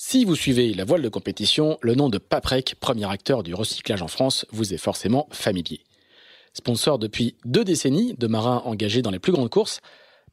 Si vous suivez la voile de compétition, le nom de Paprec, premier acteur du recyclage en France, vous est forcément familier. Sponsor depuis deux décennies de marins engagés dans les plus grandes courses,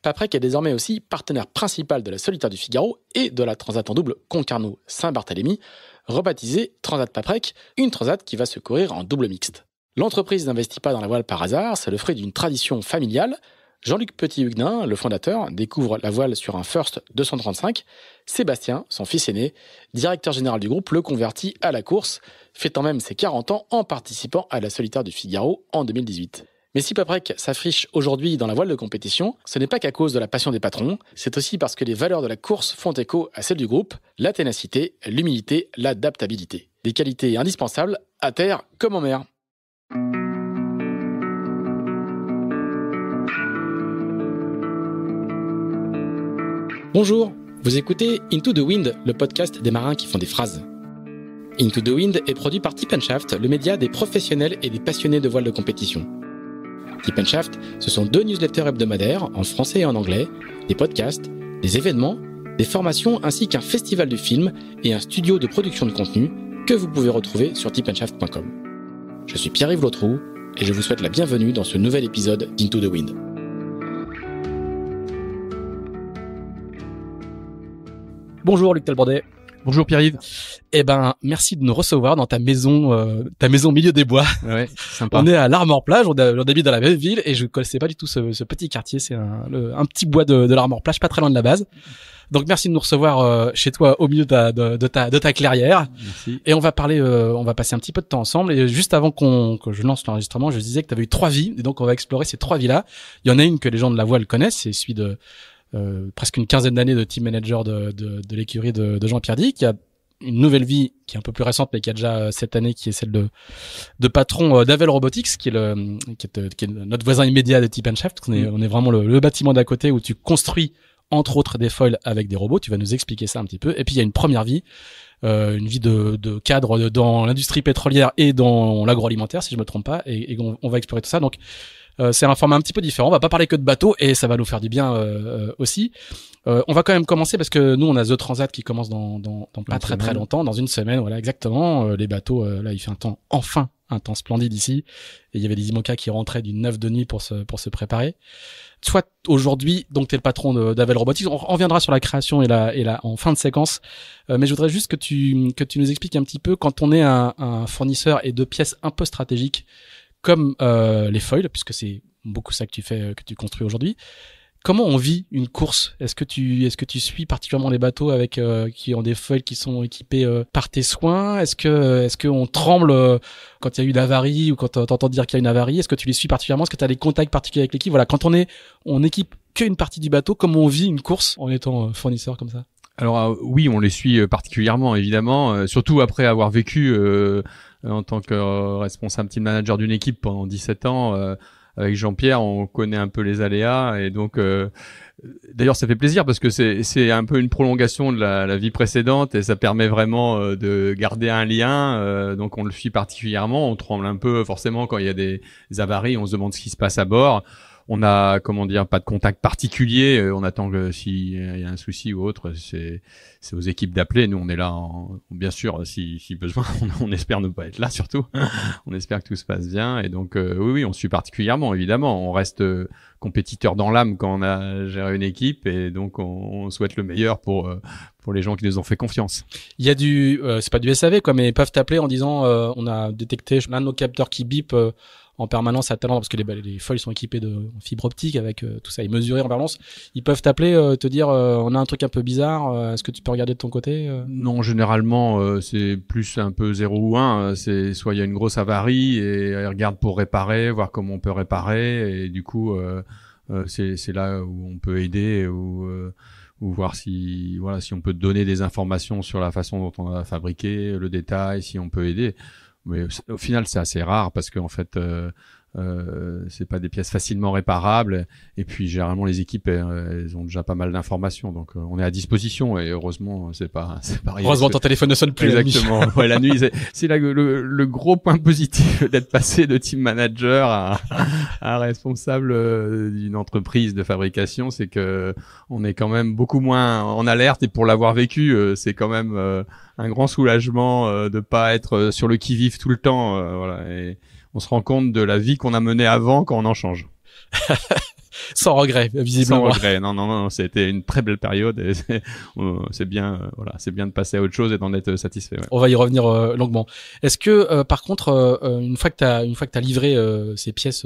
Paprec est désormais aussi partenaire principal de la Solitaire du Figaro et de la Transat en double Concarneau-Saint-Barthélemy, rebaptisée Transat Paprec, une transat qui va se courir en double mixte. L'entreprise n'investit pas dans la voile par hasard, c'est le fruit d'une tradition familiale Jean-Luc Petit-Huguenin, le fondateur, découvre la voile sur un First 235. Sébastien, son fils aîné, directeur général du groupe, le convertit à la course, fêtant même ses 40 ans en participant à la solitaire du Figaro en 2018. Mais si Paprec s'affiche aujourd'hui dans la voile de compétition, ce n'est pas qu'à cause de la passion des patrons, c'est aussi parce que les valeurs de la course font écho à celles du groupe, la ténacité, l'humilité, l'adaptabilité. Des qualités indispensables à terre comme en mer. Bonjour, vous écoutez Into the Wind, le podcast des marins qui font des phrases. Into the Wind est produit par Tip Shaft, le média des professionnels et des passionnés de voile de compétition. Tip Shaft, ce sont deux newsletters hebdomadaires en français et en anglais, des podcasts, des événements, des formations ainsi qu'un festival de films et un studio de production de contenu que vous pouvez retrouver sur tipandshaft.com. Je suis Pierre-Yves Lotrou et je vous souhaite la bienvenue dans ce nouvel épisode d'Into the Wind. Bonjour Luc Talbordet. Bonjour Pierre-Yves. Eh ben, merci de nous recevoir dans ta maison, euh, ta maison au milieu des bois. Ouais, sympa. On est à l'Armor Plage, on, habite dans la même ville et je connaissais pas du tout ce, petit quartier. C'est un, un, petit bois de, de l'Armor Plage, pas très loin de la base. Donc merci de nous recevoir euh, chez toi au milieu de ta, de, ta, de ta clairière. Merci. Et on va parler, euh, on va passer un petit peu de temps ensemble. Et juste avant qu'on que je lance l'enregistrement, je disais que tu avais eu trois vies. Et donc on va explorer ces trois vies-là. Il y en a une que les gens de la voile connaissent, c'est celui de euh, presque une quinzaine d'années de team manager de, de, de l'écurie de, de Jean-Pierre Dick, qui a une nouvelle vie qui est un peu plus récente, mais qui a déjà euh, cette année, qui est celle de, de patron euh, d'Avel Robotics, qui est, le, qui est, qui est, notre voisin immédiat de Tip Shaft. On est, mm. on est vraiment le, bâtiment d'à côté où tu construis entre autres des foils avec des robots. Tu vas nous expliquer ça un petit peu. Et puis il y a une première vie, euh, une vie de, de cadre dans l'industrie pétrolière et dans l'agroalimentaire, si je me trompe pas. Et, et on, on, va explorer tout ça. Donc euh, c'est un format un petit peu différent. On va pas parler que de bateaux et ça va nous faire du bien euh, euh, aussi. on va quand même commencer parce que nous on a The Transat qui commence dans, dans, dans pas très très longtemps, dans une semaine. Voilà exactement. les bateaux, là il fait un temps enfin un temps splendide ici. Et il y avait des IMOCA qui rentraient d'une neuf de nuit pour se, pour se préparer. Soit aujourd'hui, donc tu es le patron d'Avel Robotics. On reviendra sur la création et la, et la, en fin de séquence. mais je voudrais juste que tu, que tu nous expliques un petit peu quand on est un, un fournisseur et de pièces un peu stratégiques comme euh, les foils, puisque c'est beaucoup ça que tu fais, que tu construis aujourd'hui. Comment on vit une course? Est-ce que tu est-ce que tu suis particulièrement les bateaux avec euh, qui ont des foils qui sont équipés euh, par tes soins? Est-ce que est-ce que on tremble quand il y a eu une avarie ou quand t'entends dire qu'il y a une avarie? Est-ce que tu les suis particulièrement? Est-ce que tu as des contacts particuliers avec l'équipe? Voilà, quand on est on équipe qu'une partie du bateau, comment on vit une course en étant fournisseur comme ça? Alors oui, on les suit particulièrement, évidemment, surtout après avoir vécu euh, en tant que euh, responsable team manager d'une équipe pendant 17 ans. Euh, avec Jean-Pierre, on connaît un peu les aléas et donc D'ailleurs, ça fait plaisir parce que c'est un peu une prolongation de la, vie précédente et ça permet vraiment de garder un lien. donc, on le suit particulièrement. On tremble un peu forcément quand il y a des avaries. On se demande ce qui se passe à bord. On a, comment dire, pas de contact particulier. Euh, on attend que s'il y a un souci ou autre, c'est c'est aux équipes d'appeler. Nous, on est là, en, bien sûr, si, si besoin. On, espère ne pas être là, surtout. on espère que tout se passe bien. Et donc, euh, oui, oui, on suit particulièrement, évidemment. On reste euh, compétiteur dans l'âme quand on a géré une équipe, et donc on, souhaite le meilleur pour pour les gens qui nous ont fait confiance. Il y a du, c'est pas du SAV quoi, mais ils peuvent t'appeler en disant, on a détecté l'un de nos capteurs qui bip en permanence à talent parce que les, les feuilles sont équipées de fibre optique avec euh, tout ça et mesurées en permanence. Ils peuvent t'appeler, euh, te dire euh, on a un truc un peu bizarre, est-ce que tu peux regarder de ton côté Non, généralement c'est plus un peu 0 ou 1. C'est soit il y a une grosse avarie et ils regardent pour réparer, voir comment on peut réparer et du coup c'est là où on peut aider ou ou voir si voilà si on peut donner des informations sur la façon dont on a fabriqué le détail, si on peut aider mais au final c'est assez rare parce qu'en fait euh, euh, c'est pas des pièces facilement réparables. Et puis généralement les équipes elles, ont déjà pas mal d'informations, donc on est à disposition. Et heureusement c'est pas c'est pas Heureusement ton téléphone ne sonne plus. Exactement. La nuit, ouais, la nuit c'est le, le, gros point positif d'être passé de team manager à, à responsable d'une entreprise de fabrication, c'est que on est quand même beaucoup moins en alerte. Et pour l'avoir vécu, c'est quand même un grand soulagement euh, de pas être euh, sur le qui vive tout le temps. Euh, voilà, et on se rend compte de la vie qu'on a menée avant quand on en change. sans regret, visiblement. Sans regret. Non, non, non, c'était une très belle période. Et c'est bien, voilà, c'est bien de passer à autre chose et d'en être satisfait. On va y revenir longuement. Est-ce que, par contre, une fois que t'as, une fois que t'as livré ces pièces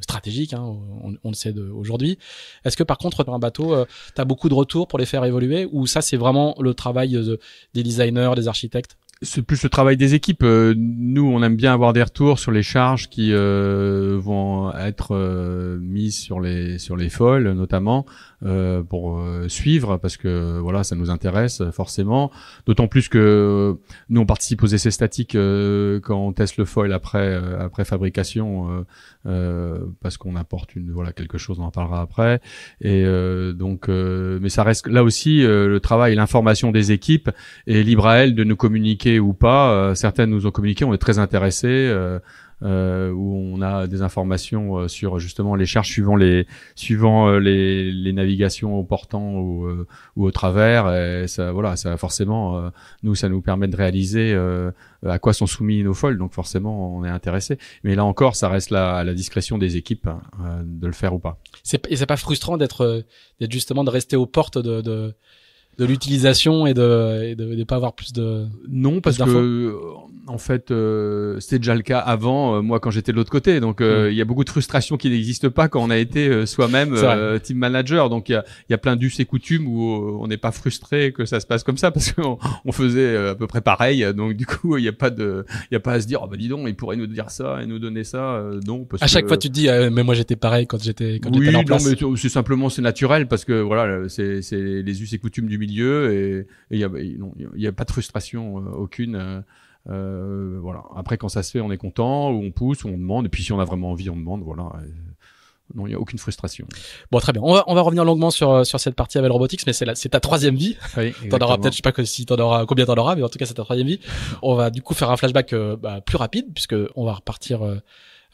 stratégiques, hein, on, on, le sait aujourd'hui, est-ce que par contre, dans un bateau, tu as beaucoup de retours pour les faire évoluer, ou ça, c'est vraiment le travail des designers, des architectes? C'est plus le travail des équipes. Euh, nous, on aime bien avoir des retours sur les charges qui euh, vont être euh, mises sur les sur les foils, notamment pour suivre, parce que voilà, ça nous intéresse forcément. D'autant plus que nous, on participe aux essais statiques quand on teste le foil après après fabrication, parce qu'on apporte une voilà quelque chose, on en parlera après. Et donc, mais ça reste là aussi le travail, l'information des équipes est libre à elles de nous communiquer ou pas. Euh, certaines nous ont communiqué, on est très intéressés. Euh, euh, où on a des informations euh, sur justement les charges suivant les suivant les, navigations au portant ou, au travers et ça voilà ça forcément nous ça nous permet de réaliser à quoi sont soumis nos foils donc forcément on est intéressé mais là encore ça reste la, à la discrétion des équipes hein, de le faire ou pas c'est et c'est pas frustrant d'être d'être justement de rester aux portes de de l'utilisation et de et de, de pas avoir plus de non parce que en fait, euh, c'était déjà le cas avant, euh, moi, quand j'étais de l'autre côté. Donc, euh, mm. il y a beaucoup de frustrations qui n'existent pas quand on a été euh, soi-même team manager. Donc, il y a, y a plein d'us et coutumes où on n'est pas frustré que ça se passe comme ça parce qu'on on faisait à peu près pareil. Donc, du coup, il n'y a pas de, il y a pas à se dire, oh, bah dis donc, il pourrait nous dire ça et nous donner ça. non. Parce à chaque fois, tu te dis, mais moi, j'étais pareil quand j'étais quand oui, j'étais en place. non, mais c'est simplement c'est naturel parce que voilà, c'est c'est les us et coutumes du milieu et il y a, y a pas de frustration aucune. Euh, voilà. Après, quand ça se fait, on est content, ou on pousse, ou on demande. Et puis, si on a vraiment envie, on demande. Voilà. non, il n'y a aucune frustration. Bon, très bien. On va, on va revenir longuement sur, sur cette partie avec Robotics, mais c'est ta troisième vie. Oui, t'en auras peut-être, je sais pas que si t'en auras, combien t'en auras, mais en tout cas, c'est ta troisième vie. On va du coup faire un flashback euh, bah, plus rapide, puisque on va repartir euh,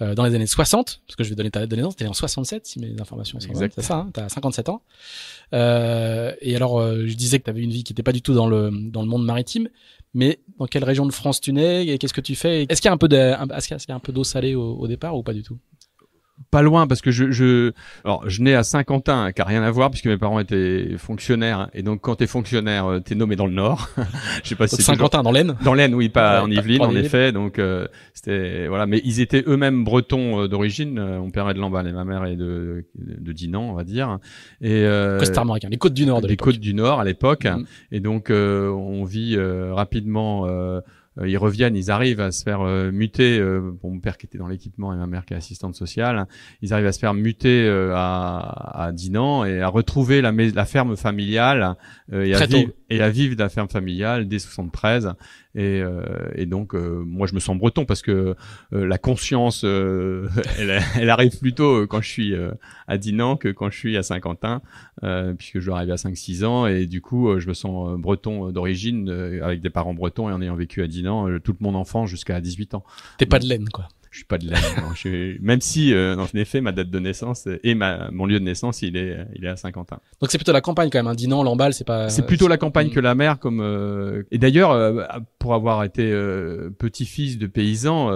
euh dans les années 60, parce que je vais donner ta date de. T'es en 67, si mes informations sont exactes. C'est ça, hein T'as 57 ans. Euh, et alors, je disais que t'avais une vie qui n'était pas du tout dans le, dans le monde maritime, mais dans quelle région de France tu nais et qu'est-ce que tu fais? Est-ce qu'il y a un peu de, est-ce qu'il y a un peu d'eau salée au, au, départ ou pas du tout? Pas loin parce que je, je alors je nais à Saint-Quentin qui a rien à voir puisque mes parents étaient fonctionnaires hein. et donc quand t'es fonctionnaire euh, t'es nommé dans le Nord. Je sais pas si Saint-Quentin dans l'Aisne. Dans l'Aisne oui pas en Yvelines en effet. Donc euh, c'était voilà. Mais ils étaient eux-mêmes bretons euh, d'origine. Mon père est de Lamballe et ma mère est de de Dinan on va dire. Et Costa Armoricain les côtes du Nord de les côtes du Nord à l'époque. Mm. et donc on vit rapidement euh, ils reviennent, ils arrivent à se faire euh, muter. Euh, mon père qui était dans l'équipement et ma mère qui est assistante sociale, ils arrivent à se faire muter à, à Dinan et à retrouver la, la ferme familiale et, à vivre, et à vivre de la ferme familiale dès 73. Et, euh, et donc, euh, moi, je me sens breton parce que euh, la conscience, elle, elle, arrive plutôt quand je suis à Dinan que quand je suis à Saint-Quentin, puisque je dois arriver à 5-6 ans. Et du coup, je me sens breton d'origine, avec des parents bretons et en ayant vécu à Dinan toute mon enfance jusqu'à 18 ans. T'es pas de laine, quoi je suis pas de là. Même si, euh, en effet, ma date de naissance et ma, mon lieu de naissance, il est, il est à Saint-Quentin. Donc c'est plutôt la campagne quand même. Hein. Dinan, Lamballe, c'est pas. C'est plutôt la campagne que la mer, comme. Euh, et d'ailleurs, euh, pour avoir été euh, petit-fils de paysan,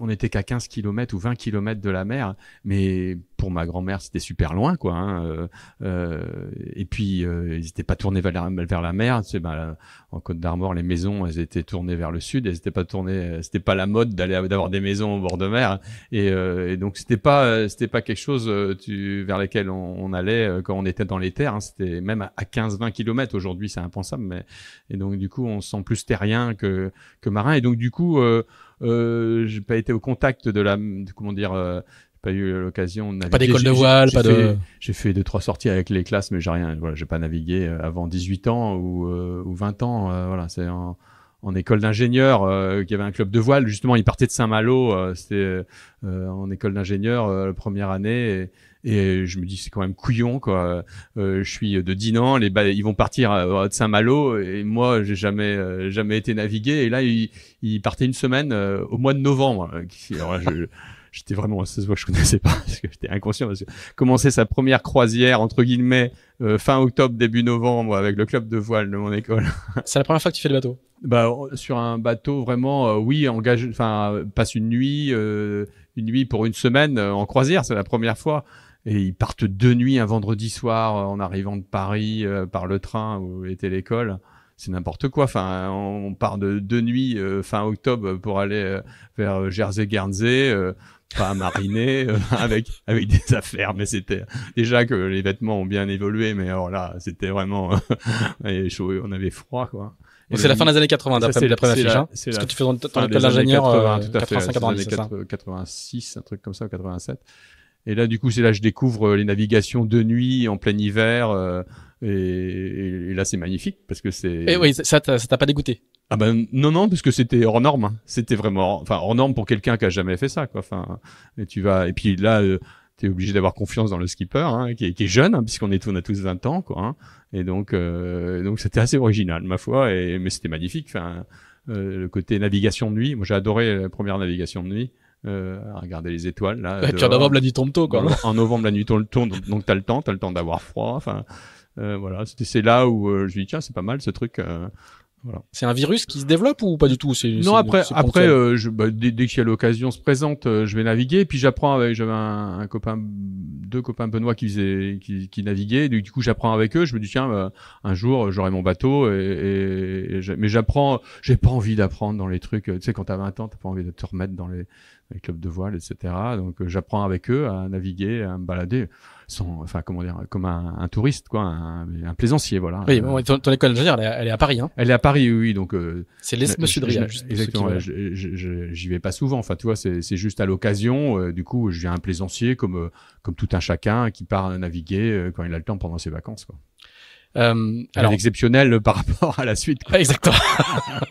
on était qu'à 15 km ou 20 km de la mer, mais pour ma grand-mère, c'était super loin, quoi. Hein, et puis, ils n'étaient pas tournés vers la, mer. Ben, en Côte d'Armor, les maisons, elles étaient tournées vers le sud. Elles n'étaient pas tournées. C'était pas la mode d'aller d'avoir des maisons au bord de mer. Et, euh, et donc c'était pas c'était pas quelque chose euh, tu, vers lequel on, on, allait euh, quand on était dans les terres. Hein. C'était même à 15-20 kilomètres. Aujourd'hui, c'est impensable. Mais et donc du coup, on se sent plus terrien que que marin. Et donc du coup, euh, euh, j'ai pas été au contact de la comment dire pas eu l'occasion de Pas d'école de voile, pas de. J'ai fait deux trois sorties avec les classes, mais j'ai rien. Voilà, j'ai pas navigué avant 18 ans ou, ou 20 ans. voilà, c'est en, en école d'ingénieur, euh, qui avait un club de voile. Justement, il partait de Saint-Malo, euh, c'était euh, en école d'ingénieur la première année. Et, et, je me dis c'est quand même couillon quoi. je suis de Dinan, les ils vont partir de Saint-Malo et moi j'ai jamais jamais été naviguer. Et là ils, partaient une semaine au mois de novembre. Alors, je, j'étais vraiment ça se voit je connaissais pas parce que j'étais inconscient parce que commencer sa première croisière entre guillemets euh, fin octobre début novembre avec le club de voile de mon école. C'est la première fois que tu fais le bateau? Bah sur un bateau vraiment euh, oui engage enfin passe une nuit euh, une nuit pour une semaine en croisière c'est la première fois et ils partent deux nuits un vendredi soir en arrivant de Paris par le train où était l'école c'est n'importe quoi. Enfin, on part de deux nuits fin octobre pour aller vers Jersey Guernsey pas mariné euh, avec avec des affaires mais c'était déjà que les vêtements ont bien évolué mais alors là c'était vraiment euh, chaud on avait froid quoi. C'est la fin des années 80 d'après la première fiche hein ce que tu fais dans ton école d'ingénieur 85 86 86 un truc comme ça 87 et là du coup c'est là que je découvre euh, les navigations de nuit en plein hiver euh, et, et, là c'est magnifique parce que c'est et oui ça t'a pas dégoûté? Ah ben non non parce que c'était hors norme. Hein. C'était vraiment enfin hors norme pour quelqu'un qui a jamais fait ça quoi. Enfin et tu vas et puis là euh, tu es obligé d'avoir confiance dans le skipper hein, qui, est, qui est jeune hein, puisqu'on est on a tous 20 ans quoi. Hein. Et donc euh, donc c'était assez original ma foi et mais c'était magnifique enfin euh, le côté navigation de nuit. Moi j'ai adoré la première navigation de nuit. Euh, à regarder les étoiles là. Ouais, puis en novembre la nuit tombe tôt quoi. En, novembre la nuit tombe tôt donc, donc t'as le temps, t'as le temps d'avoir froid. Enfin euh, voilà, c'est là où je me dis tiens c'est pas mal ce truc. C'est un virus qui se développe ou pas du tout? Non, après, après, euh, je, bah, dès, dès qu'il y a l'occasion se présente, euh, je vais naviguer. Et puis j'apprends avec, j'avais un, un, copain, deux copains Benoît qui faisaient, qui, qui naviguaient. Du coup, j'apprends avec eux. Je me dis tiens, bah, un jour j'aurai mon bateau. Et, et, mais j'apprends. J'ai pas envie d'apprendre dans les trucs. Tu sais, quand t'as 20 ans, t'as pas envie de te remettre dans les, les clubs de voile, etc. Donc euh, j'apprends avec eux à naviguer, à me balader enfin comment dire, comme un, un touriste, quoi, un, un, plaisancier, voilà. Oui, bon, ton, ton, école d'ingénieur, elle, elle, est à Paris, hein. Elle est à Paris, oui, donc. Euh, c'est l'Est Sud juste. Exactement. J'y vais pas souvent. Enfin, tu vois, c'est juste à l'occasion. Euh, du coup, je viens un plaisancier, comme euh, comme tout un chacun qui part naviguer euh, quand il a le temps pendant ses vacances, quoi. Euh, alors exceptionnel par rapport à la suite. Quoi. Exactement.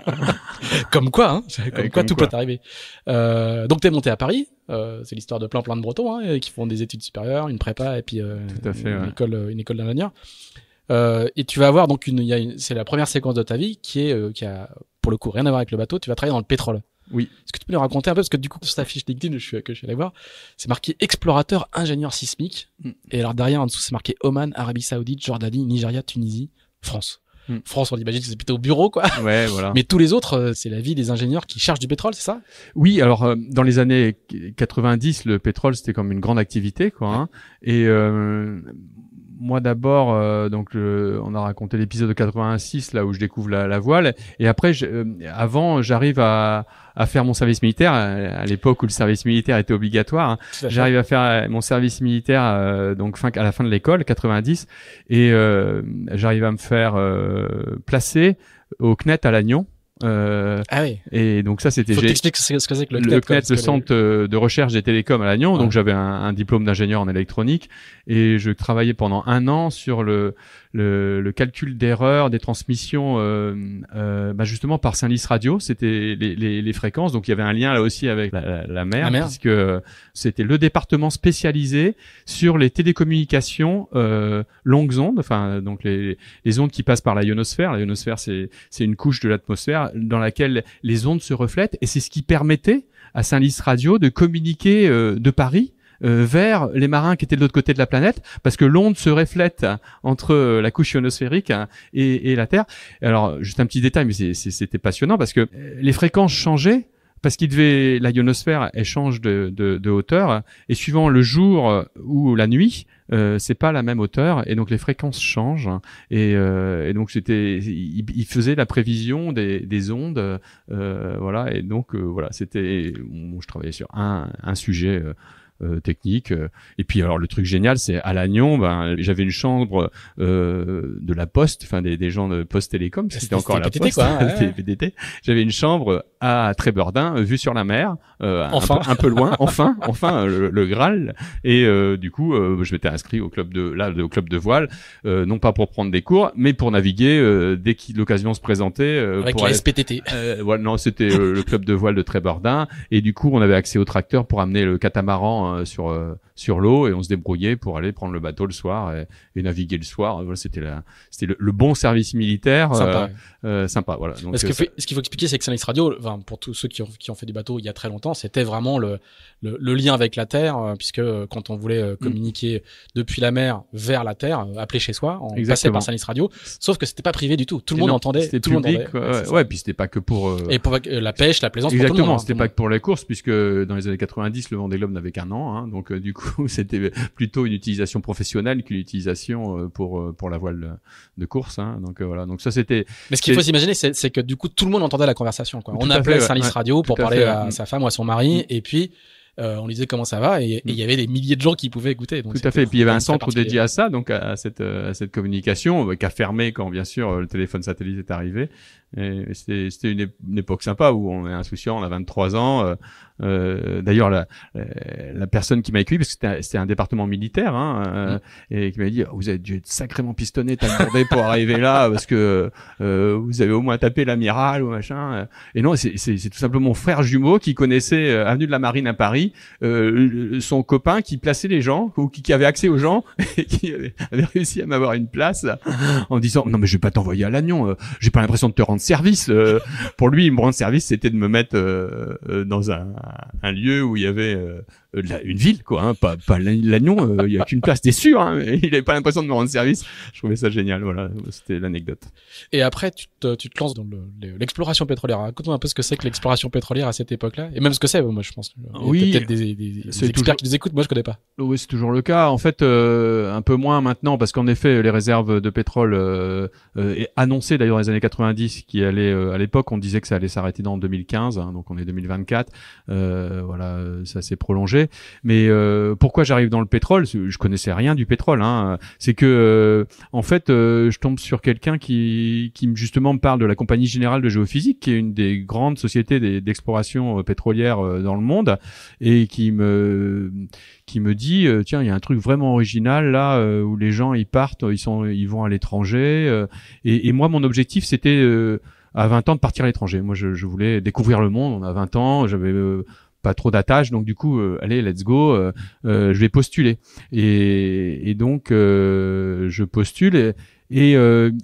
comme quoi, hein, comme, quoi tout peut arriver. Euh, donc t'es monté à Paris. Euh, c'est l'histoire de plein plein de Bretons hein, qui font des études supérieures, une prépa et puis euh, une, école une école d'ingénieur. Euh, et tu vas avoir donc une, une c'est la première séquence de ta vie qui est euh, qui a pour le coup rien à voir avec le bateau. Tu vas travailler dans le pétrole. Oui. Est-ce que tu peux nous raconter un peu parce que du coup sur ta fiche LinkedIn je suis, que je suis allé voir, c'est marqué explorateur ingénieur sismique mm. et alors derrière en dessous c'est marqué Oman, Arabie Saoudite, Jordanie, Nigeria, Tunisie, France. Mm. France, on imagine c'est plutôt au bureau, quoi. Ouais, voilà. Mais tous les autres, euh, c'est la vie des ingénieurs qui chargent du pétrole, c'est ça? Oui, alors euh, dans les années 90, le pétrole c'était comme une grande activité, quoi. Hein. Et euh, moi d'abord, euh, donc on a raconté l'épisode de 86 là où je découvre la, la voile, et après, je, euh, avant, j'arrive à, à, faire mon service militaire à, l'époque où le service militaire était obligatoire. Hein. J'arrive à faire euh, mon service militaire donc fin, à la fin de l'école 90, et j'arrive à me faire placer au CNET à Lannion. Euh, ah oui. Et donc ça, c'était. Faut t'expliquer ce que c'est que le CNET. Le CNET, le centre de recherche des télécoms à Lannion. Donc j'avais un, un, diplôme d'ingénieur en électronique et je travaillais pendant un an sur le le, le calcul d'erreur des transmissions, euh, euh, bah justement par Saint-Lys Radio, c'était les, les, les, fréquences. Donc il y avait un lien là aussi avec la, la, mer, puisque c'était le département spécialisé sur les télécommunications euh, longues ondes, enfin donc les, les ondes qui passent par la ionosphère. La ionosphère, c'est une couche de l'atmosphère dans laquelle les ondes se reflètent, et c'est ce qui permettait à Saint-Lys Radio de communiquer euh, de Paris euh, vers les marins qui étaient de l'autre côté de la planète, parce que l'onde se reflète entre euh, la couche ionosphérique et, et, la Terre. Alors, juste un petit détail, mais c'était passionnant, parce que les fréquences changeaient, parce qu'il devait la ionosphère elle change de, hauteur et suivant le jour ou la nuit euh, c'est pas la même hauteur et donc les fréquences changent et, euh, donc c'était il, faisait la prévision des, des ondes euh, voilà et donc euh, voilà c'était je travaillais sur un sujet technique. Et puis alors le truc génial, c'est à Lannion, ben j'avais une chambre de la Poste, enfin des, des gens de Poste Télécom, c'était encore la PTT, Poste, PTT. J'avais une chambre à Trébordin, vue sur la mer, enfin. un, peu, loin, enfin, enfin le, Graal. Et du coup, je m'étais inscrit au club de là, au club de voile, non pas pour prendre des cours, mais pour naviguer dès que l'occasion se présentait. Avec pour la SPTT. voilà, non, c'était le club de voile de Trébordin. Et du coup, on avait accès au tracteur pour amener le catamaran euh, sur euh, sur l'eau et on se débrouillait pour aller prendre le bateau le soir et, naviguer le soir. Voilà, c'était la, c'était le, bon service militaire. Sympa. Euh, sympa voilà. Donc, ce qu'il faut, ce qu'il faut expliquer, c'est que Saint Radio, enfin, pour tous ceux qui ont, qui ont fait du bateau il y a très longtemps, c'était vraiment le, le, le, lien avec la terre, puisque quand on voulait mm. communiquer depuis la mer vers la terre, appeler chez soi, on passait par Saint Radio. Sauf que c'était pas privé du tout. Tout le monde entendait. C'était tout public. Le monde entendait. Ouais, ouais, puis c'était pas que pour. Et pour la pêche, la plaisance. Exactement. Hein, c'était pas que pour les courses, puisque dans les années 90, le Vendée Globe n'avait qu'un an, hein, donc du coup, c'était plutôt une utilisation professionnelle qu'une utilisation euh, pour euh, pour la voile de course. Hein. Donc euh, voilà. Donc ça c'était. Mais ce qu'il faut s'imaginer, c'est que du coup tout le monde entendait la conversation. Quoi. On appelait Saint Radio pour parler à, sa femme ou à son mari, mm. et puis euh, on lui disait comment ça va et il y avait des milliers de gens qui pouvaient écouter. Donc Tout à fait. Et puis il y avait un centre dédié à ça, donc à, cette à cette communication, qui a fermé quand bien sûr le téléphone satellite est arrivé. C'était c'était une, époque sympa où on est insouciant, on a 23 ans. Euh, euh, D'ailleurs, la, la personne qui m'a accueilli, parce que c'était un, département militaire, hein, euh, mm. et qui m'a dit vous avez dû être sacrément pistonné, t'as demandé pour arriver là, parce que euh, vous avez au moins tapé l'amiral ou machin. Et non, c'est tout simplement mon frère jumeau qui connaissait avenue de la Marine à Paris, son copain qui plaçait les gens ou qui, qui avait accès aux gens et qui avait, réussi à m'avoir une place en disant non mais je vais pas t'envoyer à Lannion, j'ai pas l'impression de te rendre service. Euh, pour lui, me rendre service, c'était de me mettre euh, euh, dans un, un, lieu où il y avait euh, une ville, quoi, hein, pas, pas l'agnon, euh, il y a qu'une place, t'es sûr, hein, il avait pas l'impression de me rendre service. Je trouvais ça génial, voilà, c'était l'anecdote. Et après, tu te, tu te lances dans l'exploration pétrolière. Raconte-moi un peu ce que c'est que l'exploration pétrolière à cette époque-là, et même ce que c'est, moi je pense. Oui. Peut-être des, des, experts qui nous écoutent, moi je connais pas. Oui, c'est toujours le cas. En fait, euh, un peu moins maintenant, parce qu'en effet, les réserves de pétrole euh, annoncées d'ailleurs dans les années 90, qui allaient à l'époque, on disait que ça allait s'arrêter dans 2015, hein, donc on est 2024. voilà, ça s'est prolongé. Mais euh, pourquoi j'arrive dans le pétrole? Je connaissais rien du pétrole. Hein. C'est que euh, en fait, euh, je tombe sur quelqu'un qui, qui justement me parle de la Compagnie Générale de Géophysique, qui est une des grandes sociétés d'exploration pétrolière dans le monde, et qui me qui me dit tiens il y a un truc vraiment original là où les gens ils partent ils sont ils vont à l'étranger et, moi mon objectif c'était à 20 ans de partir à l'étranger. Moi, je, je, voulais découvrir le monde. On a 20 ans, j'avais pas trop d'attache donc du coup euh, allez let's go euh, euh, je vais postuler. Et, et donc je postule et, et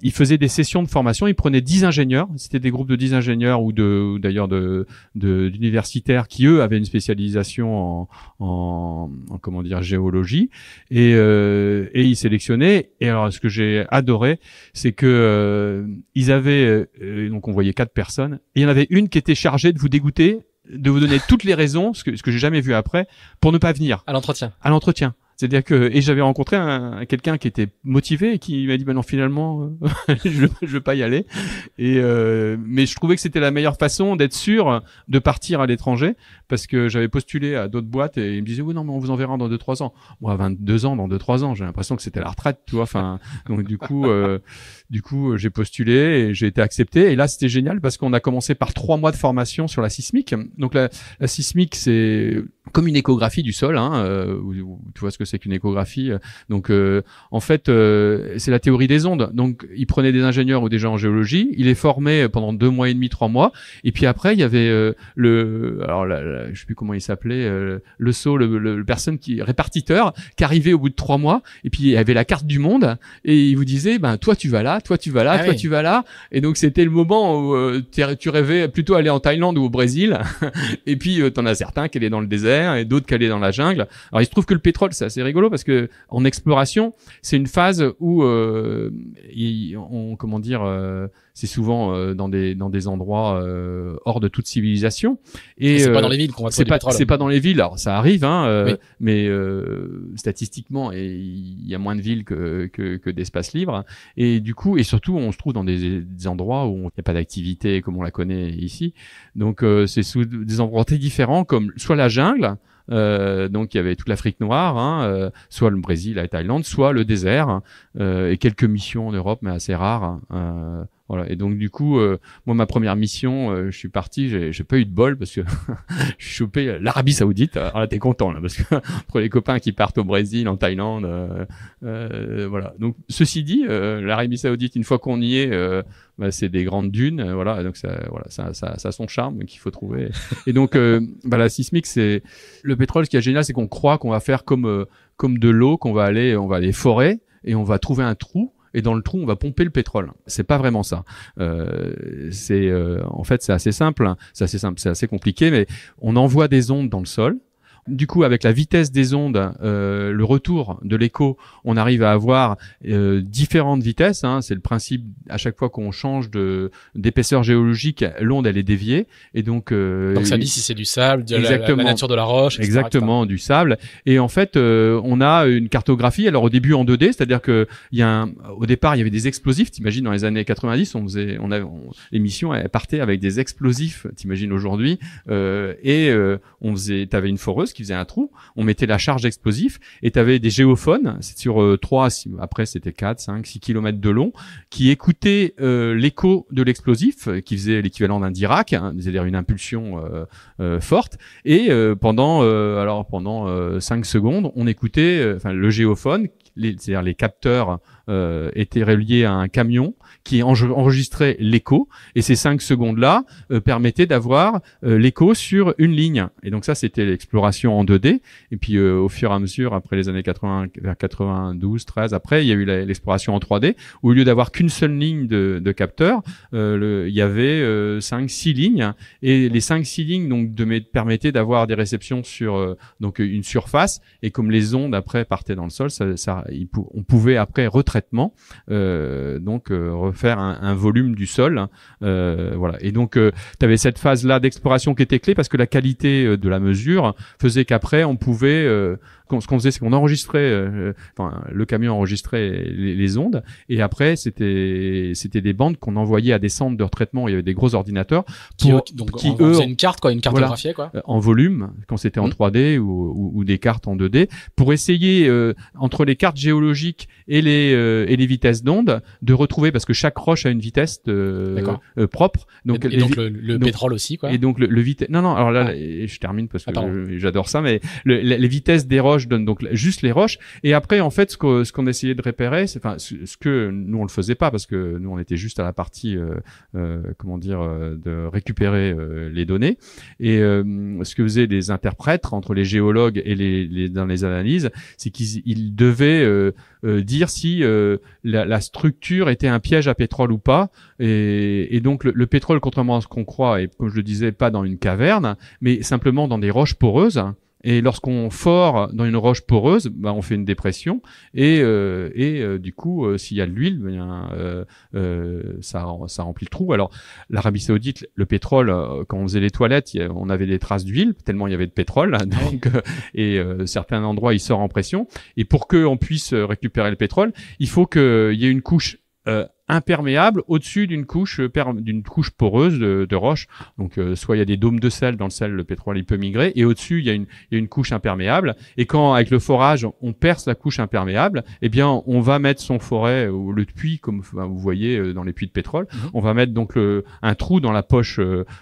il faisait des sessions de formation il prenait 10 ingénieurs. C'était des groupes de 10 ingénieurs ou de d'ailleurs de d'universitaires qui eux avaient une spécialisation en, en, en comment dire géologie. Et et ils sélectionnaient. Et alors ce que j'ai adoré c'est que ils avaient donc on voyait quatre personnes. Et il y en avait une qui était chargée de vous dégoûter de vous donner toutes les raisons, ce que, ce que j'ai jamais vu après, pour ne pas venir. À l'entretien. À l'entretien. C'est-à-dire que et j'avais rencontré un, quelqu'un qui était motivé et qui m'a dit bah non finalement euh, je, je veux pas y aller. Et euh, mais je trouvais que c'était la meilleure façon d'être sûr de partir à l'étranger parce que j'avais postulé à d'autres boîtes et ils me disaient oui non mais on vous enverra dans deux trois ans. Moi à 22 ans dans deux trois ans j'ai l'impression que c'était la retraite tu vois enfin donc du coup euh, du coup j'ai postulé et j'ai été accepté. Et là c'était génial parce qu'on a commencé par trois mois de formation sur la sismique. Donc la, la sismique c'est comme une échographie du sol hein, euh, tu vois ce que c'est qu'une échographie. Donc, euh, en fait, euh, c'est la théorie des ondes. Donc, il prenait des ingénieurs ou des gens en géologie, il les formait pendant deux mois et demi, trois mois, et puis après, il y avait euh, le, alors, la, je sais plus comment il s'appelait, le saut, le, le, personne qui répartiteur, qui arrivait au bout de trois mois, et puis il y avait la carte du monde, et il vous disait, ben toi tu vas là, toi tu vas là, ah toi tu vas là, et donc c'était le moment où tu rêvais plutôt aller en Thaïlande ou au Brésil, et puis tu en as certains qui allaient dans le désert et d'autres qui allaient dans la jungle. Alors il se trouve que le pétrole, c'est c'est rigolo parce que en exploration, c'est une phase où euh, on comment dire, euh, c'est souvent euh, dans des dans des endroits euh, hors de toute civilisation. Et c'est pas dans les villes qu'on va C'est pas c'est pas dans les villes. Alors ça arrive, hein, mais statistiquement, il y a moins de villes que que, que d'espaces libres. Et du coup, et surtout, on se trouve dans des, des endroits où il n'y a pas d'activité comme on la connaît ici. Donc c'est sous des endroits très différents, comme soit la jungle Euh, donc il y avait toute l'Afrique noire, hein, euh, soit le Brésil, la Thaïlande, soit le désert, hein, euh, et quelques missions en Europe, mais assez rares. Hein, voilà. Et donc du coup, euh, moi ma première mission, euh, je suis parti, j'ai, j'ai pas eu de bol parce que je suis chopé l'Arabie Saoudite. Alors là t'es content là parce que pour les copains qui partent au Brésil, en Thaïlande, euh, euh voilà. Donc ceci dit, l'Arabie Saoudite, une fois qu'on y est, bah, c'est des grandes dunes, voilà. Donc ça, voilà, ça, ça, ça a son charme qu'il faut trouver. Et donc bah, la sismique, c'est le pétrole. Ce qui est génial, c'est qu'on croit qu'on va faire comme comme de l'eau, qu'on va aller, on va aller forer et on va trouver un trou et dans le trou on va pomper le pétrole. C'est pas vraiment ça. Euh, c'est euh, en fait c'est assez simple, hein. c'est assez simple, c'est assez compliqué, mais on envoie des ondes dans le sol du coup, avec la vitesse des ondes, euh, le retour de l'écho, on arrive à avoir euh, différentes vitesses. Hein. C'est le principe à chaque fois qu'on change de d'épaisseur géologique, l'onde elle est déviée et donc. Euh, donc ça dit si c'est du sable, de la, nature de la roche. Etc., exactement, du sable. Et en fait, euh, on a une cartographie. Alors au début en 2D, c'est-à-dire que il y a un, au départ il y avait des explosifs. T'imagines dans les années 90, on faisait, on avait l'émission elle partait avec des explosifs. T'imagines aujourd'hui et on faisait, t'avais une foreuse qui faisait un trou, on mettait la charge explosif et tu avais des géophones, c'est sur euh, 3, après c'était 4, 5, 6 kilomètres de long, qui écoutaient euh, l'écho de l'explosif, euh, qui faisait l'équivalent d'un dirac, hein, c'est-à-dire une impulsion euh, forte, et pendant alors pendant 5 secondes, on écoutait enfin le géophone, c'est-à-dire les capteurs étaient reliés à un camion qui enregistrait l'écho et ces cinq secondes là euh, permettaient d'avoir euh, l'écho sur une ligne. Et donc ça c'était l'exploration en 2D et puis euh, au fur et à mesure après les années 80 vers 92 13 après il y a eu l'exploration en 3D où au lieu d'avoir qu'une seule ligne de, capteur il y avait cinq six lignes. Et les cinq six lignes donc permettaient d'avoir des réceptions sur donc une surface. Et comme les ondes après partaient dans le sol ça, ça on pouvait après retraitement donc faire un, volume du sol. Euh, voilà. Et donc, euh, tu avais cette phase-là d'exploration qui était clé parce que la qualité euh, de la mesure faisait qu'après, on pouvait ce qu'on faisait, c'est qu'on enregistrait, euh, enfin, le camion enregistrait les, ondes, et après, c'était c'était des bandes qu'on envoyait à des centres de retraitement. Il y avait des gros ordinateurs qui, donc, qui eux, une carte quoi, une cartographie quoi, euh, en volume quand c'était en 3D mmh. ou, ou, des cartes en 2D, pour essayer euh, entre les cartes géologiques et les et les vitesses d'onde de retrouver parce que chaque roche a une vitesse propre. Donc, et, donc le, pétrole aussi quoi. Et donc le, le vitesse. Non non. Alors là, je termine parce que ah, j'adore ça, mais les vitesses des roches donne donc juste les roches. Et après, en fait, ce qu'on ce essayait de repérer, c'est enfin ce, que nous on le faisait pas parce que nous on était juste à la partie euh, euh, comment dire euh, de récupérer les données. Et ce que faisaient les interprètes entre les géologues et les, les dans les analyses, c'est qu'ils devaient dire si la, la, structure était un piège à pétrole ou pas. Et, et donc le, le, pétrole, contrairement à ce qu'on croit, et comme je le disais, pas dans une caverne, mais simplement dans des roches poreuses. Et lorsqu'on fore dans une roche poreuse, bah, on fait une dépression et, euh, et euh, du coup, euh, s'il y a de l'huile, ben, ça, ça remplit le trou. Alors, l'Arabie Saoudite, le pétrole, quand on faisait les toilettes, on avait des traces d'huile tellement il y avait de pétrole. Donc, et certains endroits, il sort en pression. Et pour qu'on puisse récupérer le pétrole, il faut qu'il y ait une couche imperméable au-dessus d'une couche euh, d'une couche poreuse de, de roche. Donc euh, soit il y a des dômes de sel dans le sel, le pétrole il peut migrer, et au-dessus il y a une, il y a une couche imperméable. Et quand avec le forage on perce la couche imperméable, eh bien on va mettre son forêt ou le puits comme vous voyez euh, dans les puits de pétrole, mhm. on va mettre donc le, un trou dans la poche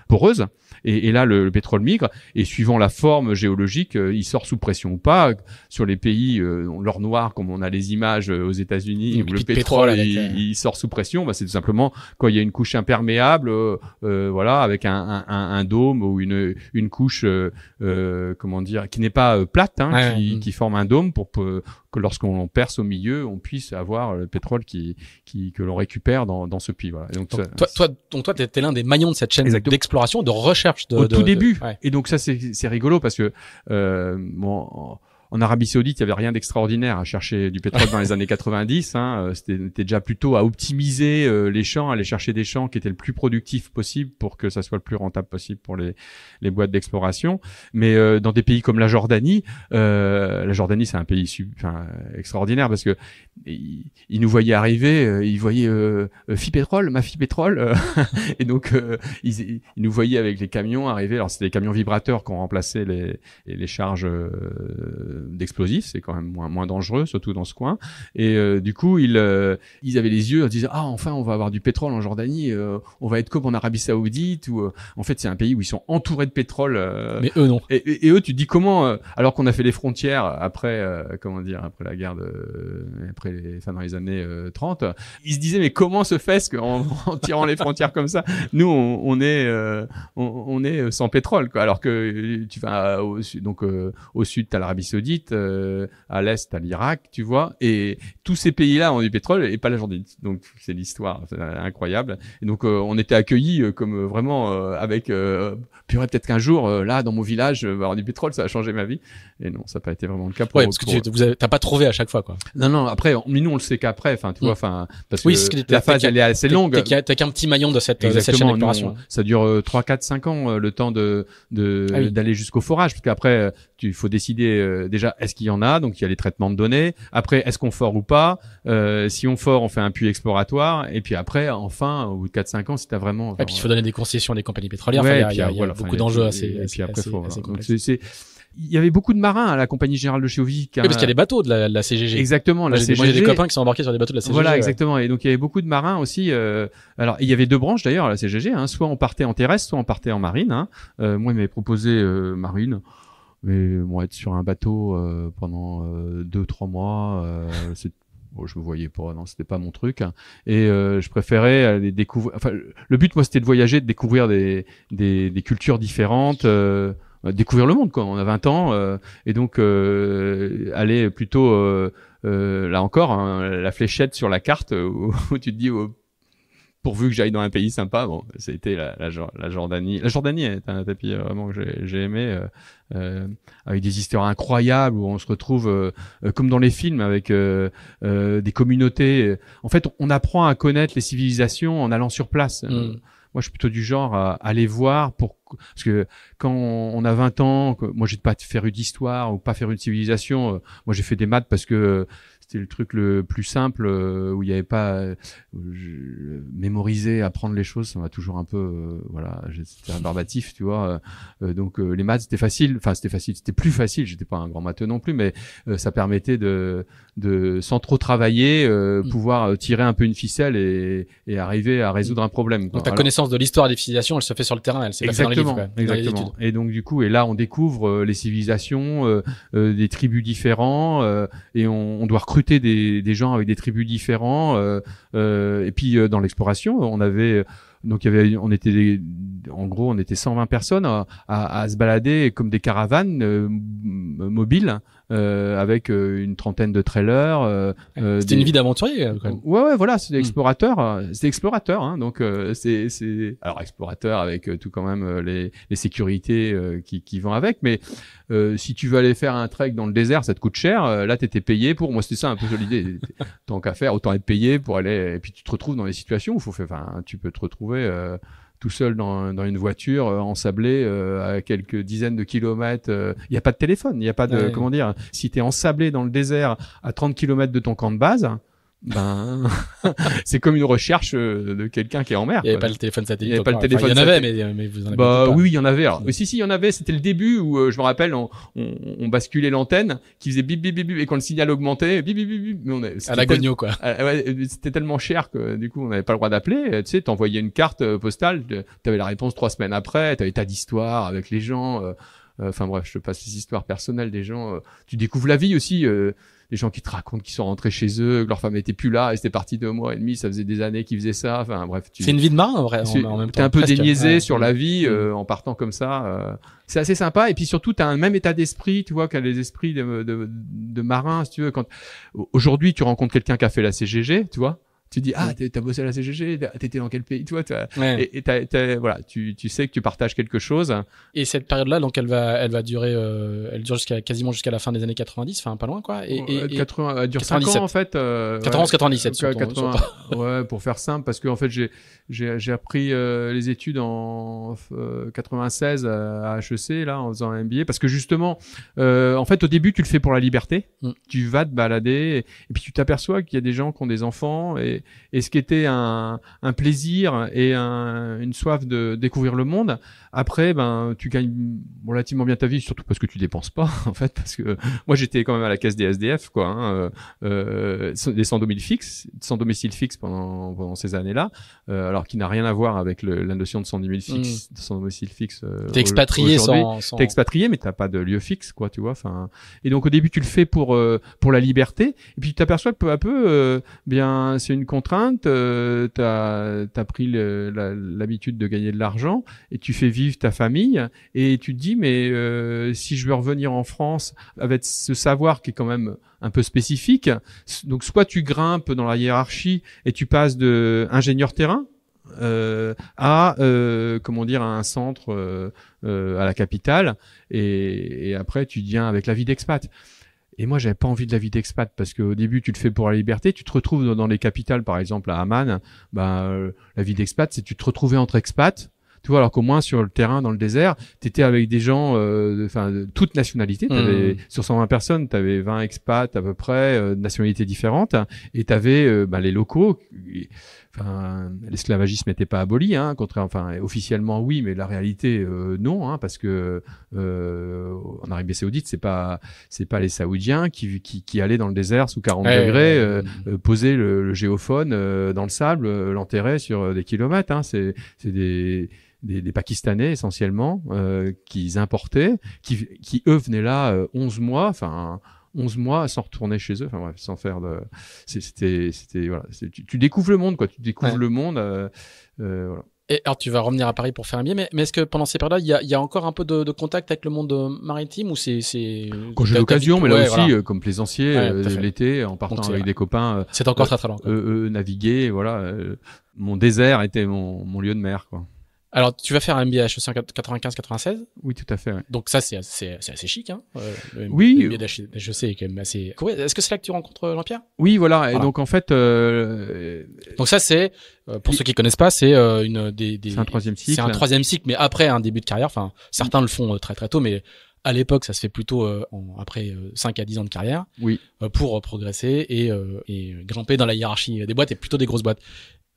poreuse, et, et là le, pétrole migre. Et suivant la forme géologique, il sort sous pression ou pas. Sur les pays l'or noir comme on a les images aux États-Unis où le pétrole, il, il sort sous bah, c'est tout simplement quand il y a une couche imperméable, euh, euh, voilà, avec un, un, un, dôme ou une, une couche, euh, comment dire, qui n'est pas plate, hein, qui, qui, forme un dôme pour, que lorsqu'on perce au milieu, on puisse avoir le pétrole qui, qui que l'on récupère dans, dans ce puits. Voilà. donc, toi, toi, donc toi, t'es l'un des maillons de cette chaîne d'exploration, de recherche. De, au tout début. Et donc ça, c'est rigolo parce que bon en Arabie Saoudite, il y avait rien d'extraordinaire à chercher du pétrole dans les années 90. Hein, euh, c'était déjà plutôt à optimiser euh, les champs, aller chercher des champs qui étaient le plus productifs possible pour que ça soit le plus rentable possible pour les, les boîtes d'exploration. Mais euh, dans des pays comme la Jordanie, la Jordanie c'est un pays enfin, extraordinaire parce que ils, nous voyaient arriver, ils voyaient euh, Fi pétrole, ma Fi pétrole, et donc ils, ils, nous voyaient avec les camions arriver. Alors c'était des camions vibrateurs qui ont remplacé les, les charges d'explosifs, c'est quand même moins, moins dangereux, surtout dans ce coin. Et euh, du coup, ils, euh, ils avaient les yeux, ils disaient ah enfin on va avoir du pétrole en Jordanie, euh, on va être comme en Arabie Saoudite ou en fait c'est un pays où ils sont entourés de pétrole. Mais eux non. Et, et, eux, tu dis comment alors qu'on a fait les frontières après comment dire après la guerre de après les enfin dans les années 30, ils se disaient mais comment se fait-ce qu'en en tirant les frontières comme ça, nous on, on est on, on, est sans pétrole quoi, alors que tu vas au sud donc au sud t'as l'Arabie Saoudite, euh, à l'est t'as l'Irak, tu vois, et tous ces pays-là ont du pétrole et pas la Jordanie. Donc c'est l'histoire incroyable. Et donc euh, on était accueillis euh, comme vraiment avec purée peut-être qu'un jour là dans mon village va avoir du pétrole, ça a changé ma vie. Et non, ça n'a pas été vraiment le cas. Pour, ouais, parce que tu vous t'as pas trouvé à chaque fois quoi. Non non, après mais nous on le sait qu'après, enfin tu vois, mm. enfin parce que, la phase elle est assez longue. T'as qu'un petit maillon de cette, de cette chaîne d'exploration. Ça dure 3 4 5 ans le temps de de ah d'aller jusqu'au forage parce qu'après tu faut décider déjà est-ce qu'il y en a? Donc il y a les traitements de données. Après, est-ce qu'on fort ou pas? Euh, Si on fort, on fait un puits exploratoire. Et puis après, enfin, au bout de 4-5 ans, si t'as vraiment... et puis il faut donner des concessions à des compagnies pétrolières. il y a, beaucoup d'enjeux assez, et, puis après, faut, il y avait beaucoup de marins à la compagnie générale de Chéovy. Oui, parce qu'il y a des bateaux de la, CGG. Exactement, la CGG. Moi, j'ai des copains qui sont embarqués sur des bateaux de la CGG. Voilà, exactement. Et donc il y avait beaucoup de marins aussi. Euh, alors il y avait deux branches d'ailleurs à la CGG. Hein, soit on partait en terrestre, soit on partait en marine. Hein. Euh, moi, il m'avait proposé euh, marine mais bon, être sur un bateau euh, pendant euh, deux trois mois euh, c'est bon, je me voyais pas non c'était pas mon truc. Et euh, je préférais aller découvrir enfin le but moi c'était de voyager de découvrir des des, des cultures différentes euh, découvrir le monde quoi. On a 20 ans et donc aller plutôt là encore hein, la fléchette sur la carte où, tu te dis oh, pourvu que j'aille dans un pays sympa. Bon, c'était la, la, la, Jordanie. La Jordanie est un pays euh, vraiment que j'ai aimé, euh, euh, avec des histoires incroyables où on se retrouve euh, comme dans les films avec euh, des communautés. En fait, on apprend à connaître les civilisations en allant sur place. Mm. Moi, je suis plutôt du genre à, aller voir pour parce que quand on a 20 ans, moi j'ai pas faire une d'histoire ou pas faire une civilisation. moi, j'ai fait des maths parce que c'était le truc le plus simple euh, où il n'y avait pas euh, mémoriser, apprendre les choses, ça m'a toujours un peu euh, voilà, c'était barbatif, tu vois. donc les maths c'était facile, enfin c'était facile, c'était plus facile. J'étais pas un grand matheux non plus, mais ça permettait de de sans trop travailler mm. pouvoir tirer un peu une ficelle et, et arriver à résoudre un problème. Donc ta connaissance de l'histoire des civilisations, elle se fait sur le terrain, elle s'est pas dans les livres, exactement. et donc du coup, et là on découvre les civilisations, des tribus différents et on, on doit recruter des, des, gens avec des tribus différents. Euh, euh, et puis euh, dans l'exploration, on avait donc il y avait, on était, en gros, on était 120 personnes à, à, se balader comme des caravanes mobiles euh, avec euh, une trentaine de trailers. Euh, c'était une vie d'aventurier. Quand même. Ouais, ouais, voilà, c'est explorateur. C'est explorateur, hein, donc c'est, c'est, alors explorateur avec tout quand même les, les sécurités qui, qui vont avec, mais si tu veux aller faire un trek dans le désert, ça te coûte cher. là, t'étais payé pour. Moi, c'était ça un peu l'idée. Tant qu'à faire, autant être payé pour aller. Et puis tu te retrouves dans des situations où faut faire. Enfin, tu peux te retrouver tout seul dans, dans une voiture euh, ensablée euh, à quelques dizaines de kilomètres. Euh, il n'y a pas de téléphone, il n'y a pas de comment dire. Si tu es ensablé dans le désert à 30 kilomètres de ton camp de base, ben c'est comme une recherche euh, de quelqu'un qui est en mer. Il n'y avait pas le téléphone satellite. Il n'y avait pas le téléphone. il y en avait, mais, mais vous en avez Bah oui, il y en avait. Alors, mais si si, il y en avait. C'était le début où euh, je me rappelle, on, on, on basculait l'antenne qui faisait bip bip bip bip et quand le signal augmentait, bip bip bip bip. Mais on a, à la gogno quoi. Ah, ouais, c'était tellement cher que du coup on n'avait pas le droit d'appeler. Tu sais, t'envoyais une carte euh, postale, t'avais la réponse trois semaines après, t'avais tas d'histoires avec les gens. Enfin bref, je te passe les histoires personnelles des gens. tu découvres la vie aussi les gens qui te racontent qu'ils sont rentrés chez eux, que leur femme était plus là, et c'était parti deux mois et demi, ça faisait des années qu'ils faisaient ça. Enfin bref, tu... c'est une vie de marin en vrai. Temps, un peu déniaisé sur la vie mm. euh, en partant comme ça. Euh, c'est assez sympa. Et puis surtout, tu as un même état d'esprit, tu vois, qu'à les esprits de, de, de marins, si tu veux. Quand aujourd'hui tu rencontres quelqu'un qui a fait la CGG, tu vois, Tu dis ah t'as bossé à la CGG, t'étais dans quel pays, toi, et, et voilà, tu, tu sais que tu partages quelque chose. Et cette période-là, donc elle va elle va durer, euh, elle dure jusqu'à quasiment jusqu'à la fin des années 90, enfin pas loin quoi. Et, et, 80, elle dure 5 ans en fait. 91 97. 80, ouais, pour faire simple, parce que en fait j'ai j'ai j'ai appris euh, les études en 96 euh, à HEC là en faisant un MBA, parce que justement, en fait au début tu le fais pour la liberté, mm. tu vas te balader et, puis tu t'aperçois qu'il y a des gens qui ont des enfants et, et ce qui était un, plaisir et un, une soif de découvrir le monde, après ben tu gagnes relativement bien ta vie, surtout parce que tu dépenses pas en fait, parce que moi j'étais quand même à la caisse des SDF quoi, hein, euh, euh des sans domicile fixe, sans domicile fixe pendant pendant ces années-là, euh, alors qui n'a rien à voir avec le, la notion de sans domicile fixe, mm. sans domicile fixe. Euh, t'es expatrié sans, sans... T'es expatrié mais t'as pas de lieu fixe quoi, tu vois. Enfin et donc au début tu le fais pour euh, pour la liberté et puis tu t'aperçois que peu à peu euh, bien c'est une contrainte, euh, t'as as pris l'habitude de gagner de l'argent et tu fais vivre ta famille et tu te dis mais euh, si je veux revenir en France avec ce savoir qui est quand même un peu spécifique, donc soit tu grimpes dans la hiérarchie et tu passes de ingénieur terrain euh, à euh, comment dire à un centre à la capitale et, après tu viens avec la vie d'expat. Et moi, j'avais pas envie de la vie d'expat parce qu'au début, tu te fais pour la liberté. Tu te retrouves dans les capitales, par exemple à Amman. Ben, la vie d'expat, c'est tu te retrouvais entre expats tu vois, alors qu'au moins sur le terrain, dans le désert, tu étais avec des gens, euh, enfin, de toute nationalité. Mmh. Sur 120 personnes, tu avais 20 expats à peu près, euh, nationalités différentes, et tu avais euh, bah, les locaux. Enfin, l'esclavagisme n'était pas aboli, hein, contraire, enfin, officiellement oui, mais la réalité euh, non, hein, parce que euh, en Arabie Saoudite, c'est pas c'est pas les Saoudiens qui, qui, qui allaient dans le désert sous 40 degrés euh, poser le, le géophone dans le sable, l'enterrer sur des kilomètres. Hein, c'est c'est des des, des, Pakistanais essentiellement euh, qu'ils importaient, qui, qui eux venaient là euh, 11 mois, enfin 11 mois sans retourner chez eux, enfin bref, sans faire de, c'était, c'était voilà, tu, tu, découvres le monde quoi, tu découvres le monde, euh, euh, voilà. Et alors tu vas revenir à Paris pour faire un billet, mais, mais est-ce que pendant ces périodes-là, il y a, y a, encore un peu de, de, contact avec le monde euh, maritime ou c'est c'est quand j'ai l'occasion, mais là aussi voilà. Euh, comme plaisancier ouais, l'été en partant avec des copains. C'est encore très très long. naviguer, voilà. mon désert était mon, mon lieu de mer quoi. Alors, tu vas faire un MBA HEC en 95-96 Oui, tout à fait. Ouais. Donc ça, c'est assez, assez chic. Hein, euh, le oui. Le MBA d'HEC est quand même assez... Est-ce que c'est là que tu rencontres Jean-Pierre? Oui, voilà. voilà. Et donc, en fait... Euh... Donc ça, c'est... Euh, pour ceux qui connaissent pas, c'est euh, une des... des... C'est un troisième cycle. C'est un troisième cycle, mais après un début de carrière. Enfin, certains le font euh, très très tôt, mais à l'époque, ça se fait plutôt euh, en, après euh, 5 à 10 ans de carrière oui. euh, pour progresser et, et grimper dans la hiérarchie des boîtes et plutôt des grosses boîtes.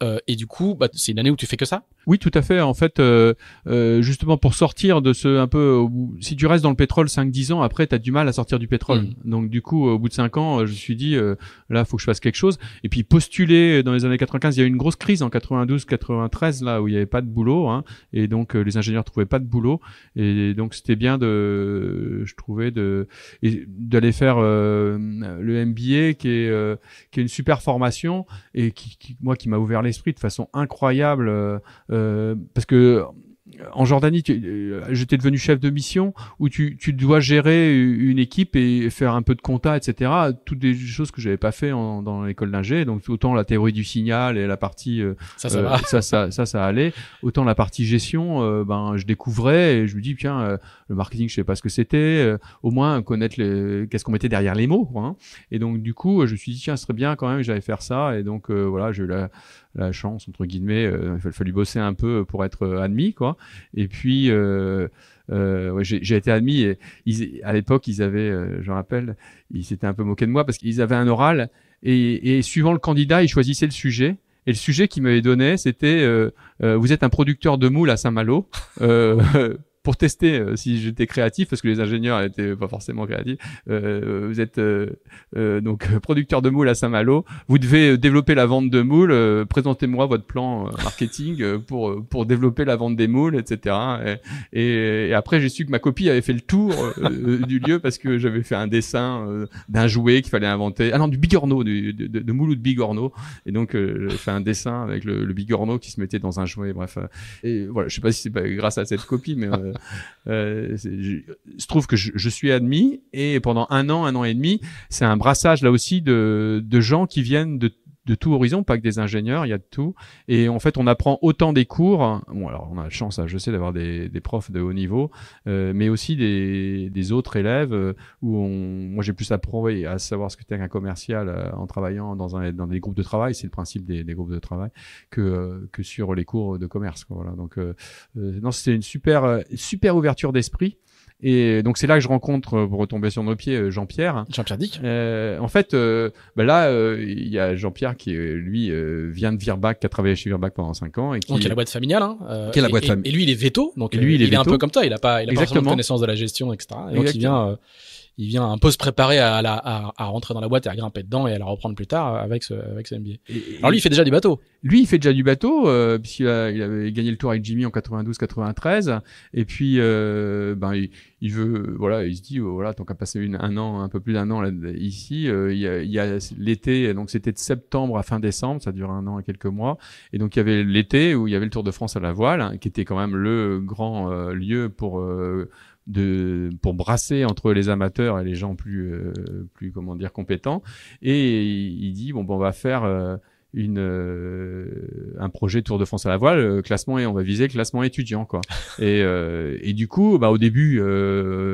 Euh, et du coup, bah, c'est une année où tu fais que ça Oui, tout à fait. En fait, euh, euh, justement pour sortir de ce un peu, si tu restes dans le pétrole 5-10 ans, après, tu as du mal à sortir du pétrole. Mmh. Donc du coup, au bout de 5 ans, je me suis dit, euh, là, faut que je fasse quelque chose. Et puis postuler dans les années 95, il y a eu une grosse crise en 92-93 là où il n'y avait pas de boulot, hein, et donc les ingénieurs trouvaient pas de boulot. Et donc c'était bien de, je trouvais de d'aller faire le MBA qui est qui est une super formation et qui, qui moi qui m'a ouvert les l'esprit de façon incroyable euh, euh, parce que en Jordanie, euh, j'étais devenu chef de mission où tu, tu dois gérer une équipe et faire un peu de compta, etc. Toutes des choses que j'avais pas fait en, dans l'école d'ingé. Donc autant la théorie du signal et la partie euh, ça, ça, euh, ça, ça, ça, ça, allait. Autant la partie gestion, euh, ben je découvrais et je me dis tiens euh, le marketing, je sais pas ce que c'était. au moins connaître qu'est-ce qu'on mettait derrière les mots. Quoi, hein. Et donc du coup, je me suis dit tiens, ce serait bien quand même que j'allais faire ça. Et donc voilà, j'ai eu la, la chance entre guillemets. il a fallu bosser un peu pour être admis quoi. Et puis, euh, euh, j'ai été admis. Et à l'époque, ils avaient, euh, je rappelle, ils s'étaient un peu moqués de moi parce qu'ils avaient un oral et, et, suivant le candidat, ils choisissaient le sujet. Et le sujet qu'ils m'avaient donné, c'était euh, euh, vous êtes un producteur de moules à Saint-Malo. Euh, pour tester euh, si j'étais créatif, parce que les ingénieurs n'étaient pas forcément créatifs. Euh, vous êtes euh, euh donc producteur de moules à Saint-Malo. Vous devez développer la vente de moules. Présentez-moi votre plan marketing pour pour développer la vente des moules, etc. Et, et, et après, j'ai su que ma copie avait fait le tour du lieu parce que j'avais fait un dessin d'un jouet qu'il fallait inventer. Ah non, du bigorneau, du, de, de, de moule ou de bigorneau. Et donc, j'ai fait un dessin avec le, le, bigorneau qui se mettait dans un jouet. Bref. Et voilà, je sais pas si c'est grâce à cette copie, mais euh, je, je, trouve que je, je, suis admis et pendant un an, un an et demi, c'est un brassage là aussi de, de gens qui viennent de, de tout horizon, pas que des ingénieurs, il y a de tout. Et en fait, on apprend autant des cours. Bon, alors on a la chance, je sais, d'avoir des, des profs de haut niveau, euh, mais aussi des, des autres élèves euh, où on, moi j'ai plus appris à savoir ce que c'était qu'un commercial euh, en travaillant dans un dans des groupes de travail, c'est le principe des, des, groupes de travail, que que sur les cours de commerce. Quoi, voilà. Donc non, c'était une super super ouverture d'esprit. Et donc c'est là que je rencontre, euh, pour retomber sur nos pieds, euh, Jean-Pierre. Jean-Pierre Dick. Euh, en fait, euh, bah là, euh, il y a Jean-Pierre qui, lui, vient de Virbac, qui a travaillé chez Virbac pendant 5 ans. Et qui... Donc il a la boîte familiale. Hein, qui a la boîte et, et, lui, il est veto. Donc lui, il, est, il est un peu comme toi. Il a pas, il a pas connaissance de la gestion, etc. Et donc il vient il vient un peu se préparer à, la, à, à, rentrer dans la boîte et à grimper dedans et à la reprendre plus tard avec ce, avec ce MBA. Alors lui, il fait déjà du bateau. Lui, il fait déjà du bateau, euh, puisqu'il a, il avait gagné le tour avec Jimmy en 92-93. Et puis, euh, ben, il, il, veut, voilà, il se dit, oh, voilà, tant qu'à passer une, un an, un peu plus d'un an là, ici, euh, il y a, il y a l'été, donc c'était de septembre à fin décembre, ça dure un an et quelques mois. Et donc, il y avait l'été où il y avait le Tour de France à la voile, hein, qui était quand même le grand euh, lieu pour euh, de pour brasser entre les amateurs et les gens plus euh, plus comment dire compétents. Et il dit bon, bon on va faire euh, une euh, un projet Tour de France à la voile classement et on va viser classement étudiant quoi. Et et du coup bah au début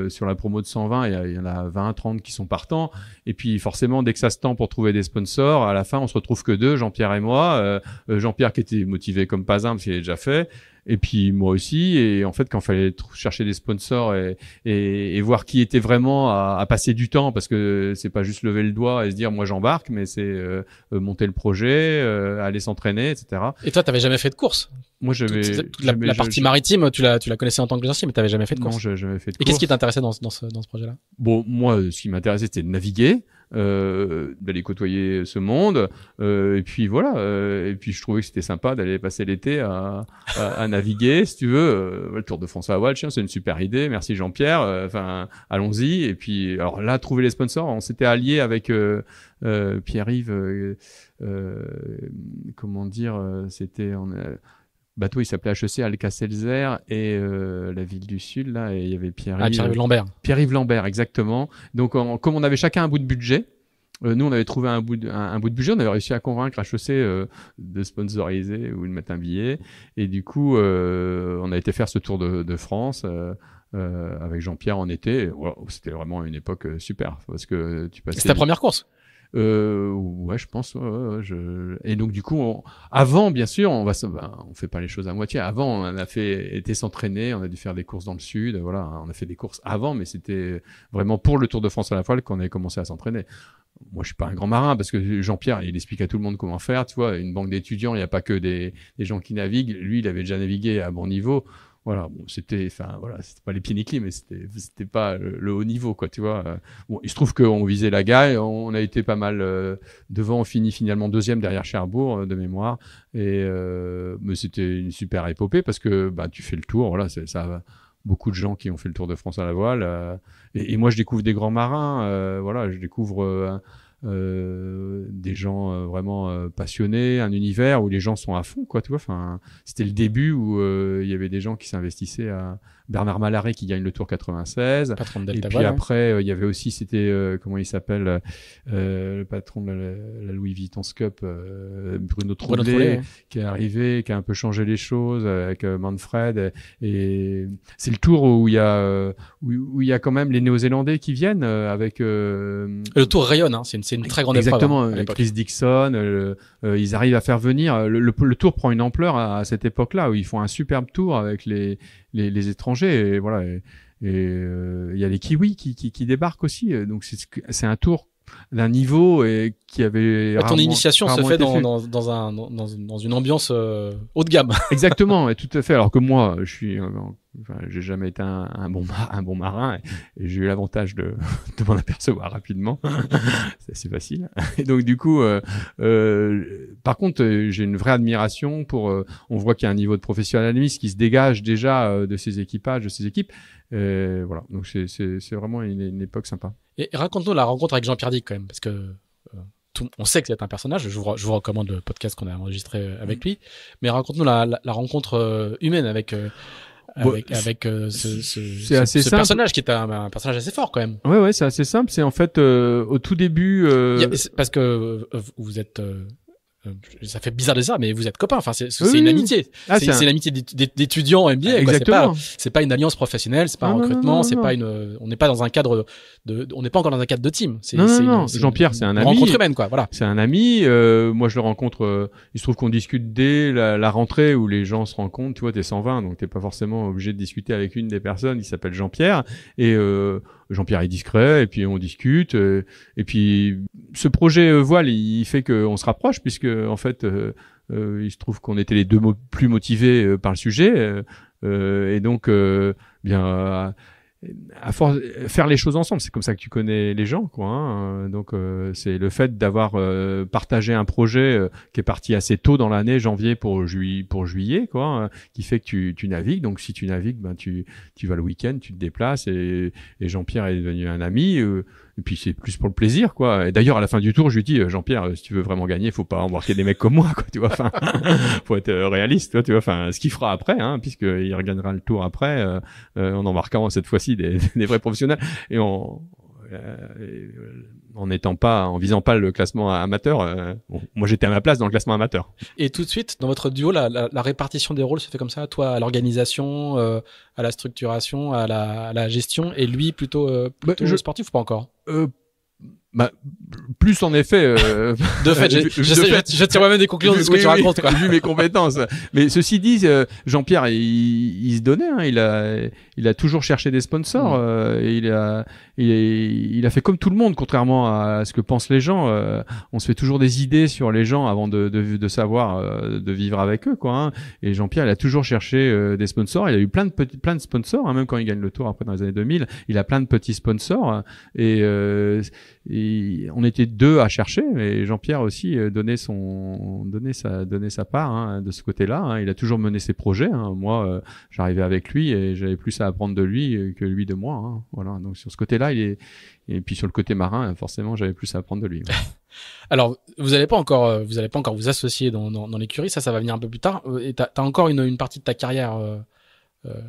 sur la promo de 120 il y, en a 20 30 qui sont partants. Et puis forcément dès que ça se tend pour trouver des sponsors à la fin on se retrouve que deux Jean-Pierre et moi. Jean-Pierre qui était motivé comme pas un parce qu'il avait déjà fait et puis moi aussi. Et en fait, quand fallait chercher des sponsors et, et, et, voir qui était vraiment à, à, passer du temps, parce que c'est pas juste lever le doigt et se dire moi j'embarque, mais c'est euh, euh, monter le projet, euh, aller s'entraîner, etc. Et toi, t'avais jamais fait de course? Moi, j'avais la, la, partie maritime, tu la tu la connaissais en tant que licencié, mais t'avais jamais fait de course. Non, jamais fait de Et qu'est-ce qui t'intéressait dans, dans ce dans ce projet-là? Bon, moi, ce qui m'intéressait, c'était de naviguer d'aller côtoyer ce monde. Euh, et puis voilà. Euh, et puis je trouvais que c'était sympa d'aller passer l'été à, à, à, naviguer, si tu veux. Euh, le Tour de France à voile, c'est une super idée. Merci Jean-Pierre. Euh, enfin, allons-y. Et puis alors là, trouver les sponsors. On s'était allié avec Pierre-Yves. comment dire C'était bateau il s'appelait HEC Alcacelser et euh, la ville du Sud là et il y avait Pierre-Yves ah, Pierre Lambert. Pierre-Yves Lambert exactement. Donc comme on avait chacun un bout de budget euh, nous on avait trouvé un bout de, un, bout de budget on avait réussi à convaincre HEC euh, de sponsoriser ou de mettre un billet. Et du coup euh, on a été faire ce tour de, de France avec Jean-Pierre en été. C'était vraiment une époque super parce que tu passais c'était ta première course euh, ouais, je pense. Ouais, je... Et donc du coup, on... avant, bien sûr, on va, ben, on fait pas les choses à moitié. Avant, on a fait, été s'entraîner, on a dû faire des courses dans le sud. Voilà, on a fait des courses avant, mais c'était vraiment pour le Tour de France à la fois qu'on avait commencé à s'entraîner. Moi, je suis pas un grand marin parce que Jean-Pierre, il explique à tout le monde comment faire. Tu vois, une banque d'étudiants, il n'y a pas que des gens qui naviguent. Lui, il avait déjà navigué à bon niveau voilà bon c'était enfin voilà c'était pas les pieds ni mais c'était c'était pas le, haut niveau quoi tu vois bon il se trouve qu'on visait la gaille on a été pas mal euh, devant on finit finalement deuxième derrière Cherbourg euh, de mémoire. Et euh, mais c'était une super épopée parce que bah tu fais le tour voilà c'est ça beaucoup de gens qui ont fait le tour de France à la voile et, et, moi je découvre des grands marins voilà je découvre euh, des gens euh, vraiment euh, passionnés, un univers où les gens sont à fond, quoi, tu vois. Enfin, c'était le début où il y avait des gens qui s'investissaient à Bernard Malaret qui gagne le Tour 96. Patron de Delta et puis après, il y avait aussi, c'était comment il s'appelle, le patron de la, Louis Vuitton Cup, Bruno Troulet, qui est arrivé, qui a un peu changé les choses avec Manfred. Et, c'est le Tour où il y a où, il y a quand même les Néo-Zélandais qui viennent avec. le Tour rayonne, hein, c'est une une très grande Exactement, épreuve. Hein, Chris Dixon, euh, euh, ils arrivent à faire venir. Le, le, tour prend une ampleur à, cette époque-là où ils font un superbe tour avec les, les, les étrangers. Et voilà. Et, euh, il y a les Kiwis qui, qui, qui débarquent aussi. Donc c'est un tour d'un niveau et qui avait ton initiation se fait dans, dans, dans, un dans, dans une ambiance euh, haut de gamme exactement et tout à fait alors que moi je suis euh, enfin, j'ai jamais été un, un, bon un bon marin et, j'ai eu l'avantage de, de m'en apercevoir rapidement. C'est assez facile. Et donc du coup euh, euh par contre j'ai une vraie admiration pour on voit qu'il y a un niveau de professionnalisme qui se dégage déjà de ces équipages de ces équipes. Et voilà. Donc c'est vraiment une, une époque sympa. Et raconte-nous la rencontre avec Jean-Pierre Dick quand même, parce que euh, tout, on sait que c'est un personnage. Je vous, je vous, recommande le podcast qu'on a enregistré euh, avec lui. Mais raconte-nous la, la, la, rencontre euh, humaine avec avec, avec ce, ce, assez ce personnage qui est un, un, personnage assez fort quand même. Ouais ouais, c'est assez simple. C'est en fait au tout début. parce que vous êtes euh, ça fait bizarre de ça, mais vous êtes copains. Enfin, c'est une amitié. Ah, c'est une amitié d'étudiants MBA. Exactement. C'est pas, pas une alliance professionnelle, c'est pas un recrutement, c'est pas une. On n'est pas dans un cadre de. On n'est pas encore dans un cadre de team. Non, non, non. Jean-Pierre, c'est un ami. Rencontre humaine, quoi. Voilà. C'est un ami. Euh, moi, je le rencontre. Euh, il se trouve qu'on discute dès la, la, rentrée où les gens se rencontrent. Tu vois, t'es 120, donc t'es pas forcément obligé de discuter avec une des personnes. Il s'appelle Jean-Pierre et euh, Jean-Pierre est discret et puis on discute euh, et puis ce projet euh, voile il fait qu'on se rapproche puisque en fait euh, il se trouve qu'on était les deux plus motivés par le sujet et donc bien à force faire les choses ensemble c'est comme ça que tu connais les gens quoi hein. donc euh, c'est le fait d'avoir euh, partagé un projet euh, qui est parti assez tôt dans l'année janvier pour juillet pour juillet quoi hein, qui fait que tu, tu navigues donc si tu navigues ben tu tu vas le week-end tu te déplaces et, et Jean-Pierre est devenu un ami et puis c'est plus pour le plaisir, quoi. Et d'ailleurs, à la fin du tour, je lui dis, euh, Jean-Pierre, euh, si tu veux vraiment gagner, faut pas embarquer des mecs comme moi, quoi. Tu vois, enfin, faut être euh, réaliste, tu vois. Enfin, ce qu'il fera après, hein, puisqu'il regagnera le tour après, euh, en embarquant cette fois-ci des, des, vrais professionnels et on en n'étant pas, en visant pas le classement amateur. moi, j'étais à ma place dans le classement amateur. Et tout de suite, dans votre duo, la, la, la répartition des rôles se fait comme ça. Toi, à l'organisation, euh, à la structuration, à la, à la, gestion, et lui plutôt, euh, plutôt bah, je, sportif ou pas encore? Uh. Bah, plus en effet. Euh, de fait, je, je, je, tire moi-même des conclusions de ce que tu racontes. Quoi. Vu mes compétences. Mais ceci dit, euh, Jean-Pierre, il, il, se donnait. Hein, il a, il a toujours cherché des sponsors. Mm. Euh, il a, il, il, a fait comme tout le monde, contrairement à ce que pensent les gens. Euh, on se fait toujours des idées sur les gens avant de, de, de savoir, euh, de vivre avec eux, quoi. Hein. Et Jean-Pierre, il a toujours cherché des sponsors. Il a eu plein de petits, plein de sponsors, hein, même quand il gagne le Tour après dans les années 2000. Il a plein de petits sponsors et, et on était deux à chercher, mais Jean-Pierre aussi euh, donnait son, donnait sa, donnait sa part hein, de ce côté-là. Hein. Il a toujours mené ses projets. Hein. Moi, euh, j'arrivais avec lui et j'avais plus à apprendre de lui euh, que lui de moi. Hein. Voilà. Donc sur ce côté-là, il est, et puis sur le côté marin, forcément, j'avais plus à apprendre de lui. Alors, vous n'allez pas encore, vous allez pas encore vous associer dans, dans, dans l'écurie. Ça, ça va venir un peu plus tard. Et t'as as encore une, une partie de ta carrière euh,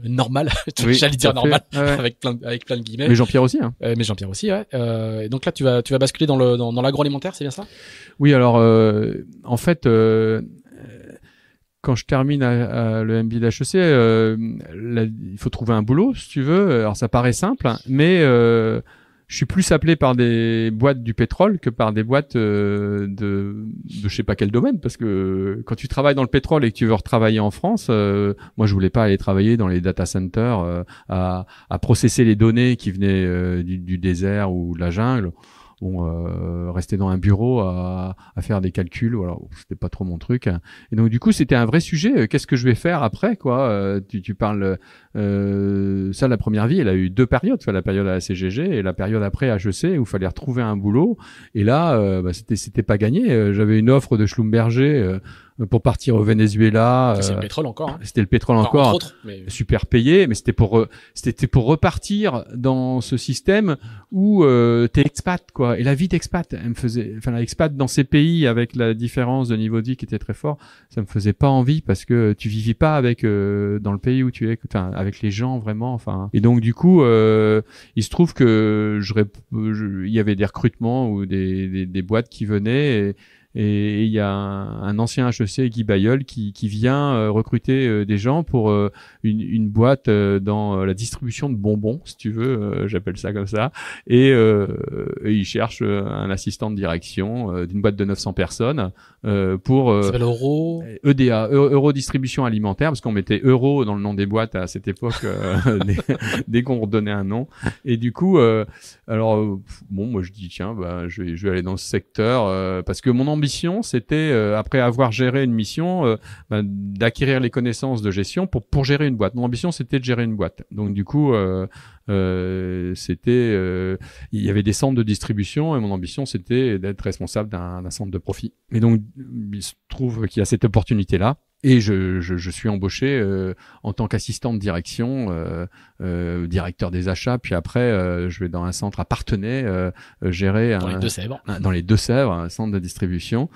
normal, j'allais dire normal, avec plein avec plein de guillemets. Mais Jean-Pierre aussi. Hein. Euh, mais Jean-Pierre aussi, ouais. Euh, et donc là, tu vas tu vas basculer dans le dans, dans l'agroalimentaire, c'est bien ça? Oui, alors en fait. quand je termine à, le MBA d'HEC, il faut trouver un boulot, si tu veux. Alors ça paraît simple, hein, mais je suis plus appelé par des boîtes du pétrole que par des boîtes euh, de, de je sais pas quel domaine parce que quand tu travailles dans le pétrole et que tu veux retravailler en France, euh, moi je voulais pas aller travailler dans les data centers euh, à, à processer les données qui venaient du, du, désert ou de la jungle bon, euh, rester dans un bureau à, à faire des calculs, voilà, c'était pas trop mon truc. Et donc du coup, c'était un vrai sujet. Euh, qu'est-ce que je vais faire après, quoi euh, tu, parles euh, ça, la première vie, elle a eu deux périodes, la période à la CGG et la période après à HEC où il fallait retrouver un boulot. Et là, euh, bah, c'était c'était pas gagné. J'avais une offre de Schlumberger pour partir au Venezuela. C'est le pétrole encore. Hein. C'était le pétrole encore, super payé, mais c'était pour c'était pour repartir dans ce système où euh, t'es expat quoi. Et la vie d'expat, elle me faisait, enfin l'expat dans ces pays avec la différence de niveau de vie qui était très fort, ça me faisait pas envie parce que tu vivis pas avec euh, dans le pays où tu es, enfin avec les gens vraiment, enfin. Et donc du coup, euh, il se trouve que je, il y avait des recrutements ou des, des, des boîtes qui venaient. Et, et il y a un, ancien HEC, Guy Bayeul, qui, qui vient euh, recruter euh, des gens pour euh, une, une, boîte dans la distribution de bonbons, si tu veux, j'appelle ça comme ça. Et, et il cherche un assistant de direction d'une boîte de 900 personnes pour... Euro EDA, Euro Distribution Alimentaire, parce qu'on mettait Euro dans le nom des boîtes à cette époque, dès, dès qu'on redonnait un nom. Et du coup, alors, bon, moi je dis, tiens, bah, je, vais, je vais aller dans ce secteur, parce que mon ambition c'était, euh, après avoir géré une mission, euh, bah, d'acquérir les connaissances de gestion pour, pour gérer une boîte. Mon ambition, c'était de gérer une boîte. Donc du coup, euh, c'était, il y avait des centres de distribution et mon ambition, c'était d'être responsable d'un centre de profit. Et donc, il se trouve qu'il y a cette opportunité-là. et je, je, suis embauché en tant qu'assistant de direction, euh, directeur des achats, puis après euh, je vais dans un centre à Partenay euh, gérer dans un, les Deux-Sèvres. dans les Deux-Sèvres, un centre de distribution.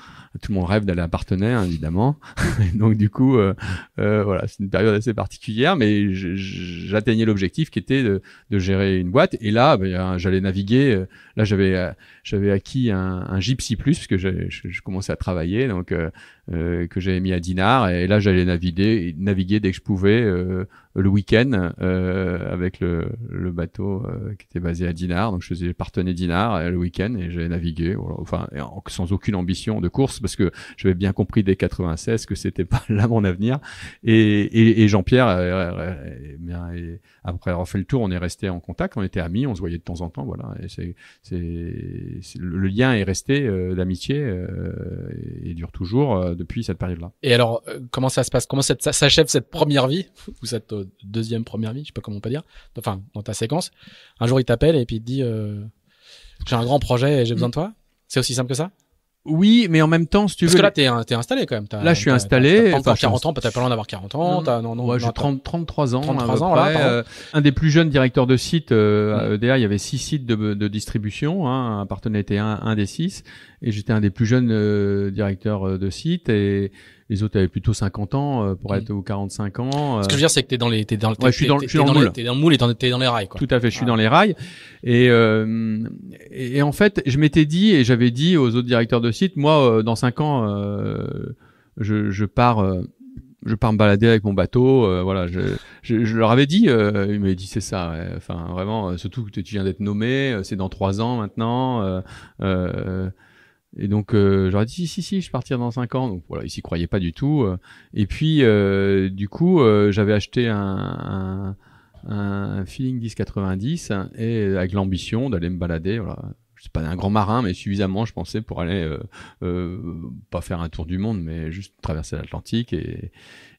Tout monde rêve d'aller à Partenay, hein, évidemment. Et donc du coup, euh, euh, voilà, c'est une période assez particulière, mais j'atteignais l'objectif qui était de, de gérer une boîte. Et là, ben, j'allais naviguer. euh, Là, j'avais euh, j'avais acquis un, un Gypsy Plus parce que j'ai- je, je commençais à travailler, donc euh, euh, que j'avais mis à Dinard. Et là, j'allais naviguer, naviguer dès que je pouvais euh, le week-end euh, avec le, le bateau euh, qui était basé à Dinard. Donc, je faisais partenais Dinard euh, le week-end et naviguer. Voilà. Enfin, sans aucune ambition de course parce que j'avais bien compris dès 96 que c'était pas là mon avenir. Et, et, et Jean-Pierre, euh, euh, eh bien, et après avoir fait le tour, on est resté en contact, on était amis, on se voyait de temps en temps, voilà. Et c'est, c'est, le lien est resté euh, d'amitié euh, et, dure toujours euh, depuis cette période-là. Et alors, euh, comment ça se passe? Comment s'achève cette première vie? Ou cette euh, deuxième première vie Je sais pas comment on peut dire. Enfin, dans ta séquence, un jour il t'appelle et puis il te dit euh, j'ai un grand projet et j'ai besoin de toi. C'est aussi simple que ça? Oui, mais en même temps, si tu Parce veux, que là, t'es installé quand même. T'as- Là, je suis t'as- installé. T'as pas Enfin, encore je suis 40 ans, peut-être pas loin d'avoir 40 ans. Non, t'as- non, non, Ouais, j'ai t'as- 30, 33 ans. 33 à peu ans, pardon. Euh, un des plus jeunes directeurs de site euh, Mm. à EDA, il y avait six sites de, de distribution. Hein, un partenaire était un, un des six, et j'étais un des plus jeunes euh, directeurs euh, de site, et les autres avaient plutôt 50 ans euh, pour Mm. être ou 45 ans. Ce que je euh, veux dire, c'est que t'es dans les, t'es dans, le- Ouais, je suis t'es- dans- t'es- je suis t'es dans le moule. T'es dans le moule et t'es dans les rails, quoi. Tout à fait, je suis Ah. dans les rails. Et, euh, et, et en fait, je m'étais dit, et j'avais dit aux autres directeurs de site, moi, euh, dans cinq ans, euh, je, je pars. euh, je pars me balader avec mon bateau, euh, voilà. Je, je, je leur avais dit, euh, ils m'avaient dit c'est ça. ouais. Enfin, vraiment, surtout que tu viens d'être nommé, c'est dans trois ans maintenant. euh, euh, et donc, euh, j'aurais dit si, si, si, je partirai dans cinq ans. Donc voilà, ils s'y croyaient pas du tout. euh. Et puis, euh, du coup, euh, j'avais acheté un, un, un feeling 1090 hein, et avec l'ambition d'aller me balader. Voilà. Je suis pas un grand marin, mais suffisamment, je pensais, pour aller euh, euh, pas faire un tour du monde, mais juste traverser l'Atlantique et,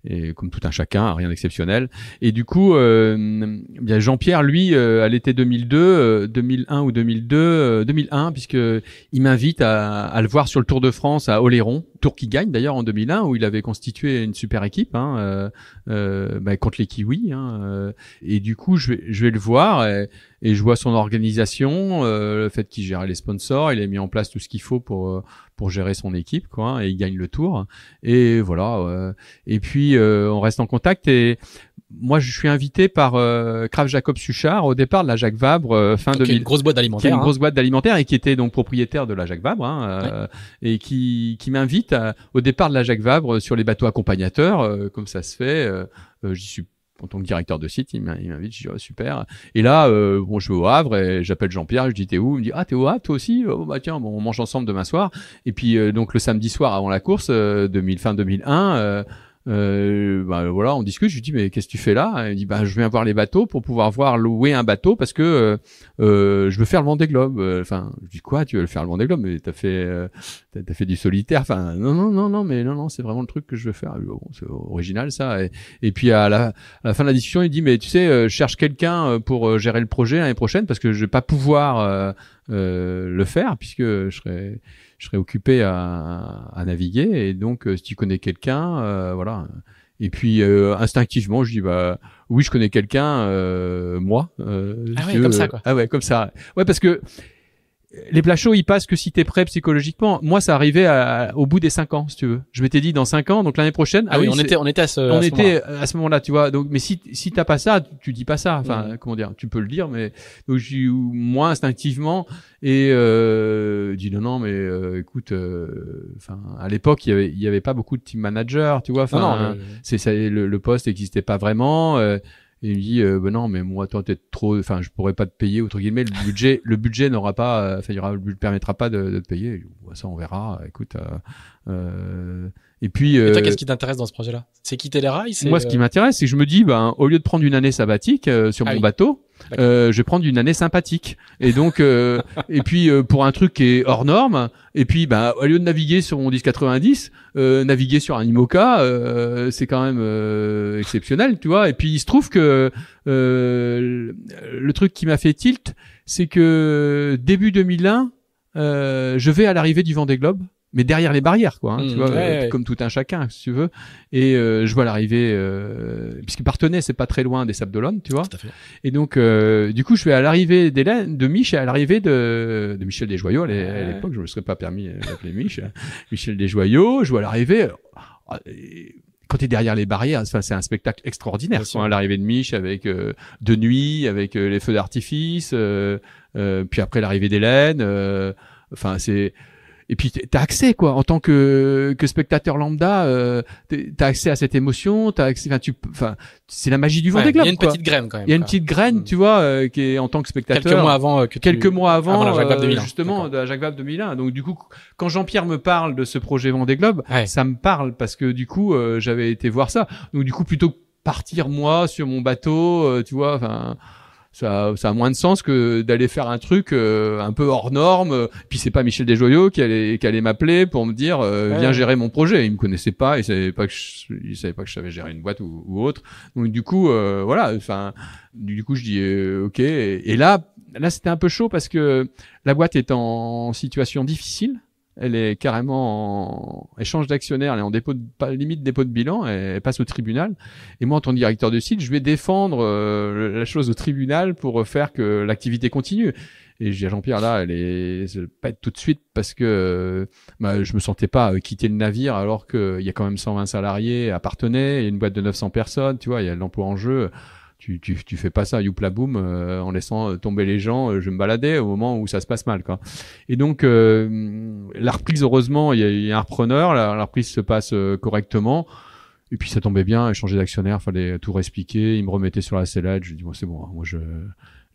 et comme tout un chacun, rien d'exceptionnel. Et du coup, euh, bien Jean-Pierre, lui, euh, à l'été 2002, euh, 2001 ou 2002, euh, 2001, puisque il m'invite à, à le voir sur le Tour de France à Oléron, tour qui gagne d'ailleurs en 2001, où il avait constitué une super équipe hein, euh, euh, bah, contre les Kiwis. Hein, euh, et du coup, je vais, je vais le voir et, et je vois son organisation, euh, le fait qu'il gérait les sponsors, il a mis en place tout ce qu'il faut pour euh, pour gérer son équipe, quoi, et il gagne le tour. Et voilà. euh, et puis euh, on reste en contact et moi je suis invité par euh, Kraft Jacob Suchard au départ de la Jacques Vabre euh, fin Donc, il y a 2000 une grosse boîte qui est alimentaire. une hein. grosse boîte d'alimentaire et qui était donc propriétaire de la Jacques Vabre hein, euh, et qui, qui m'invite au départ de la Jacques Vabre sur les bateaux accompagnateurs euh, comme ça se fait j'y suis en tant que directeur de site, il m'in- il m'invite, je dis oh, super. Et là, euh, bon, je vais au Havre et j'appelle Jean-Pierre, je dis t'es où? Il me dit ah t'es au Havre toi aussi? Oh, Bah tiens, on mange ensemble demain soir. Et puis euh, donc le samedi soir avant la course, euh, 2000 fin 2001. Euh, euh, bah, voilà, on discute. Je lui dis mais qu'est-ce que tu fais là? Il dit bah je viens voir les bateaux pour pouvoir voir louer un bateau parce que euh, euh, je veux faire le Vendée Globe. Euh, Enfin, je dis quoi Tu veux le faire le Vendée Globe? Mais t'as fait euh, t'as fait du solitaire. Enfin non non non non mais non non c'est vraiment le truc que je veux faire. Bon, c'est original ça. Et, puis à la, fin de la discussion, il dit mais tu sais, euh, je cherche quelqu'un euh, pour euh, gérer le projet l'année prochaine parce que je vais pas pouvoir euh, euh, le faire puisque je serai je serai occupé à, à naviguer et donc euh, si tu connais quelqu'un, euh, voilà. Et puis euh, instinctivement, je dis bah oui, je connais quelqu'un, euh, moi. euh, Ah ouais, comme ça, quoi. Ah ouais, comme ça. Ouais, parce que les plats chauds, ils passent que si t'es prêt psychologiquement. Moi, ça arrivait à- au bout des cinq ans, si tu veux. Je m'étais dit dans cinq ans, donc l'année prochaine. Ah oui, on était, on était à ce. on à ce était moment-là. à ce moment-là, tu vois. Donc, mais si si t'as pas ça, tu, tu dis pas ça. Enfin, Mhm. comment dire Tu peux le dire, mais donc j'ai eu moi instinctivement et euh, dit non non, mais écoute, euh, enfin à l'époque il y avait il y avait pas beaucoup de team managers, tu vois. Enfin, euh, c'est ça, le, le poste n'existait pas vraiment. euh, et il me dit, euh, ben non, mais moi, toi, t'es trop, enfin, je pourrais pas te payer, entre guillemets, le budget, le budget n'aura pas, euh, enfin, il y aura, le permettra pas de, de te payer. Je dis, Ouais, ça, on verra. Écoute, euh, euh, et puis, Et toi, euh, qu'est-ce qui t'intéresse dans ce projet-là? C'est quitter les rails c'est, moi, ce qui euh, m'intéresse, c'est que je me dis, ben, au lieu de prendre une année sabbatique euh, sur Ah mon oui. bateau, euh, je vais prendre une année sympathique. Et donc, euh, et puis euh, pour un truc qui est hors norme, et puis, ben, au lieu de naviguer sur mon 1090, euh, naviguer sur un IMOCA, euh, c'est quand même euh, exceptionnel, tu vois. Et puis, il se trouve que euh, le- truc qui m'a fait tilt, c'est que début 2001, euh, je vais à l'arrivée du Vendée Globe mais derrière les barrières, quoi. Hein, Mmh, tu vois, ouais, euh, ouais. comme tout un chacun, si tu veux. Et euh, je vois l'arrivée, euh, puisque Partenay, c'est pas très loin des Sables d'Olonne, tu vois. Tout à fait. Et donc, euh, du coup, je vais à l'arrivée d'Hélène, de Mich et à l'arrivée de, de Michel Desjoyaux. À l'époque, je me serais pas permis euh, d'appeler Mich. hein. Michel Desjoyaux, je vois l'arrivée. euh, et Quand t'es derrière les barrières, enfin, c'est un spectacle extraordinaire. Quoi, hein, L'arrivée de Mich avec euh, de nuit, avec euh, les feux d'artifice, euh, euh, puis après l'arrivée d'Hélène. euh, Enfin, c'est et puis t'as accès quoi en tant que que spectateur lambda, euh, t'as accès à cette émotion, t'as accès, enfin tu, enfin c'est la magie du Ouais, Vendée il y a une quoi. petite graine quand même. Il y a une quoi. petite graine, Mm. tu vois, euh, qui est en tant que spectateur. Quelques mois avant euh, que tu- Quelques mois avant, Avant la Jacques Vabre euh, 2001, justement, de la Jacques Vabre 2001. Donc du coup, quand Jean-Pierre me parle de ce projet Vendée Globe, Ouais. ça me parle parce que du coup, euh, j'avais été voir ça. Donc du coup, plutôt que partir moi sur mon bateau, euh, tu vois, enfin. Ça, ça a moins de sens que d'aller faire un truc euh, un peu hors norme. Puis c'est pas Michel Desjoyaux qui allait, qui allait m'appeler pour me dire euh, Ouais. viens gérer mon projet. Il me connaissait pas, il savait pas que je, il savait pas que je savais gérer une boîte ou, ou autre. Donc du coup, euh, voilà. Enfin, du coup, je dis euh, ok. Et, et là, là, c'était un peu chaud parce que la boîte est en situation difficile. Elle est carrément en échange d'actionnaires, elle est en dépôt de, limite dépôt de bilan, elle, elle passe au tribunal. Et moi, en tant que directeur de site, je vais défendre euh, la chose au tribunal pour faire que l'activité continue. Et je dis à Jean-Pierre là, elle est, va pas être tout de suite parce que euh, bah, je me sentais pas euh, quitter le navire alors qu'il y a quand même 120 salariés à Partenay, il y a une boîte de 900 personnes, tu vois, il y a l'emploi en jeu tu, tu, tu fais pas ça youpla boum euh, en laissant euh, tomber les gens euh, je me baladais au moment où ça se passe mal quoi. Et donc euh, la reprise heureusement il y y a un repreneur la, la reprise se passe euh, correctement. Et puis ça tombait bien échanger d'actionnaire fallait tout réexpliquer. Il me remettait sur la sellette. Je dis bon c'est bon hein, moi je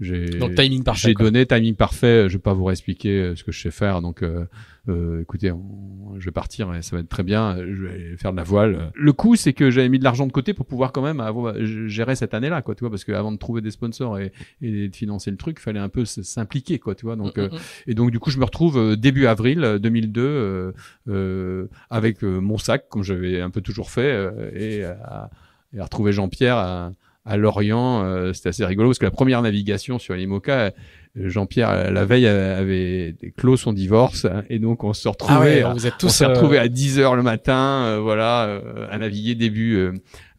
j'ai Donc timing parfait. j'ai quoi. donné timing parfait. Je vais pas vous réexpliquer euh, ce que je sais faire. Donc, euh, euh, écoutez, on- je vais partir et ça va être très bien. Je vais faire de la voile. Le coup, c'est que j'avais mis de l'argent de côté pour pouvoir quand même avoir, gérer cette année-là, quoi. Tu vois, parce que avant de trouver des sponsors et, et de financer le truc, il fallait un peu s'impliquer, quoi. Tu vois. Donc, Mm, euh, mm, mm. et donc du coup, je me retrouve euh, début avril euh, 2002 euh, euh, avec euh, mon sac, comme j'avais un peu toujours fait, euh, et, à, et à retrouver Jean-Pierre à, à Lorient. euh, C'était assez rigolo parce que la première navigation sur l'IMOCA, euh, Jean-Pierre euh, la veille avait clos son divorce hein, et donc on se retrouvait. Ah ouais, vous êtes on tous. s'est euh, retrouvé à 10 heures le matin, euh, voilà, euh, à naviguer début euh,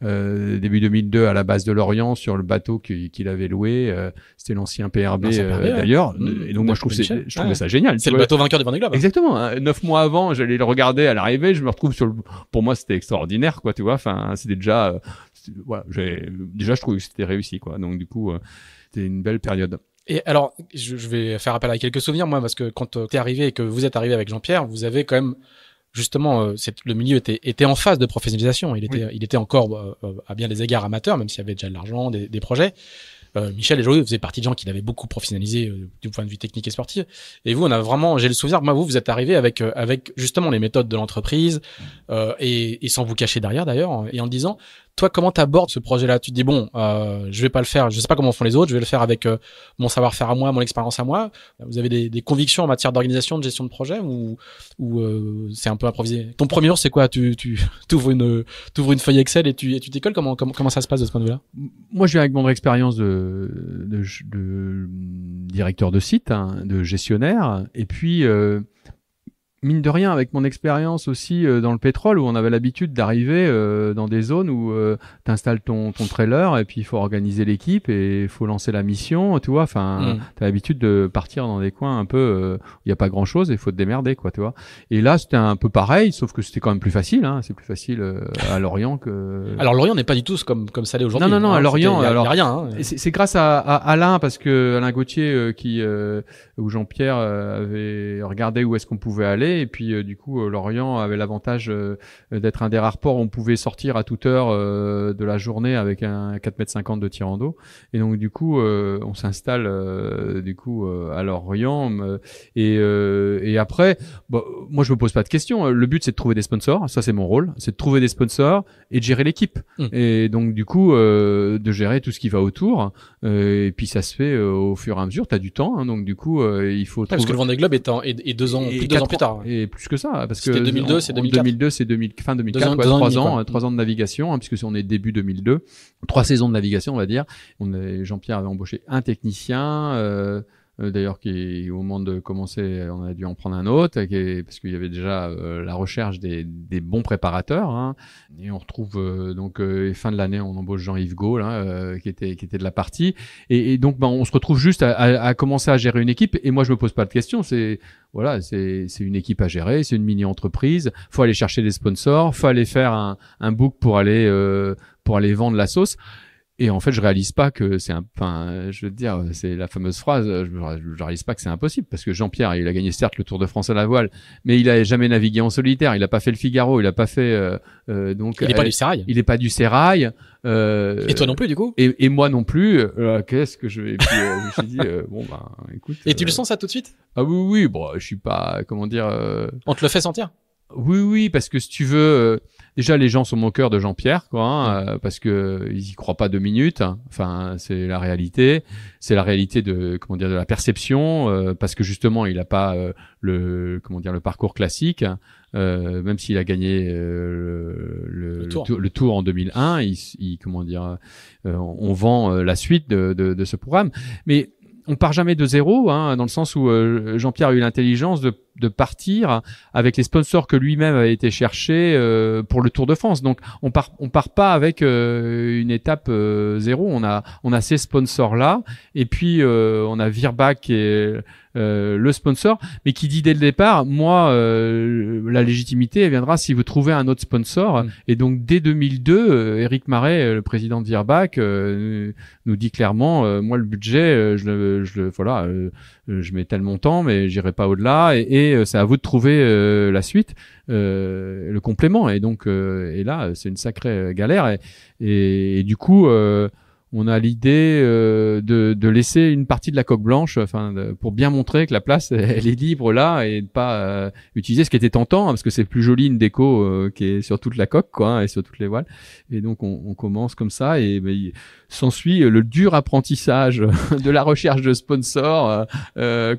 euh, début 2002 à la base de Lorient sur le bateau qu'il avait loué. euh, C'était l'ancien PRB euh, d'ailleurs. Mmh. Et donc moi je trouve je trouvais ça génial. C'est le bateau vainqueur du Vendée Globe. Exactement. hein. Neuf mois avant, j'allais le regarder à l'arrivée. Je me retrouve sur le. Pour moi, c'était extraordinaire, quoi. Tu vois. Enfin, c'était déjà. Euh, voilà. j'ai- Déjà, je trouvais que c'était réussi, quoi. Donc, du coup, euh, c'était une belle période. Et alors, je, je vais faire appel à quelques souvenirs, moi, parce que quand tu es arrivé et que vous êtes arrivé avec Jean-Pierre, vous avez quand même, justement, euh, c'est- le milieu était, était en phase de professionnalisation. Il était, il était encore, euh, euh, à bien des égards, amateur, même s'il y avait déjà de l'argent, des, des projets. Euh, Michel et Joël faisait partie de gens qui l'avaient beaucoup professionnalisé euh, du point de vue technique et sportif. Et vous, on a vraiment, j'ai le souvenir, moi, vous, vous êtes arrivé avec, euh, avec justement les méthodes de l'entreprise euh, et, et sans vous cacher derrière d'ailleurs, et en disant, toi, comment t'abordes ce projet-là? Tu te dis bon, euh, je vais pas le faire, je sais pas comment font les autres, je vais le faire avec euh, mon savoir-faire à moi, mon expérience à moi. Vous avez des, convictions en matière d'organisation, de gestion de projet ou euh, c'est un peu improvisé? Ton premier jour, c'est quoi? Tu t'ouvres une feuille Excel et tu et t'écoles? Comment, ça se passe de ce point de vue-là? Moi, je viens avec mon expérience de directeur de site, hein, de gestionnaire, et puis euh, mine de rien, avec mon expérience aussi euh, dans le pétrole, où on avait l'habitude d'arriver euh, dans des zones où tu installes ton, ton trailer et puis il faut organiser l'équipe et il faut lancer la mission, tu vois. Enfin, Mm. t'as l'habitude de partir dans des coins un peu euh, où il y a pas grand chose et il faut te démerder, quoi, tu vois. Et là, c'était un peu pareil, sauf que c'était quand même plus facile. Hein, c'est plus facile euh, à Lorient que. Alors Lorient n'est pas du tout comme comme ça l'est aujourd'hui. Non, non, non, Hein, à Lorient, y a- alors- y a rien. hein. C'est grâce à, à Alain parce que Alain Gauthier euh, qui euh, où Jean-Pierre euh, avait regardé où est-ce qu'on pouvait aller et puis euh, du coup euh, Lorient avait l'avantage euh, d'être un des rares ports où on pouvait sortir à toute heure euh, de la journée avec un 4 mètres 50 de tirant d'eau et donc du coup euh, on s'installe euh, du coup euh, à Lorient euh, et euh, et après bon, moi je me pose pas de questions le but c'est de trouver des sponsors ça c'est mon rôle c'est de trouver des sponsors et de gérer l'équipe Mm. et donc du coup euh, de gérer tout ce qui va autour euh, et puis ça se fait euh, au fur et à mesure. T'as du temps, hein, donc du coup euh, il faut Ouais, parce que trouver- le Vendée Globe est, en, est, est deux ans, et plus de deux ans plus tard. Et plus que ça, parce que C'était 2002, en- c'est en 2004. 2002, c'est 2000, fin 2004, Deux ans- ouais, deux ans et trois demi, ans, quoi. trois ans de navigation, hein, puisque si on est début 2002, trois saisons de navigation, on va dire. On est- Jean-Pierre avait embauché un technicien. Euh, d'ailleurs qui au moment de commencer, on a dû en prendre un autre, parce qu'il y avait déjà euh, la recherche des, des bons préparateurs. Hein. et on retrouve euh, donc fin de l'année, on embauche Jean-Yves Gaulle, hein, qui était qui était de la partie. Et, donc, ben, on se retrouve juste à, à, commencer à gérer une équipe. Et moi, je me pose pas de questions. C'est voilà, c'est c'est une équipe à gérer, c'est une mini entreprise. Faut aller chercher des sponsors, faut aller faire un, un book pour aller pour aller vendre la sauce. Et en fait, je réalise pas que c'est un, enfin, je veux dire, c'est la fameuse phrase, je, je réalise pas que c'est impossible parce que Jean-Pierre, il a gagné certes le Tour de France à la voile, mais il a jamais navigué en solitaire, il a pas fait le Figaro, il a pas fait, euh, euh donc. Il est pas du Sérail. Il est pas du Sérail. Euh, et toi non plus, du coup? Et, et moi non plus. Euh, Qu'est-ce que je vais, puis, euh, je me suis dit, euh, bon, bah, écoute. Et tu le sens ça tout de suite? Ah oui, oui, bon, je suis pas, comment dire, On te le fait sentir? Oui, oui, parce que si tu veux, déjà les gens sont moqueurs de Jean-Pierre quoi hein, euh, parce que ils y croient pas deux minutes enfin c'est la réalité. C'est la réalité de comment dire de la perception euh, parce que justement il a pas euh, le comment dire le parcours classique même s'il a gagné le, le, tour. en 2001 il, comment dire on vend la suite de, de, de ce programme. Mais on part jamais de zéro, hein, dans le sens où Jean-Pierre a eu l'intelligence de partir avec les sponsors que lui-même avait été chercher euh, pour le Tour de France. Donc on part on part pas avec euh, une étape euh, zéro. On a on a ces sponsors là et puis on a Virbac est le sponsor, mais qui dit dès le départ, moi la légitimité elle viendra si vous trouvez un autre sponsor. Mm. Et donc dès 2002, Eric Marais, le président de Virbac, nous dit clairement, moi le budget, je, je voilà euh, je mets tel montant, mais j'irai pas au-delà. Et, euh, c'est à vous de trouver euh, la suite, le complément. Et donc, et là, c'est une sacrée galère. Et, et du coup on a l'idée euh, de, de, laisser une partie de la coque blanche, enfin, pour bien montrer que la place elle est libre là et de pas euh, utiliser ce qui était tentant, hein, parce que c'est plus joli une déco euh, qui est sur toute la coque, quoi, hein, et sur toutes les voiles. Et donc on, on commence comme ça et ben, s'ensuit le dur apprentissage de la recherche de sponsors,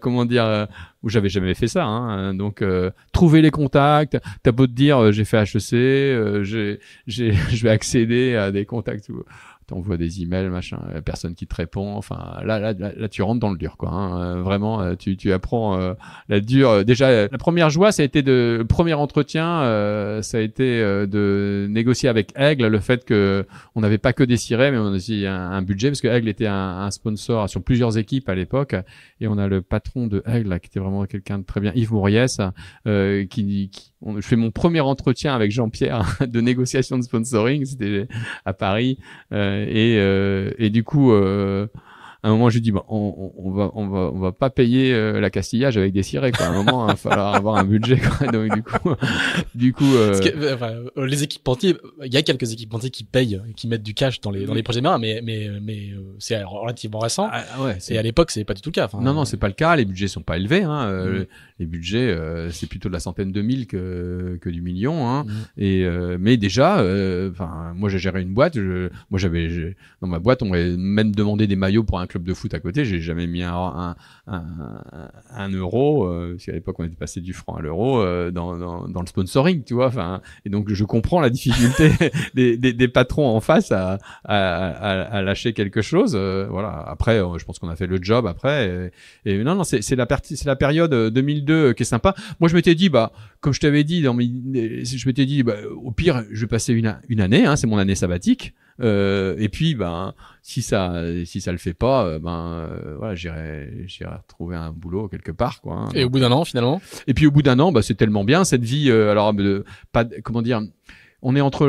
comment dire où j'avais jamais fait ça. Hein. Donc, trouver les contacts. T'as beau te dire, j'ai fait HEC, j'ai, j'ai, je vais accéder à des contacts t'envoies des emails, machin, personne qui te répond. Enfin, là, là, là, tu rentres dans le dur, quoi. Hein. Euh, vraiment, euh, tu, tu apprends euh, la dure. Déjà, la première joie, ça a été de le premier entretien, ça a été de négocier avec Aigle le fait que on n'avait pas que des cirés, mais on a aussi un, budget parce que Aigle était un, sponsor sur plusieurs équipes à l'époque, et on a le patron de Aigle qui était vraiment quelqu'un de très bien, Yves Mouriès, qui, qui je fais mon premier entretien avec Jean-Pierre de négociation de sponsoring, c'était à Paris, et, euh, et du coup, euh, à un moment, je dis, bah, on, on, va, on va, on va pas payer euh, la castillage avec des cirés, quoi. À un moment, il va falloir avoir un budget, quoi. Donc, du coup, du coup, euh... que, enfin, les équipementiers, il y a quelques équipementiers qui payent, qui mettent du cash dans les, dans les projets marins, mais, mais, mais euh, c'est relativement récent. Ah, ouais, et à l'époque, c'est pas du tout le cas. Enfin, non, non, c'est pas le cas. Les budgets sont pas élevés, hein. Mm. Les budgets, c'est plutôt de la centaine de mille que, que du million, hein. Mm. Et, mais déjà, enfin, moi, j'ai géré une boîte. Je, moi, j'avais, dans ma boîte, on m'avait même demandé des maillots pour un club de foot à côté, j'ai jamais mis un, un, un, euro, euh, parce qu'à l'époque on était passé du franc à l'euro euh, dans, dans, dans, le sponsoring, tu vois. Enfin, et donc je comprends la difficulté des, des, des, patrons en face à, à, à, lâcher quelque chose. Euh, voilà. Après, je pense qu'on a fait le job après. Et, non, non, c'est la, c'est la période 2002 qui est sympa. Moi, je m'étais dit, bah, comme je t'avais dit, dans mes, je m'étais dit, bah, au pire, je vais passer une, une année, hein, c'est mon année sabbatique. Euh, et puis, ben, si ça, si ça le fait pas, euh, ben, euh, voilà, j'irai, j'irai retrouver un boulot quelque part, quoi. Hein. Et au bout d'un an, finalement? Et puis au bout d'un an, bah, c'est tellement bien cette vie. alors, pas, comment dire on est entre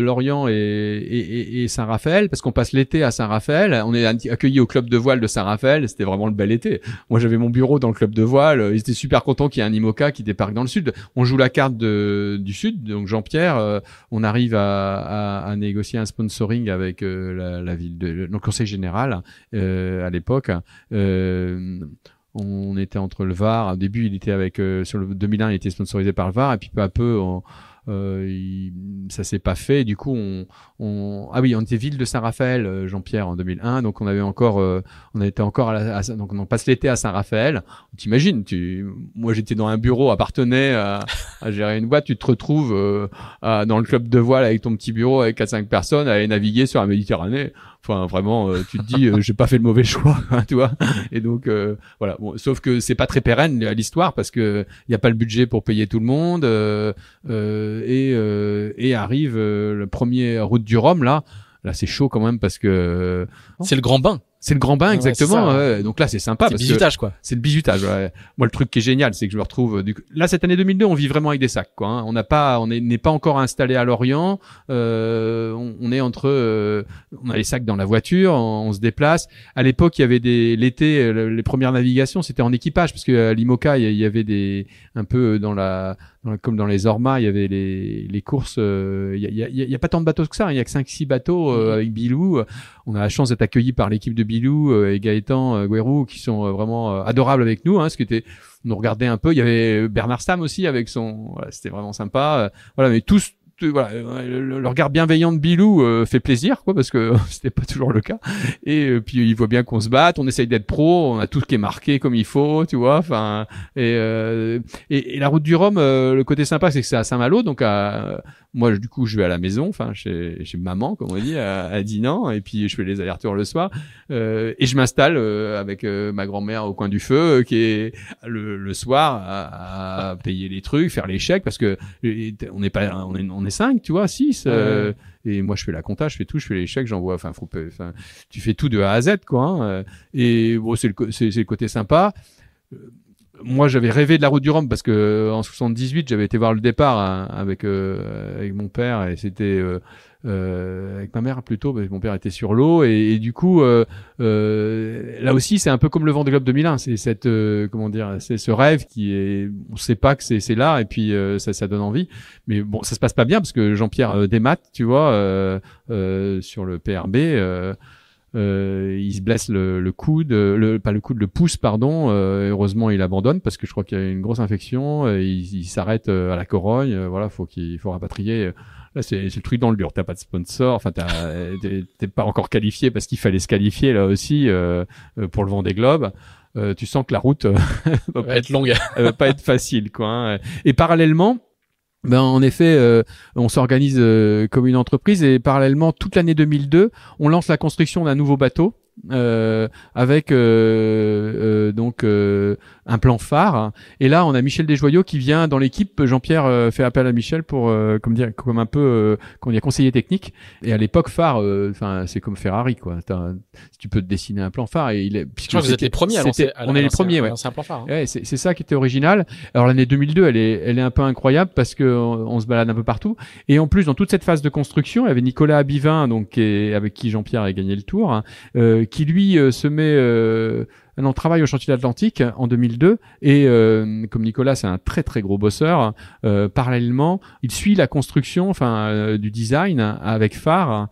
Lorient et, Saint-Raphaël parce qu'on passe l'été à Saint-Raphaël. On est accueilli au club de voile de Saint-Raphaël. C'était vraiment le bel été. Moi, j'avais mon bureau dans le club de voile. Ils étaient super contents qu'il y ait un IMOCA qui débarque dans le sud. On joue la carte du sud. Donc Jean-Pierre, euh, on arrive à, négocier un sponsoring avec euh, la, ville de le conseil général euh, à l'époque. on était entre le Var. Au début, il était avec sur le 2001, il était sponsorisé par le Var, et puis peu à peu, il, ça s'est pas fait. Du coup, on, on, ah oui, on était ville de Saint-Raphaël, euh, Jean-Pierre, en 2001. Donc on avait encore, euh, on était encore à, la, donc on passe l'été à Saint-Raphaël. T'imagines, tu, moi j'étais dans un bureau, appartenait à, à gérer une boîte. Tu te retrouves dans le club de voile avec ton petit bureau avec 4-5 personnes à aller naviguer sur la Méditerranée Enfin, vraiment, euh, tu te dis, euh, j'ai pas fait le mauvais choix, hein, tu vois. Et donc, euh, voilà. Bon, sauf que c'est pas très pérenne l'histoire parce que il y a pas le budget pour payer tout le monde. et, et arrive le premier route du Rhum là. Là, c'est chaud quand même parce que c'est le grand bain. C'est le grand bain, exactement. ouais. Donc là, c'est sympa. C'est le bisutage, quoi. C'est le bisutage. Ouais. Moi, le truc qui est génial, c'est que je me retrouve. Du... Là, cette année 2002, on vit vraiment avec des sacs, quoi. Hein. On n'a pas, on n'est pas encore installé à Lorient. Euh, on, on, est entre, euh, on a les sacs dans la voiture, on, se déplace. À l'époque, il y avait des l'été, euh, les premières navigations, c'était en équipage parce que à l'Imoca, il y avait des un peu dans la comme dans les Ormas, il y avait les, les courses. Euh, il y, a, y, y, a, pas tant de bateaux que ça. Hein. Il y a que 5-6 bateaux euh, mm-hmm. avec Bilou. On a la chance d'être accueillis par l'équipe de Bilou euh, et Gaëtan Guérou qui sont vraiment adorables avec nous. Hein, ce qui était, on nous regardait un peu. Il y avait Bernard Stam aussi avec son. Voilà, C'était vraiment sympa. Voilà, mais tous voilà, le, regard bienveillant de Bilou euh, fait plaisir, quoi, parce que c'était pas toujours le cas. Et euh, puis il voit bien qu'on se batte, on essaye d'être pro, on a tout ce qui est marqué comme il faut, tu vois. Enfin, et, euh, et, la route du Rhum, le côté sympa, c'est que c'est à Saint-Malo, donc à, moi, du coup, je vais à la maison, enfin, chez, chez maman, comme on dit, à, à Dinan, et puis je fais les allers-retours le soir, euh, et je m'installe euh, avec euh, ma grand-mère au coin du feu, qui est le, le soir à, à, payer les trucs, faire les chèques, parce que on n'est pas, on est, on est cinq, tu vois, six. et moi, je fais la compta, je fais tout, je fais les chèques, j'envoie, enfin, enfin, tu fais tout de A à Z, quoi. Hein, et bon, c'est le, c'est, le côté sympa moi j'avais rêvé de la route du Rhum parce que en 78 j'avais été voir le départ hein, avec euh, avec mon père et c'était euh, euh, avec ma mère plutôt mon père était sur l'eau et, du coup là aussi c'est un peu comme le Vendée Globe 2001 c'est cette comment dire c'est ce rêve qui est on sait pas que c'est là et puis ça ça donne envie mais bon ça se passe pas bien parce que Jean-Pierre démat tu vois sur le PRB euh, il se blesse le, le coude, le, pas le coude, le pouce, pardon. Euh, heureusement, il abandonne parce que je crois qu'il y a une grosse infection. Euh, il, s'arrête euh, à la corogne. voilà, faut qu'il faut rapatrier. Là, c'est le truc dans le dur. T'as pas de sponsor. Enfin, t'es pas encore qualifié parce qu'il fallait se qualifier là aussi pour le vent des globes. tu sens que la route va, va être longue, va pas être facile, quoi. Hein. Et parallèlement, ben, en effet, euh, on s'organise euh, comme une entreprise et parallèlement, toute l'année 2002, on lance la construction d'un nouveau bateau euh, avec euh, euh, donc un plan phare. Et là, on a Michel Desjoyaux qui vient dans l'équipe. Jean-Pierre fait appel à Michel pour comme dire comme un peu qu'on dit conseiller technique. Et à l'époque, phare, enfin c'est comme Ferrari quoi. Tu peux te dessiner un plan phare et il est. Puisque vous êtes les premiers. on est les premiers, ouais. C'est un plan phare. Hein. Ouais, c'est ça qui était original. Alors l'année 2002, elle est elle est un peu incroyable parce que on, se balade un peu partout. Et en plus, dans toute cette phase de construction, il y avait Nicolas Abivin, donc avec qui Jean-Pierre a gagné le tour. Hein, qui lui euh, se met euh, on travaille au chantier d'Atlantique en 2002 et euh, comme Nicolas c'est un très très gros bosseur, parallèlement il suit la construction, enfin du design avec phare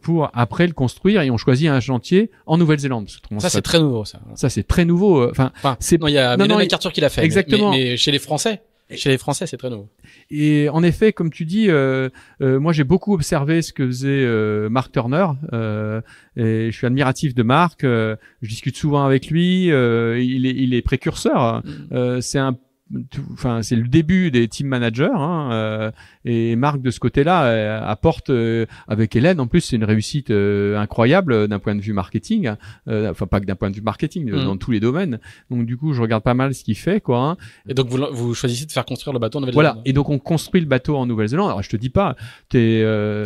pour après le construire et on choisit un chantier en Nouvelle-Zélande. Ça c'est très nouveau ça. Ça c'est très nouveau. Enfin, c'est il y a non, qui l'a fait. Exactement. mais, chez les Français. Chez les Français, c'est très nouveau. Et en effet, comme tu dis, euh, euh, moi j'ai beaucoup observé ce que faisait euh, Mark Turner. Euh, et je suis admiratif de Mark. Euh, je discute souvent avec lui. il, est, il est précurseur. Mm. c'est un enfin c'est le début des team managers hein, euh, et Marc de ce côté-là euh, apporte euh, avec Hélène en plus c'est une réussite incroyable d'un point de vue marketing enfin pas que d'un point de vue marketing mm. dans tous les domaines. Donc du coup je regarde pas mal ce qu'il fait quoi hein. et donc vous, vous choisissez de faire construire le bateau en Nouvelle-Zélande voilà. Et donc on construit le bateau en Nouvelle-Zélande. Alors je te dis pas t'es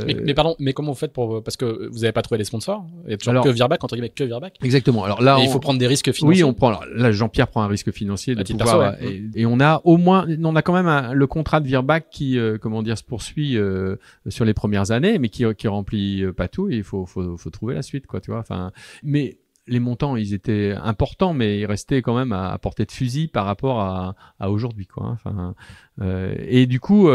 mais, mais, pardon mais comment vous faites pour parce que vous avez pas trouvé les sponsors. Il y a toujours que Virbac entre guillemets que Virbac. Exactement. Alors là il faut prendre des risques financiers. Oui on prend alors, là Jean-Pierre prend un risque financier de pouvoir, et, on a au moins, on a quand même le contrat de Virbac qui, euh, comment dire, se poursuit euh, sur les premières années, mais qui, qui remplit euh, pas tout. Et il faut, faut, faut trouver la suite, quoi, tu vois. Enfin, mais les montants, ils étaient importants, mais ils restaient quand même à, portée de fusil par rapport à, à aujourd'hui, quoi. Hein. Enfin, et du coup.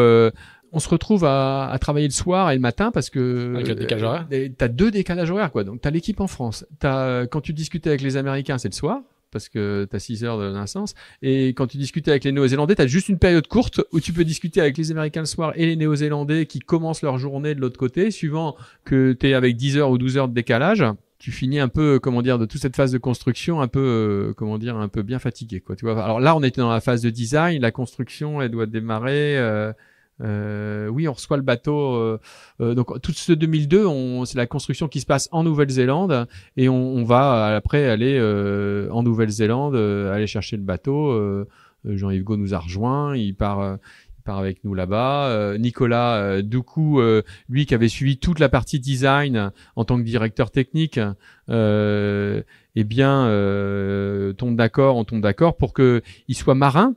on se retrouve à, à, travailler le soir et le matin parce que avec le décalage horaire. T'as deux décalages horaires quoi. Donc t'as l'équipe en France. T'as quand tu discutes avec les Américains, c'est le soir parce que tu as 6 heures de sens. Et quand tu discutes avec les Néo-Zélandais, tu as juste une période courte où tu peux discuter avec les Américains le soir et les Néo-Zélandais qui commencent leur journée de l'autre côté, suivant que tu es avec 10 heures ou 12 heures de décalage. Tu finis un peu, comment dire, de toute cette phase de construction, un peu, euh, comment dire, un peu bien fatigué, quoi. Tu vois. Alors là, on était dans la phase de design, la construction, elle doit démarrer. Euh, oui, on reçoit le bateau. donc tout ce 2002, c'est la construction qui se passe en Nouvelle-Zélande et on, on, va après aller en Nouvelle-Zélande, aller chercher le bateau. Jean-Yves Gaud nous a rejoint, il part, avec nous là-bas. Euh, Nicolas euh, Doucou, euh, lui qui avait suivi toute la partie design en tant que directeur technique, eh bien, tombe d'accord, on tombe d'accord pour que il soit marin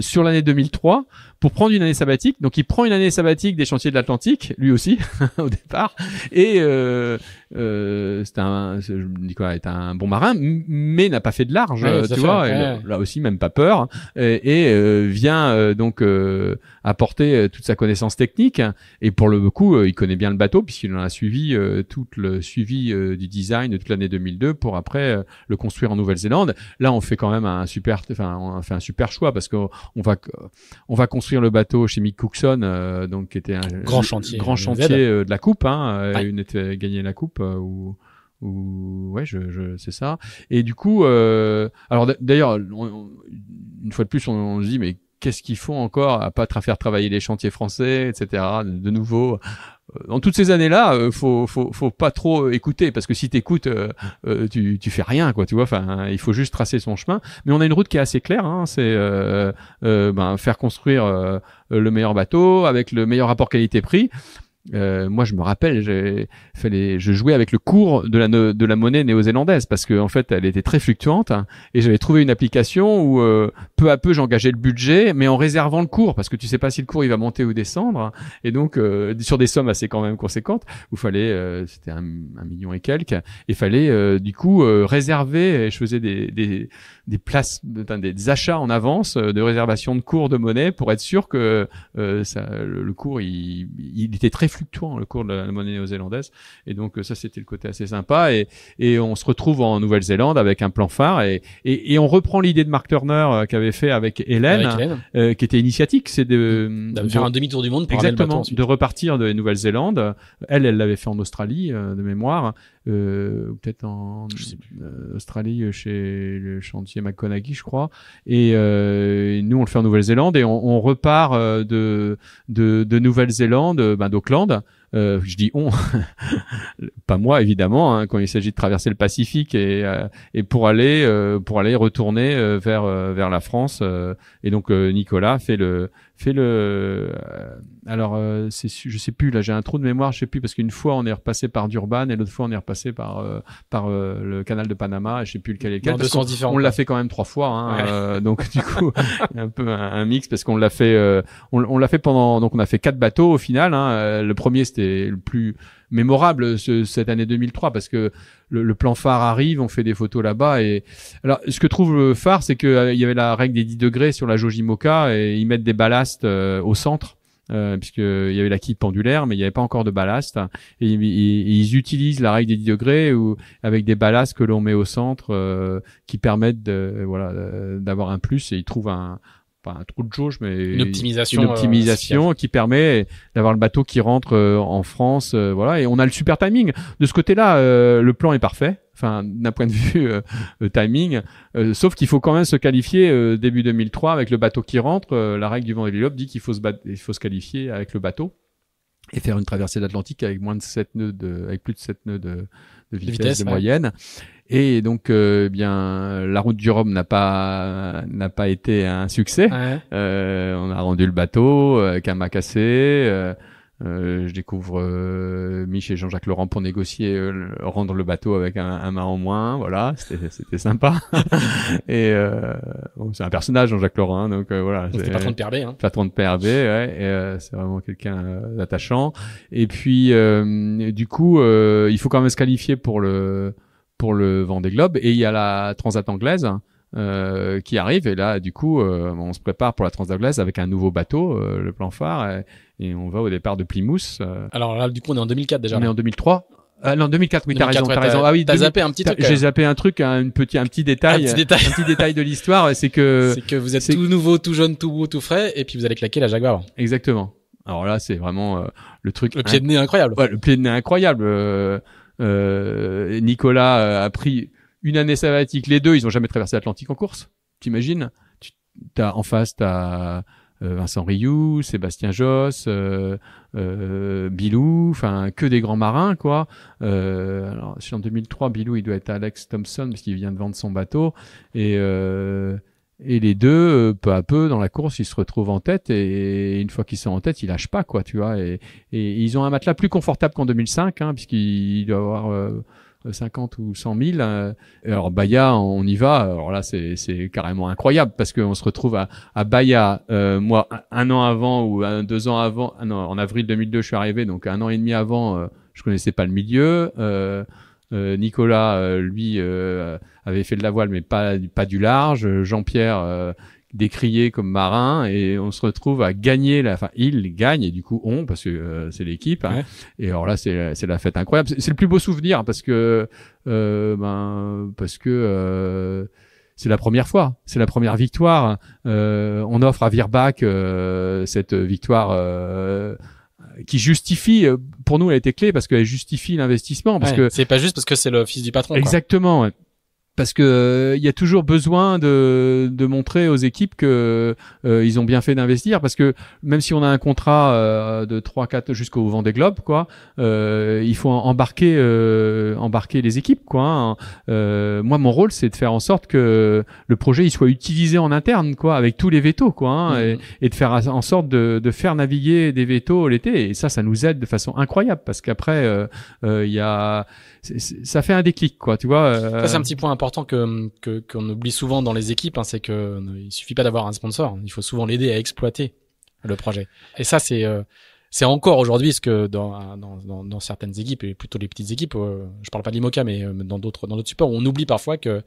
sur l'année 2003 pour prendre une année sabbatique. Donc il prend une année sabbatique des chantiers de l'Atlantique, lui aussi au départ, et euh, euh, c'est un, Nicolas est un bon marin, mais n'a pas fait de large, tu vois. Là aussi même pas peur, et, euh, vient euh, donc euh, apporter toute sa connaissance technique. Et pour le coup, il connaît bien le bateau puisqu'il en a suivi tout le suivi du design de toute l'année 2002 pour après le construire en Nouvelle-Zélande. Là, on fait quand même un super, enfin on fait un super choix parce qu'on va on va construire le bateau chez Mick Cookson, euh, donc qui était un grand chantier, grand chantier euh, de la coupe, hein, ouais. une était gagné la coupe ou ou ouais, je, je c'est ça. Et du coup, euh, alors d'ailleurs, une fois de plus, on, on se dit mais qu'est-ce qu'ils font encore à pas faire travailler les chantiers français, etc. De nouveau, dans toutes ces années-là, euh, faut, faut, faut pas trop écouter parce que si t'écoutes, euh, euh, tu, tu fais rien, quoi. Tu vois, enfin, il faut juste tracer son chemin. Mais on a une route qui est assez claire. Hein, c'est euh, ben, faire construire le meilleur bateau avec le meilleur rapport qualité-prix. Euh, moi, je me rappelle, fallait, je jouais avec le cours de la de la monnaie néo-zélandaise parce que en fait, elle était très fluctuante hein, et j'avais trouvé une application où euh, peu à peu j'engageais le budget, mais en réservant le cours parce que tu sais pas si le cours il va monter ou descendre et donc euh, sur des sommes assez quand même conséquentes où fallait, c'était un, million et quelques, et fallait du coup réserver. Et je faisais des des, des places, des, achats en avance de réservation de cours de monnaie pour être sûr que ça, le, cours il, il était très fluctuant le cours de la monnaie néo-zélandaise. Et donc euh, ça, c'était le côté assez sympa. Et, et on se retrouve en Nouvelle-Zélande avec un plan phare. Et, et, et on reprend l'idée de Mark Turner euh, qu'avait fait avec Hélène, euh, qui était initiatique, c'est de, de, faire un demi-tour du monde pour exactement, de repartir de Nouvelle-Zélande. Elle, elle l'avait fait en Australie de mémoire. Euh, peut-être en Australie chez le chantier McConaughey, je crois. Et euh, nous, on le fait en Nouvelle-Zélande et on, on repart de, de, de Nouvelle-Zélande, ben, d'Auckland euh, je dis on, pas moi évidemment, hein, quand il s'agit de traverser le Pacifique et, euh, et pour aller euh, pour aller retourner euh, vers vers la France. et donc Nicolas fait le fait le. alors c'est je sais plus là, j'ai un trou de mémoire, je sais plus parce qu'une fois on est repassé par Durban et l'autre fois on est repassé par par le canal de Panama. Et je sais plus lequel est lequel. Parce on, on l'a fait quand même trois fois, hein, donc du coup un peu un, mix parce qu'on l'a fait on, on l'a fait pendant donc on a fait quatre bateaux au final. Hein, le premier c'était le plus mémorable cette année 2003 parce que le, plan phare arrive, on fait des photos là-bas et alors ce que trouve le phare, c'est qu'il euh, y avait la règle des 10 degrés sur la Jojimoka et ils mettent des ballasts euh, au centre. Euh, puisqu'il y avait la quille pendulaire, mais il n'y avait pas encore de ballast. Et, ils utilisent la règle des 10 degrés ou avec des ballasts que l'on met au centre qui permettent de, voilà d'avoir un plus. Et ils trouvent un, pas un trou de jauge, mais une optimisation, une optimisation qui permet d'avoir le bateau qui rentre euh, en France, euh, voilà. Et on a le super timing. De ce côté-là, euh, le plan est parfait. Enfin, d'un point de vue timing, sauf qu'il faut quand même se qualifier début 2003 avec le bateau qui rentre. la règle du Vendée Globe dit qu'il faut se il faut se qualifier avec le bateau et faire une traversée de l'Atlantique avec moins de 7 nœuds de, avec plus de 7 nœuds de, de vitesse, de moyenne. Et donc, euh, eh bien, la route du Rhum n'a pas n'a pas été un succès. Euh, on a rendu le bateau un mât cassé. Euh, euh, je découvre euh, Mich et Jean-Jacques Laurent pour négocier euh, rendre le bateau avec un, un mât en moins. Voilà, c'était sympa. et euh, bon, c'est un personnage Jean-Jacques Laurent, hein, donc voilà. C'est patron de PRB. Hein. Patron de PRB, ouais. C'est vraiment quelqu'un d'attachant. Et puis du coup, il faut quand même se qualifier pour le pour le Vendée Globe. Et il y a la Transat anglaise. Euh, qui arrive et là du coup euh, on se prépare pour la Transat anglaise avec un nouveau bateau euh, le plan phare et, on va au départ de Plymouth alors là du coup on est en 2004 déjà on est en 2003 ah non 2004 oui t'as raison t'as raison. ah oui t'as zappé un petit truc j'ai zappé un truc un petit un petit détail. Un petit détail, un petit détail de l'histoire c'est que c'est que vous êtes tout nouveau tout jeune tout beau tout frais et puis vous allez claquer la Jaguar. Exactement. Alors là c'est vraiment le truc le pied de nez incroyable. Ouais, le pied de nez incroyable euh, Nicolas a pris une année sabbatique. Les deux, ils ont jamais traversé l'Atlantique en course. T'imagines? Tu, En face, t'as Vincent Rioux, Sébastien Josse, Bilou, enfin que des grands marins quoi. alors en 2003, Bilou il doit être Alex Thompson parce qu'il vient de vendre son bateau et et les deux, euh, peu à peu, dans la course, ils se retrouvent en tête. Et une fois qu'ils sont en tête, ils lâchent pas, quoi, tu vois. Et, ils ont un matelas plus confortable qu'en 2005, hein, puisqu'il doit avoir euh, 50 ou 100 000. Euh. Alors Bahia, on y va. Alors là, c'est, carrément incroyable parce qu'on se retrouve à, à. Euh, moi, un, an avant ou deux ans avant, non, en avril 2002, je suis arrivé. Donc un an et demi avant, euh, je connaissais pas le milieu. Euh, euh, Nicolas, euh, lui, euh, avait fait de la voile, mais pas, pas du large. Jean-Pierre décrié comme marin et on se retrouve à gagner la enfin il gagne et du coup on parce que c'est l'équipe hein. et alors là c'est c'est la fête incroyable c'est le plus beau souvenir parce que ben parce que c'est la première fois, c'est la première victoire. on offre à Virbach cette victoire qui justifie euh, pour nous elle été clé parce qu'elle justifie l'investissement parce que c'est pas juste parce que c'est le fils du patron exactement parce que il euh, y a toujours besoin de, de montrer aux équipes que euh, ils ont bien fait d'investir parce que même si on a un contrat euh, de 3 4 jusqu'au Vendée Globe quoi il faut embarquer embarquer les équipes quoi hein. moi mon rôle c'est de faire en sorte que le projet il soit utilisé en interne quoi avec tous les vétos quoi hein, et, mm-hmm. et, de faire en sorte de, de faire naviguer des vétos l'été et ça ça nous aide de façon incroyable parce qu'après il y a ça fait un déclic quoi tu vois ça c'est un petit point important que qu'on oublie souvent dans les équipes, hein, c'est que il suffit pas d'avoir un sponsor, il faut souvent l'aider à exploiter le projet. Et ça, c'est euh, c'est encore aujourd'hui ce que dans, dans, dans, certaines équipes et plutôt les petites équipes, euh, je parle pas de l'IMOCA, mais euh, dans d'autres dans d'autres supports, on oublie parfois que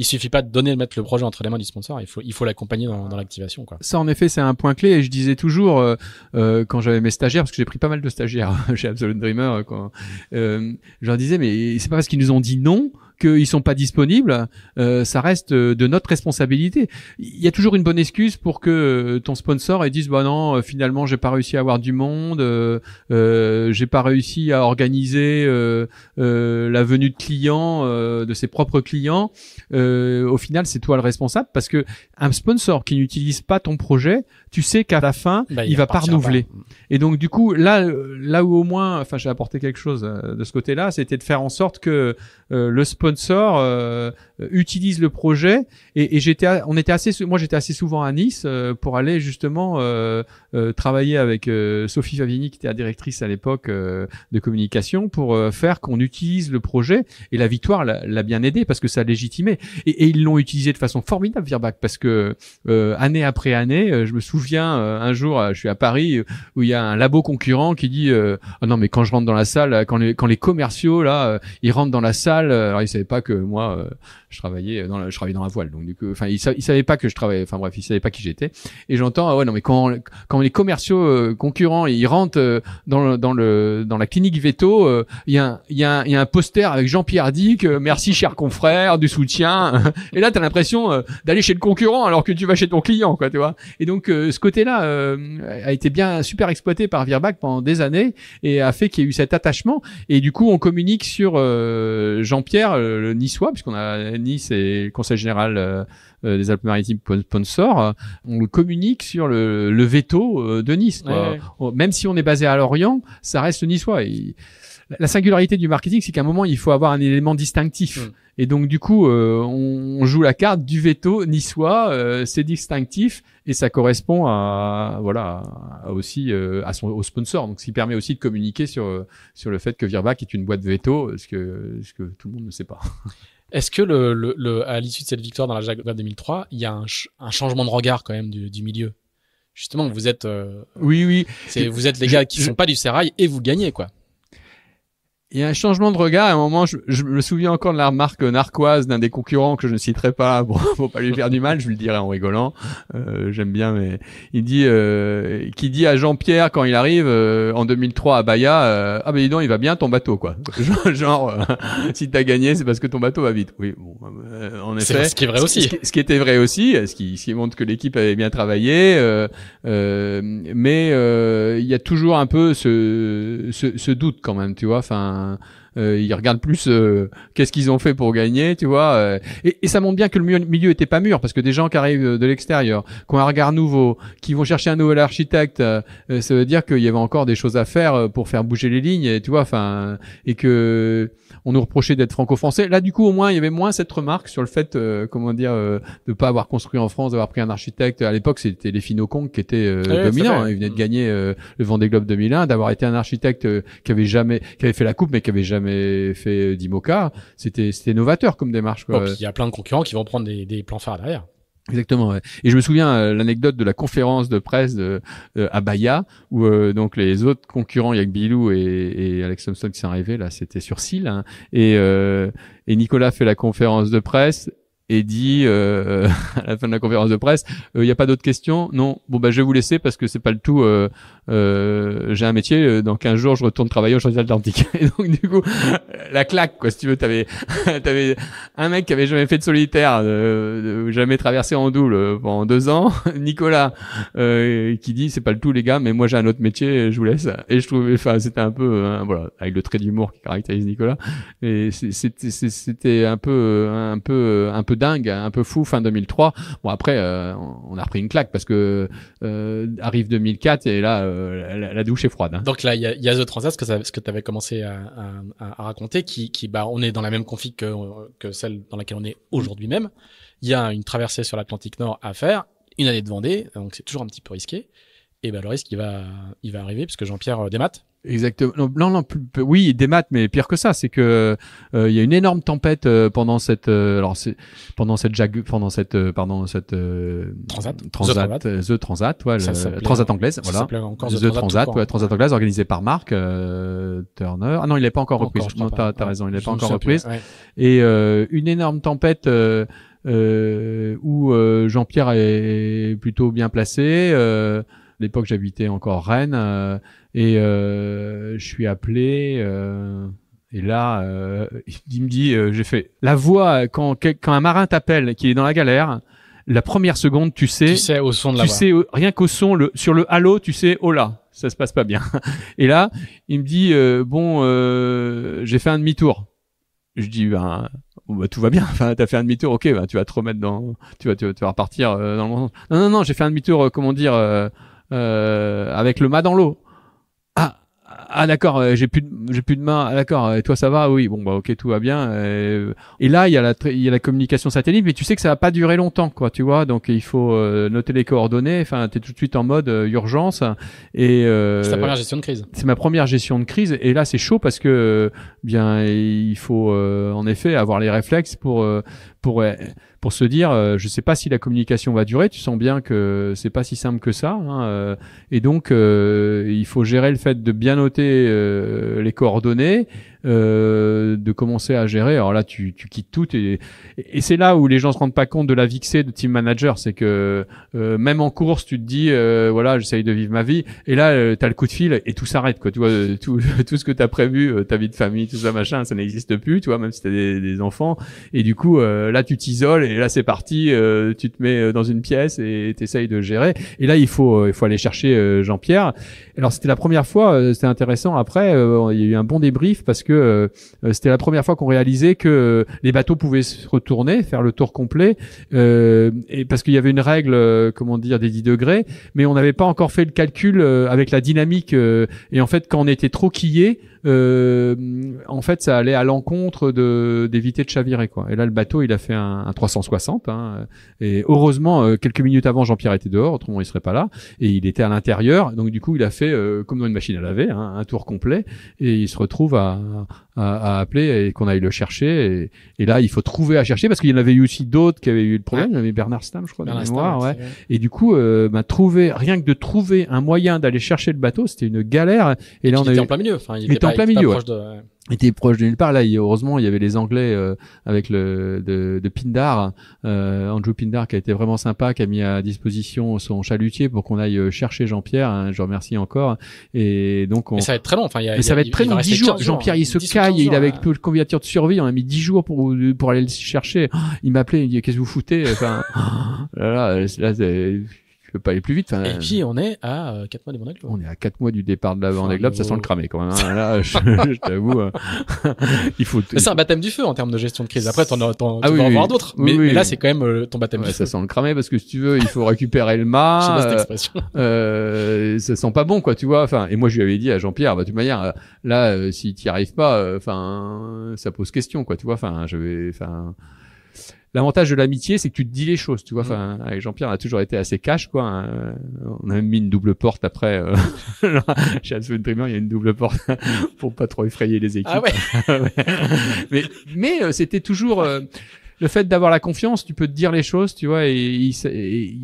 il suffit pas de donner, de mettre le projet entre les mains du sponsor. Il faut, il faut l'accompagner dans, dans l'activation, quoi. Ça, en effet, c'est un point clé. Et je disais toujours euh, euh quand j'avais mes stagiaires, parce que j'ai pris pas mal de stagiaires chez Absolute Dreamer, quoi. Euh, je leur disais, mais c'est pas parce qu'ils nous ont dit non qu'ils sont pas disponibles, euh, ça reste euh, de notre responsabilité. Il y a toujours une bonne excuse pour que euh, ton sponsor dise bah non, euh, finalement j'ai pas réussi à avoir du monde, euh, j'ai pas réussi à organiser la venue de clients, de ses propres clients. au final, c'est toi le responsable parce que un sponsor qui n'utilise pas ton projet, tu sais qu'à la fin, bah, il, va pas. Renouveler. Et donc du coup, là, là où au moins, enfin, j'ai apporté quelque chose de ce côté-là, c'était de faire en sorte que le sponsor euh, utilise le projet. Et, et j'étais on était assez moi j'étais assez souvent à Nice euh, pour aller justement euh, euh travailler avec euh, Sophie Favini qui était la directrice à l'époque de communication pour faire qu'on utilise le projet. Et la victoire l'a bien aidé parce que ça légitimait. Et, et ils l'ont utilisé de façon formidable Virbac parce que année après année je me souviens un jour je suis à Paris où il y a un labo concurrent qui dit oh non mais quand je rentre dans la salle quand les quand les commerciaux là ils rentrent dans la salle alors ils savaient pas que moi je travaillais dans la, je travaillais dans la voile. Donc du coup enfin il, savait pas que je travaillais enfin bref il savait pas qui j'étais. Et j'entends ah ouais non mais quand quand les commerciaux euh, concurrents ils rentrent euh, dans le, dans le dans la clinique Veto euh, il y a il y a il y a un poster avec Jean-Pierre Dick merci cher confrère du soutien et là tu as l'impression d'aller chez le concurrent alors que tu vas chez ton client quoi tu vois et donc ce côté là a été bien super exploité par Virbac pendant des années et a fait qu'il y a eu cet attachement et du coup on communique sur Jean-Pierre le niçois puisqu'on a Nice et le Conseil général euh, euh, des Alpes-Maritimes sponsor, on communique sur le, le veto euh, de Nice. Même si on est basé à Lorient, ça reste niçois. Et la singularité du marketing, c'est qu'à un moment, il faut avoir un élément distinctif. Mm. Et donc, du coup, on, joue la carte du veto niçois, c'est distinctif et ça correspond à voilà aussi à son au sponsor. Donc, ce qui permet aussi de communiquer sur sur le fait que Virbac est une boîte veto, ce que ce que tout le monde ne sait pas. Est-ce que le, le, à l'issue de cette victoire dans la Jaguar 2003, il y a un, un, changement de regard quand même du, du milieu? Justement, vous êtes. Euh, oui, oui. C'est vous êtes les gars qui sont pas du sérail et vous gagnez quoi il y a un changement de regard. À un moment, je, me souviens encore de la remarque narquoise d'un des concurrents que je ne citerai pas pour, pour pas lui faire du mal. Je le dirai en rigolant. Euh, J'aime bien, mais il dit, euh, qui dit à Jean-Pierre quand il arrive euh, en 2003 à Bahia, euh, ah ben dis donc, il va bien ton bateau, quoi. Genre, euh, si t'as gagné, c'est parce que ton bateau va vite. Oui, bon, en effet. Ce qui est vrai aussi. Ce qui, était vrai aussi, ce qui, ce qui montre que l'équipe avait bien travaillé. mais il y a toujours un peu ce, ce, ce doute quand même, tu vois. Enfin Euh, ils regardent plus euh, qu'est-ce qu'ils ont fait pour gagner, tu vois. euh, et, et ça montre bien que le milieu, était pas mûr parce que des gens qui arrivent de l'extérieur, qui ont un regard nouveau, qui vont chercher un nouvel architecte, euh, euh, ça veut dire qu'il y avait encore des choses à faire euh, pour faire bouger les lignes, et, tu vois. Enfin, et que on nous reprochait d'être franco-français. Là, du coup, au moins, il y avait moins cette remarque sur le fait, euh, comment dire, euh, de pas avoir construit en France, d'avoir pris un architecte. À l'époque, c'était les Finocong qui étaient euh, Ouais, dominants. Ils venaient de gagner euh, le Vendée Globe 2001, d'avoir été un architecte euh, qui avait jamais, qui avait fait la coupe, mais qui avait jamais fait euh, d'IMOCA. C'était, c'était novateur comme démarche. Bon, puis il y a plein de concurrents qui vont prendre des, des plans phares derrière. Exactement. Ouais. Et je me souviens euh, l'anecdote de la conférence de presse de, euh, à Bahia où euh, donc les autres concurrents, il y a que Bilou et, et Alex Thompson qui sont arrivés là, c'était sur Sille hein, et, euh, et Nicolas fait la conférence de presse et dit euh, à la fin de la conférence de presse, il n'y a pas d'autres questions? Non. Bon bah je vais vous laisser parce que c'est pas le tout. Euh, euh, J'ai un métier. euh, Dans 15 jours, je retourne travailler au Chantier Atlantique. Et donc du coup, la claque quoi. Si tu veux, t'avais t'avais un mec qui avait jamais fait de solitaire, euh, euh, jamais traversé en double euh, pendant deux ans. Nicolas euh, qui dit c'est pas le tout les gars, mais moi j'ai un autre métier, je vous laisse. Et je trouvais, enfin c'était un peu euh, voilà avec le trait d'humour qui caractérise Nicolas. Et c'était un peu euh, un peu euh, un peu dingue, un peu fou fin 2003. Bon après euh, on a repris une claque parce que euh, arrive 2004 et là euh, la, douche est froide. hein. Donc là, il y a, y a The Transat, ce que, ça- ce que tu avais commencé à, à- à raconter, qui, qui, bah, on est dans la même config que, que celle dans laquelle on est aujourd'hui même. Il y a une traversée sur l'Atlantique Nord à faire, une année de Vendée, donc c'est toujours un petit peu risqué. Et ben le risque, il va, il va arriver puisque Jean-Pierre euh, démat. Exactement. Non, non, non, plus- plus- oui, des maths, mais pire que ça, c'est que euh, il y a une énorme tempête euh, pendant cette, euh, alors c'est pendant cette jag, pendant cette, euh, pardon, cette euh, Transat. Transat, Transat. The Transat, ouais, Ça le- Transat anglaise, voilà. encore The, The Transat, tout ouais. Transat anglaise organisé par Marc euh, Turner. Ah non, il n'est pas encore crois non, t'as Ouais. raison, il n'est pas encore reprise. ouais. Et euh, une énorme tempête où euh, Jean-Pierre est plutôt bien placé. À l'époque, j'habitais encore Rennes euh, et euh, je suis appelé. euh, et là, euh, il me dit, euh, j'ai fait la voix quand quand un marin t'appelle, qui est dans la galère. La première seconde, tu sais, Tu sais, au son de la tu sais rien qu'au son le sur le halo tu sais oh là ça se passe pas bien et là il me dit euh, bon euh, j'ai fait un demi-tour je dis ben bon, bah, tout va bien enfin t'as fait un demi-tour ok bah, tu vas te remettre dans tu vas tu vas, tu vas repartir euh, dans le sens. non non non j'ai fait un demi-tour euh, comment dire euh, avec le mât dans l'eau ah ah d'accord, euh, j'ai plus de, j'ai plus de main. Ah, d'accord, et toi ça va? Oui, bon bah ok, tout va bien. euh, et là il y a la il y a la communication satellite, mais tu sais que ça va pas durer longtemps, quoi, tu vois. Donc il faut euh, noter les coordonnées. Enfin, t'es tout de suite en mode euh, urgence. Et euh, C'est ta première gestion de crise. c'est ma première gestion de crise et là c'est chaud parce que euh, bien il faut euh, en effet avoir les réflexes pour euh, pour pour se dire euh, je sais pas si la communication va durer tu sens bien que c'est pas si simple que ça hein, euh, et donc euh, il faut gérer le fait de bien noter euh, les coordonnées euh, de commencer à gérer. Alors là tu, tu quittes tout et, et c'est là où les gens se rendent pas compte de la vixée de team manager. C'est que euh, même en course tu te dis euh, voilà j'essaye de vivre ma vie. Et là euh, t'as le coup de fil et tout s'arrête quoi. Tu vois tout tout ce que t'as prévu euh, ta vie de famille tout ça machin ça n'existe plus tu vois même si t'as des, des enfants. Et du coup là tu t'isoles et là c'est parti tu te mets dans une pièce et t'essayes de gérer. Et là il faut il faut aller chercher Jean-Pierre. Alors c'était la première fois c'était intéressant. Après il y a eu un bon débrief parce que euh, euh, c'était la première fois qu'on réalisait que euh, les bateaux pouvaient se retourner faire le tour complet et parce qu'il y avait une règle comment dire des 10 degrés mais on n'avait pas encore fait le calcul avec la dynamique et en fait quand on était trop quillé en fait ça allait à l'encontre de d'éviter de chavirer quoi. Et là le bateau il a fait un, un 360 hein, et heureusement euh, quelques minutes avant Jean-Pierre était dehors autrement il serait pas là. Et il était à l'intérieur. Donc du coup il a fait euh, comme dans une machine à laver hein, un tour complet. Et il se retrouve à, à, à appeler et qu'on aille le chercher et, et là il faut trouver à chercher parce qu'il y en avait eu aussi d'autres qui avaient eu le problème il y avait Bernard Stam je crois Bernard mémoire, Stahl, ouais. Et du coup, euh, bah, trouver rien que de trouver un moyen d'aller chercher le bateau, c'était une galère. Et là, Il on a était eu, en plein milieu. Enfin, il Il était était en plein il était pas milieu, ouais. Était proche de nulle part. Là, il- heureusement, il y avait les Anglais euh, avec le de, de Pindar, euh, Andrew Pindar, qui a été vraiment sympa, qui a mis à disposition son chalutier pour qu'on aille euh, chercher Jean-Pierre. hein, je remercie encore. Et donc, on, Mais ça va être très long. Enfin, il y a, mais ça va être très long, 10 jours. 15 Jean-Pierre, il se 10 ou 15 caille, il jours, avec hein. le candidature de survie. On a mis 10 jours pour pour aller le chercher. Il m'appelait, il me dit qu'est-ce que vous foutez? Enfin, là, là, là, c'est- tu peux pas aller plus vite. Enfin, Et puis on est à euh, 4 mois des Vendée Globe. on est à quatre mois du départ de la Vendée Globe, ça sent le cramé quand même. hein. Là, je, je t'avoue, euh, il faut. C'est un baptême du feu en termes de gestion de crise. Après, t'en, t'en, Ah tu oui, vas en voir d'autres. Oui, mais, oui. mais là, c'est quand même euh, ton baptême Ouais, du ça feu. sent le cramé parce que si tu veux, il faut récupérer le mât. pas cette euh, expression. euh, ça sent pas bon quoi tu vois enfin et moi je lui avais dit à Jean-Pierre bah de toute manière euh, là euh, si tu arrives pas euh, enfin ça pose question quoi tu vois enfin je vais enfin L'avantage de l'amitié, c'est que tu te dis les choses, tu vois. Enfin, avec Jean-Pierre, on a toujours été assez cash, quoi. hein. On a même mis une double porte après. Euh... Chez Absolute Dreamer, il y a une double porte pour pas trop effrayer les équipes. Ah ouais. mais mais euh, c'était toujours euh, le fait d'avoir la confiance. Tu peux te dire les choses, tu vois. Et il, s- et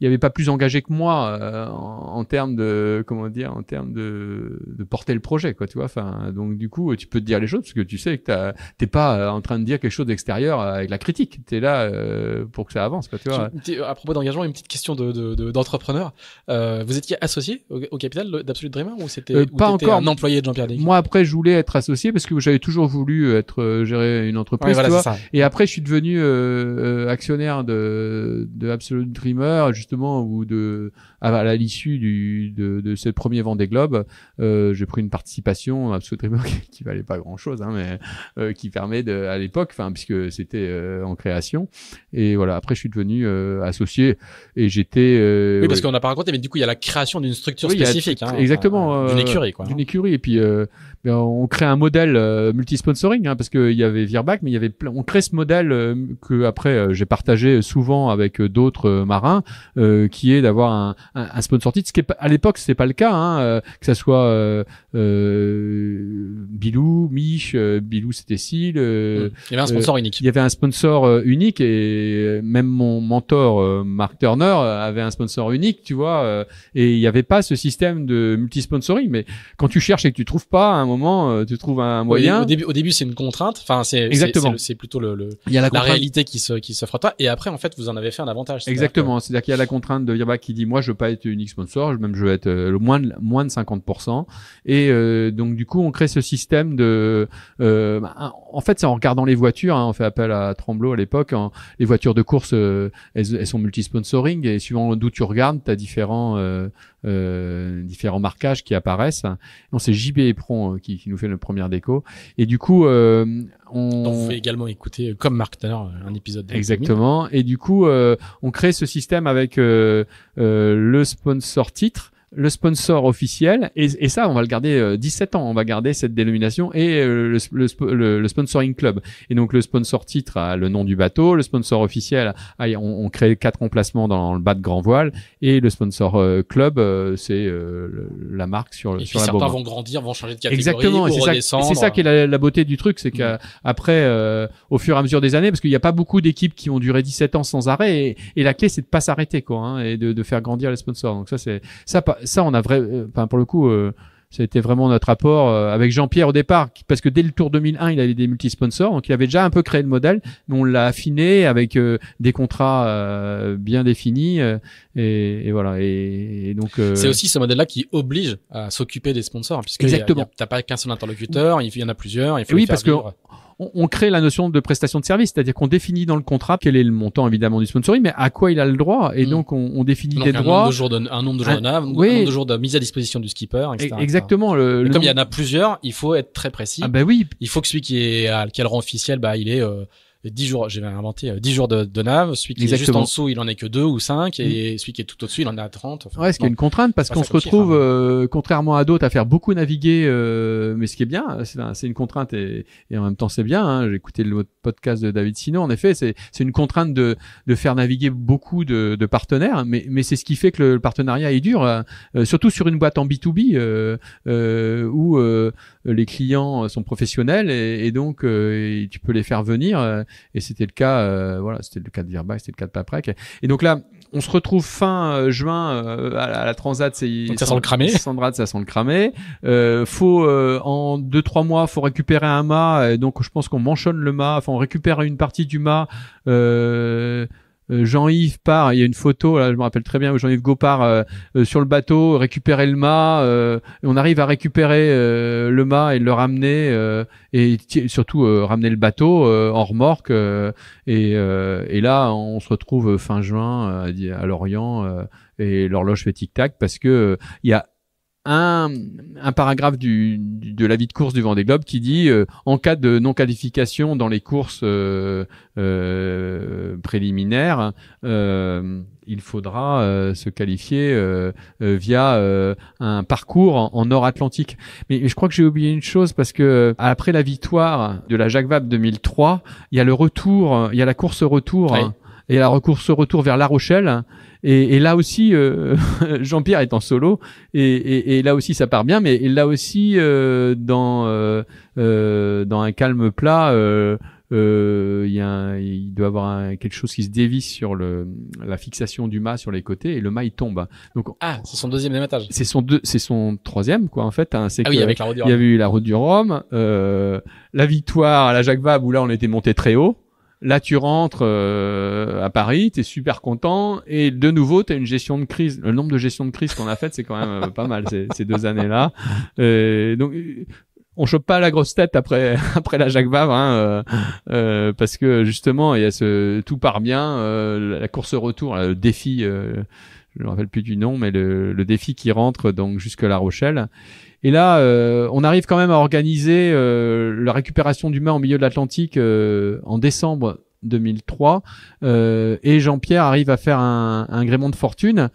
il, il y avait pas plus engagé que moi euh, en, en termes de comment dire, en termes de, de porter le projet, quoi. Tu vois. Enfin, donc du coup, tu peux te dire les choses parce que tu sais que t'es pas euh, en train de dire quelque chose d'extérieur euh, avec la critique. T'es là euh, pour que ça avance, quoi. Tu vois. À propos d'engagement, une petite question de, de, de- d'entrepreneur. Euh, vous étiez associé au, au capital d'Absolute Dreamer ou c'était pas encore. un employé de Jean-Pierre Moi après, je voulais être associé parce que j'avais toujours voulu être euh, gérer une entreprise. Ouais, voilà, tu vois. Et après, je suis devenu euh, euh, actionnaire de, de Absolute Dreamer, justement, ou de à, l'issue du de, de ce premier Vendée Globe, euh, j'ai pris une participation Dreamer qui, valait pas grand chose, hein, mais euh, qui permet de à l'époque, enfin puisque c'était euh, en création. Et voilà, après, je suis devenu euh, associé et j'étais euh, Oui, parce ouais, qu'on n'a pas raconté, mais du coup, il y a la création d'une structure Oui, spécifique. hein, exactement, euh, d'une écurie, quoi. hein. d'une écurie et puis ben, on crée un modèle euh, multi-sponsoring hein, parce qu'il y avait Virbac mais il y avait on crée ce modèle euh, que après euh, j'ai partagé souvent avec euh, d'autres euh, marins euh, qui est d'avoir un, un, un sponsor titre ce qui est pas- à l'époque c'était pas le cas hein, euh, que ça soit euh, euh, Bilou, Mich, euh, Bilou c'était Sil euh, Mm. Il y avait un sponsor unique. il y avait un sponsor unique et même mon mentor euh, Mark Turner avait un sponsor unique, tu vois. euh, et il n'y avait pas ce système de multi-sponsoring. Mais quand tu cherches et que tu trouves pas, moment, euh, tu trouves un moyen. au début, au début, c'est une contrainte. Enfin, c'est Exactement. c'est plutôt le, le- Il y a la, réalité qui se qui s'offre à toi. Et après, en fait, vous en avez fait un avantage. Exactement. C'est-à-dire qu'il y a la contrainte de Virbac qui dit moi je veux pas être unique sponsor, même je veux être euh, le moins de, moins de 50%. Et euh, donc du coup on crée ce système de. euh, bah, en fait c'est en regardant les voitures. hein, on fait appel à Tremblot à l'époque. hein, les voitures de course elles, elles sont multi-sponsoring et suivant d'où tu regardes, tu as différents euh, euh, différents marquages qui apparaissent. Non c'est JB Epron euh, qui, qui nous fait notre première déco. Et du coup euh, on. que- Donc, vous pouvez également écouter, euh, comme Marc tout l'heure, un épisode. de Exactement. Et du coup, euh, on crée ce système avec euh, euh, le sponsor titre, le sponsor officiel, et, et ça, on va le garder euh, 17 ans. On va garder cette dénomination et euh, le, le, sp- le- le sponsoring club. Et donc, le sponsor titre a le nom du bateau, le sponsor officiel, a- on, on crée quatre emplacements dans le bas de grand voile, et le sponsor euh, club, euh, c'est euh, la marque sur, Et puis sur la certains vont grandir, vont changer de catégorie, Exactement, c'est ça, ça qui est la, la beauté du truc, c'est qu'après, euh, au fur et à mesure des années, parce qu'il n'y a pas beaucoup d'équipes qui ont duré 17 ans sans arrêt, et, et la clé c'est de pas s'arrêter, quoi, hein, et de, de faire grandir les sponsors. Donc ça, c'est ça, ça, on a vrai, euh, enfin pour le coup. Euh, ça a été vraiment notre apport euh, avec Jean-Pierre au départ, parce que dès le Tour 2001, il avait des multisponsors, donc il avait déjà un peu créé le modèle, mais on l'a affiné avec euh, des contrats euh, bien définis, euh, et, et voilà. Et, et donc euh, C'est aussi ce modèle-là qui oblige à s'occuper des sponsors, hein, puisque Exactement. t'as pas qu'un seul interlocuteur, il y en a plusieurs, il faut Oui, les faire parce que. On, on crée la notion de prestation de service, c'est-à-dire qu'on définit dans le contrat quel est le montant évidemment du sponsoring, mais à quoi il a le droit, et Mm. donc on, on définit Donc, des un droits. nombre de jours de, un nombre de jours Un- de oui. un nombre de jours de mise à disposition du skipper, etc. Exactement. Le, Mais le comme il y en a plusieurs, il faut être très précis. Ah bah oui, Il faut que celui qui est à qui a le rang officiel, bah, il est euh, 10 jours, j'ai inventé euh, 10 jours de, de nav. Celui qui est juste Exactement. En dessous, il en est que 2 ou 5. Et celui qui est tout au-dessus, il en a 30. Enfin, Ouais, ce qui est une contrainte parce qu'on se retrouve, hein. euh, contrairement à d'autres, à faire beaucoup naviguer. euh, mais ce qui est bien, c'est un- c'est une contrainte et, et en même temps c'est bien. Hein, J'ai écouté le podcast de David Sino. En effet, c'est c'est une contrainte de de faire naviguer beaucoup de, de partenaires, mais mais c'est ce qui fait que le, partenariat est dur, euh, euh, surtout sur une boîte en B2B euh, euh, où euh, les clients sont professionnels et, et donc euh, tu peux les faire venir. Et c'était le cas, euh, voilà, c'était le cas de Virbac, c'était le cas de Paprec. Et donc là, on se retrouve fin euh, juin euh, à, la- à la Transat. c'est- ça sent le cramé. Sandra, ça sent le cramé. Euh, faut euh, en deux trois mois, faut récupérer un mât. et donc je pense qu'on manchonne le mât. Enfin, on récupère une partie du mât. Euh, Jean-Yves part, il y a une photo, je me rappelle très bien, où Jean-Yves Gopard sur le bateau récupérer le mât, on arrive à récupérer le mât et le ramener et surtout ramener le bateau en remorque et, et là on se retrouve fin juin à, Lorient et l'horloge fait tic tac parce que il y a un, un paragraphe du, de l'avis de course du Vendée Globe qui dit euh, en cas de non qualification dans les courses euh, euh, préliminaires, il faudra se qualifier via un parcours en, en Nord-Atlantique. Mais, je crois que j'ai oublié une chose parce que après la victoire de la Jacques Vabre 2003, il y a le retour, il y a la course retour. et la course retour vers La Rochelle et, et là aussi, euh, Jean-Pierre est en solo, et, et, et, là aussi ça part bien, mais là aussi euh, dans euh, euh dans un calme plat. Euh, il, y a il doit avoir un, quelque chose qui se dévisse sur le, la fixation du mât sur les côtés et le mât il tombe. Donc ah, c'est son deuxième dématage. C'est son deux, c'est son troisième quoi en fait. Hein, c'est ah oui, avec la route du Rhum. Il y a eu la route du Rhum, la victoire à la Jacques Vabre où là on était monté très haut. Là, tu rentres euh, à Paris, tu es super content, et de nouveau, tu as une gestion de crise. Le nombre de gestions de crise qu'on a faites, c'est quand même euh, pas mal ces, ces deux années-là. Euh, donc, on chope pas la grosse tête après après la Jacques Vabre, hein, parce que justement, il y a ce tout part bien, la course retour, le défi. je me rappelle plus du nom, mais le, le défi qui rentre donc jusque La Rochelle. Et là, euh, on arrive quand même à organiser euh, la récupération d'humains au milieu de l'Atlantique euh, en décembre 2003. et Jean-Pierre arrive à faire un, un gréement de fortune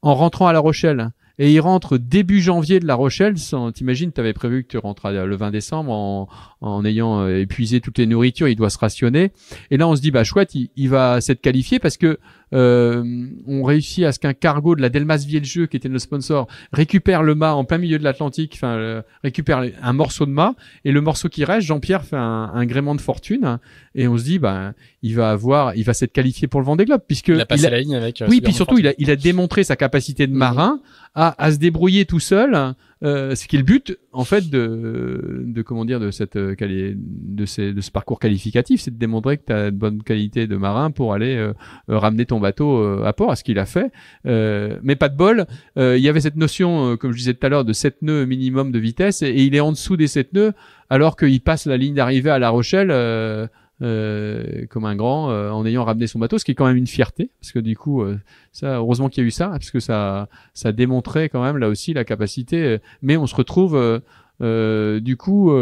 en rentrant à La Rochelle et il rentre début janvier de La Rochelle. T'imagines, tu avais prévu que tu rentrais le 20 décembre en, ayant épuisé toutes les nourritures, il doit se rationner. Et là, on se dit, bah chouette, il, il va s'être qualifié parce que euh, on réussit à ce qu'un cargo de la Delmas Jeu, qui était notre sponsor, récupère le mât en plein milieu de l'Atlantique, enfin euh, récupère un morceau de mât, et le morceau qui reste, Jean-Pierre fait un, un, gréement de fortune, et on se dit, bah, il va avoir, il va s'être qualifié pour le Vendée Globe, puisque il a passé la ligne avec. Euh, oui, puis surtout, il a, il a démontré sa capacité de mhm. marin à, à se débrouiller tout seul euh, ce qui est le but en fait de, de comment dire de cette euh, de, ce parcours qualificatif, c'est de démontrer que tu as de bonne qualité de marin pour aller euh, ramener ton bateau à port, à ce qu'il a fait. mais pas de bol, il y avait cette notion, comme je disais tout à l'heure, de 7 nœuds minimum de vitesse, et, et, il est en dessous des 7 nœuds, alors qu'il passe la ligne d'arrivée à La Rochelle euh, comme un grand euh, en ayant ramené son bateau, ce qui est quand même une fierté parce que du coup, euh, ça, heureusement qu'il y a eu ça parce que ça, ça démontrait quand même là aussi la capacité. mais on se retrouve du coup,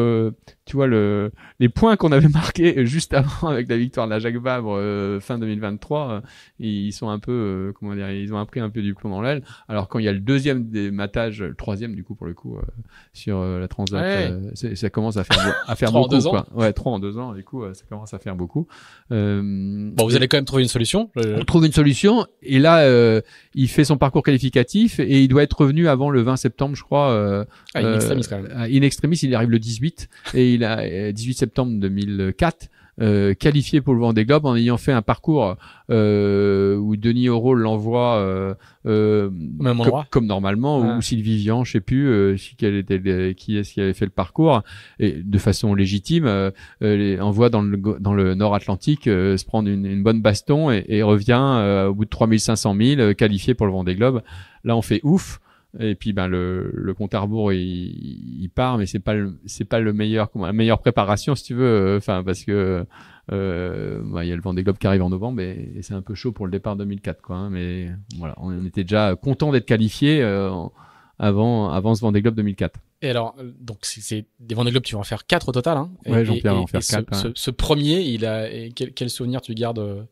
tu vois le, les points qu'on avait marqués juste avant avec la victoire de la Jacques Vabre euh, fin 2023, euh, ils sont un peu, euh, comment dire, ils ont appris un peu du plomb dans l'aile. Alors quand il y a le deuxième dématage, le troisième du coup pour le coup sur la Transat, ça commence à faire à faire beaucoup. En quoi. Ouais, trois en deux ans. Du coup, ça commence à faire beaucoup. bon, vous allez quand même trouver une solution. On trouve une solution et là, il fait son parcours qualificatif et il doit être revenu avant le 20 septembre, je crois. ah, in extremis quand même. In extremis, il arrive le 18 et il a 18 septembre 2004 euh, qualifié pour le Vendée Globe en ayant fait un parcours euh, où Denis Euro l'envoie euh, euh comme normalement ou Sylvie Vian, je sais plus euh, était, qui est-ce qui avait fait le parcours et de façon légitime euh, envoie dans le dans le Nord Atlantique se prendre une, une, bonne baston et, et revient au bout de 3500 000 qualifié pour le Vendée Globe. Là on fait ouf. Et puis ben le, le compte à rebours il, il part, mais c'est pas c'est pas le meilleur la meilleure préparation si tu veux. Euh, enfin parce que euh, bah, il y a le Vendée Globe qui arrive en novembre et, c'est un peu chaud pour le départ 2004 quoi. Hein, mais voilà, on était déjà content d'être qualifié euh, avant avant ce Vendée Globe 2004. Et alors, donc c'est des Vendée Globe, tu vas en faire quatre au total. Hein, ouais, Jean-Pierre va en faire quatre. Ce, ce, premier, il a quel, quel souvenir tu gardes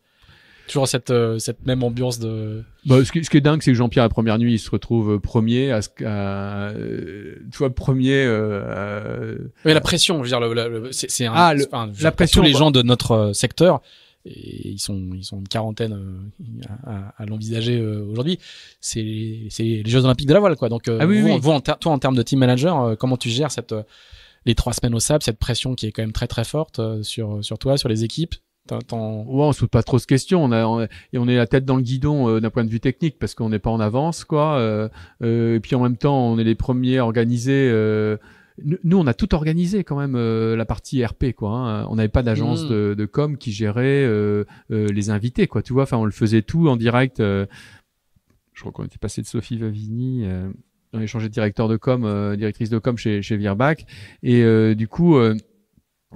toujours cette euh, cette même ambiance de bah, ce, qui, ce qui est dingue c'est que Jean-Pierre la première nuit il se retrouve euh, premier à, à euh, tu vois premier euh, oui la pression je veux dire c'est un ah, la pression tous les gens de notre secteur. Et ils sont ils sont une quarantaine à, à l'envisager aujourd'hui. C'est c'est les Jeux Olympiques de la voile quoi. Donc ah, oui, vous, oui. vous en toi en termes de team manager comment tu gères cette les trois semaines au sable cette pression qui est quand même très très forte sur sur toi sur les équipes? Ouais, on se pose pas trop de questions. On, a, on, et on est la tête dans le guidon euh, d'un point de vue technique parce qu'on n'est pas en avance, quoi. Euh, euh, et puis en même temps, on est les premiers organisés. Euh, nous, on a tout organisé quand même la partie RP, quoi. Hein. On n'avait pas d'agence mmh. de, de, com qui gérait les invités, quoi. Tu vois, enfin, on le faisait tout en direct. je crois qu'on était passé de Sophie Vavini on a changé de directeur de com, euh, directrice de com chez, chez Virbac. Et euh, du coup, euh,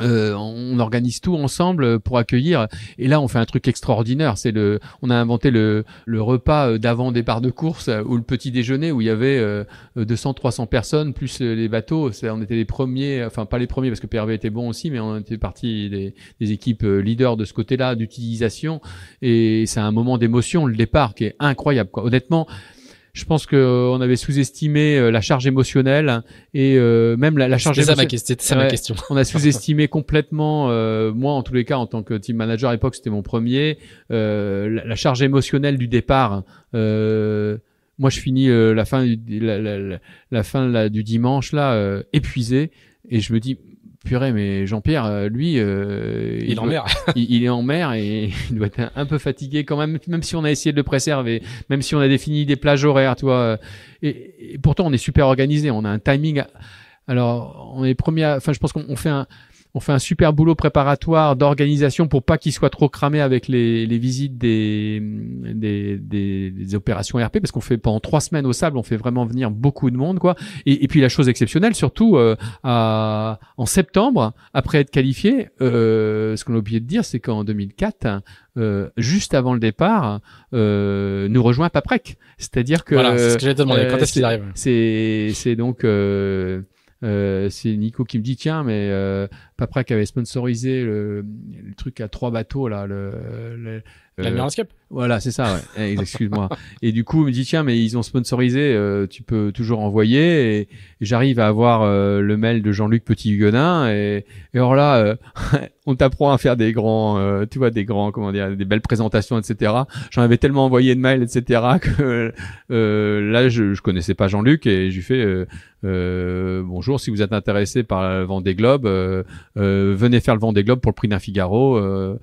on organise tout ensemble pour accueillir. Et là, on fait un truc extraordinaire. C'est le, on a inventé le, le repas d'avant départ de course ou le petit déjeuner où il y avait 200, 300 personnes plus les bateaux. On était les premiers, enfin pas les premiers parce que PRV était bon aussi, mais on était partie des, des équipes leaders de ce côté-là d'utilisation. Et c'est un moment d'émotion le départ qui est incroyable. Quoi. Honnêtement je pense qu'on euh, avait sous-estimé euh, la charge émotionnelle et euh, même la, la charge émotionnelle. C'était ça ma question. on a sous-estimé complètement, moi en tous les cas en tant que team manager à l'époque c'était mon premier, la, la, charge émotionnelle du départ. moi je finis la fin, la, la, la fin du dimanche là épuisé et je me dis purée, mais Jean-Pierre, euh, lui, euh, il, est en mer. il, est en mer et il doit être un peu fatigué quand même, même si on a essayé de le préserver, même si on a défini des plages horaires, tu vois. Et, et pourtant, on est super organisé, on a un timing. Alors, on est premier, enfin, je pense qu'on fait un, on fait un super boulot préparatoire d'organisation pour pas qu'il soit trop cramé avec les, les visites des, des, des, opérations RP parce qu'on fait pendant trois semaines au sable on fait vraiment venir beaucoup de monde quoi et, et puis la chose exceptionnelle surtout euh, à, en septembre après être qualifié euh, ce qu'on a oublié de dire c'est qu'en 2004 euh, juste avant le départ, euh, nous rejoint Paprec. C'est-à-dire que voilà, c'est ce que j'ai demandé. Quand est-ce qu'il arrive? C'est c'est donc euh, euh, c'est Nico qui me dit tiens mais euh, Paprec avait sponsorisé le, truc à trois bateaux là le euh, voilà c'est ça ouais. Eh, excuse-moi et du coup il me dit tiens mais ils ont sponsorisé euh, tu peux toujours envoyer et, j'arrive à avoir euh, le mail de Jean-Luc Petit Huguenin et, et alors là on t'apprend à faire des grands tu vois des grands comment dire des belles présentations etc j'en avais tellement envoyé de mails etc que là je, je connaissais pas Jean-Luc et j'ai fait euh, bonjour, si vous êtes intéressé par le Vendée Globe, euh, euh, venez faire le Vendée Globe pour le prix d'un Figaro. Euh,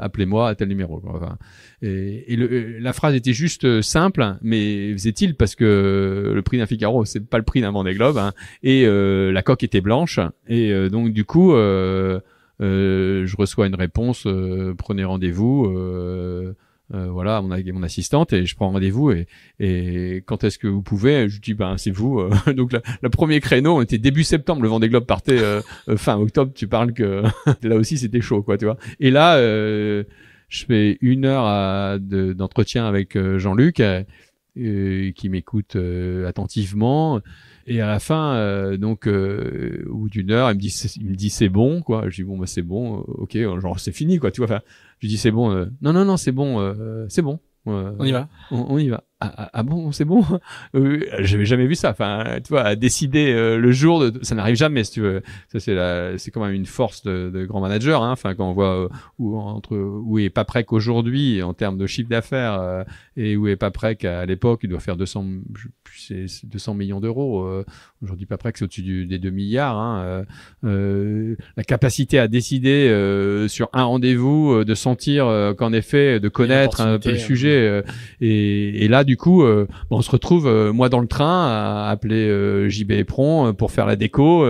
appelez-moi à tel numéro. Enfin, et, le, la phrase était juste simple, mais faisait-il parce que le prix d'un Figaro, c'est pas le prix d'un Vendée Globe, hein, et la coque était blanche, et donc du coup. je reçois une réponse, prenez rendez-vous, euh, voilà mon, mon assistante et je prends rendez-vous et, et quand est-ce que vous pouvez je dis ben c'est vous euh. donc le premier créneau était début septembre le Vendée Globe partait euh, fin octobre tu parles que là aussi c'était chaud quoi tu vois et là je fais une heure d'entretien avec Jean-Luc qui m'écoute attentivement et à la fin, donc au bout d'une heure, il me dit, il me dit c'est bon, quoi. Je dis bon bah c'est bon, ok, genre c'est fini, quoi. Tu vois. Enfin, je dis c'est bon. Euh, non non non c'est bon, euh, c'est bon. Euh, on y va. On, y va. Ah, ah, ah bon, c'est bon? euh, J'avais jamais vu ça. Enfin, tu vois, à décider le jour de, ça n'arrive jamais, si tu veux. Ça c'est la, c'est quand même une force de, de grand manager. Hein. Enfin, quand on voit où entre où est pas prêt qu'aujourd'hui en termes de chiffre d'affaires et où est pas prêt qu'à l'époque, il doit faire 200, c'est 200 millions d'euros. Aujourd'hui, pas prêt que c'est au-dessus des 2 milliards. Hein. la capacité à décider sur un rendez-vous, de sentir qu'en effet, de connaître un peu le sujet euh, et, là, du coup, euh, on se retrouve euh, moi dans le train à appeler JB Epron pour faire la déco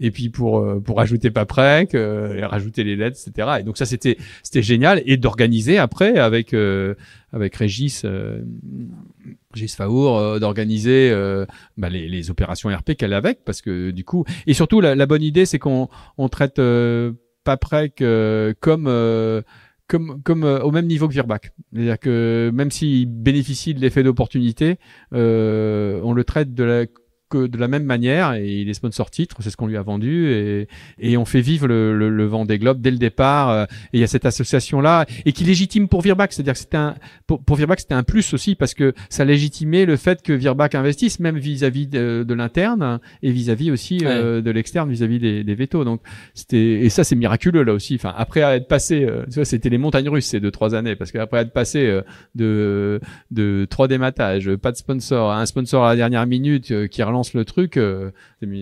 et puis pour pour rajouter Paprec, et rajouter les lettres, etc. Et donc ça, c'était c'était génial et d'organiser après avec avec Régis. Faour d'organiser bah, les, opérations RP qu'elle avec parce que du coup et surtout la, la bonne idée c'est qu'on on traite Paprec comme comme, euh, au même niveau que Virbac. C'est-à-dire que même s'il bénéficie de l'effet d'opportunité, euh, on le traite de la de la même manière et il est sponsor titre, c'est ce qu'on lui a vendu et, et on fait vivre le, le, le Vendée Globe dès le départ. Euh, et il y a cette association là et qui légitime pour Virbac, c'est-à-dire que c'était un pour, pour Virbac c'était un plus aussi parce que ça légitimait le fait que Virbac investisse même vis-à-vis de, de l'interne et vis-à-vis aussi euh, de l'externe vis-à-vis des, des vétos. Donc c'était et ça c'est miraculeux là aussi. Enfin après être passé, euh, tu vois, c'était les montagnes russes ces deux trois années parce qu'après être passé de de trois dématages, pas de sponsor, un sponsor à la dernière minute qui relance le truc, euh,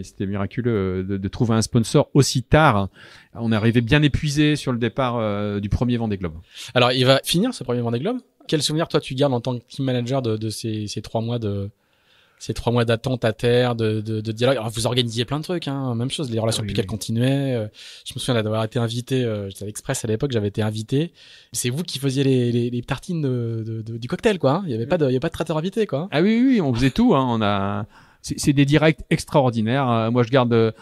c'était miraculeux euh, de, trouver un sponsor aussi tard. On est arrivé bien épuisé sur le départ euh, du premier Vendée Globe. Alors, il va finir ce premier Vendée Globe? Quel souvenir toi tu gardes en tant que team manager de, ces, trois mois de ces trois mois d'attente à terre, de, de, de dialogue? Alors, vous organisiez plein de trucs, hein, même chose, les relations oui, publiques oui. continuaient. Je me souviens d'avoir été invité, euh, j'étais à l'Express à l'époque, j'avais été invité. C'est vous qui faisiez les, les, les tartines de, de- de- du cocktail, quoi. hein. Il y avait pas de, il y avait pas de traiteur invité, quoi. Ah oui, oui, oui, on faisait tout. Hein. On a, c'est des directs extraordinaires. Euh, moi, je garde. euh,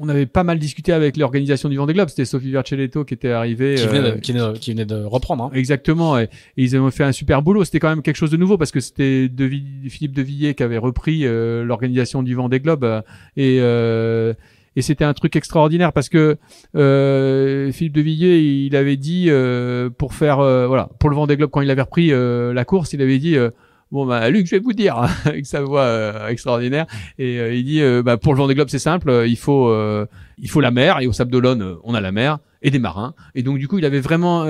on avait pas mal discuté avec l'organisation du Vendée Globe. C'était Sophie Vercelletto qui était arrivée. Qui venait, euh, de, qui, de, qui venait de reprendre. Hein. Exactement, et, et ils ont fait un super boulot. C'était quand même quelque chose de nouveau parce que c'était de Philippe de Villiers qui avait repris euh, l'organisation du Vendée Globe euh, et euh, et c'était un truc extraordinaire parce que euh, Philippe de Villiers, il avait dit euh, pour faire euh, voilà pour le Vendée Globe quand il avait repris euh, la course, il avait dit euh, Bon bah Luc, je vais vous dire avec sa voix euh, extraordinaire. Et euh, il dit euh, bah, pour le Vendée Globe c'est simple, euh, il faut il faut la mer. Et au Sable d'Olonne on a la mer et des marins. Et donc du coup il avait vraiment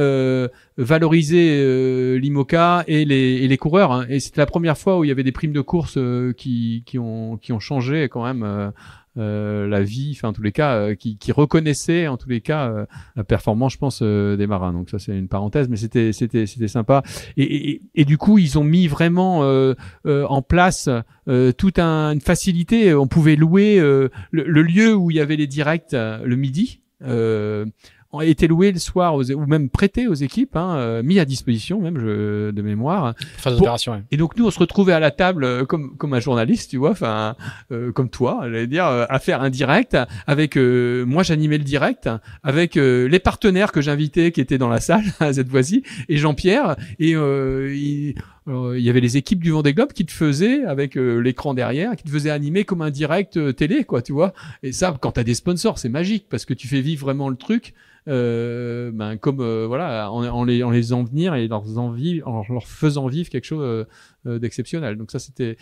valorisé l'IMOCA et les, et les coureurs hein. et c'était la première fois où il y avait des primes de course qui qui ont qui ont changé quand même la vie, enfin en tous les cas, euh, qui, qui reconnaissait en tous les cas euh, la performance, je pense, euh, des marins. Donc ça c'est une parenthèse, mais c'était c'était c'était sympa. Et, et, et du coup ils ont mis vraiment euh, euh, en place euh, toute un, une facilité. On pouvait louer euh, le, le lieu où il y avait les directs euh, le midi. Euh, a été loué le soir aux, ou même prêté aux équipes, hein, euh, mis à disposition même je, de mémoire. Des Pour- ouais. Et donc nous on se retrouvait à la table euh, comme comme un journaliste, tu vois, enfin euh, comme toi, j'allais dire, euh, à faire un direct avec euh, moi j'animais le direct avec euh, les partenaires que j'invitais qui étaient dans la salle cette fois-ci et Jean-Pierre et euh, il, il y avait les équipes du Vendée Globe qui te faisaient avec euh, l'écran derrière, qui te faisaient animer comme un direct euh, télé, quoi, tu vois. Et ça, quand t'as des sponsors, c'est magique parce que tu fais vivre vraiment le truc. Euh, ben comme euh, voilà en, en les en les en venir et leur faisant vivre en leur faisant vivre quelque chose euh, euh, d'exceptionnel donc ça c'était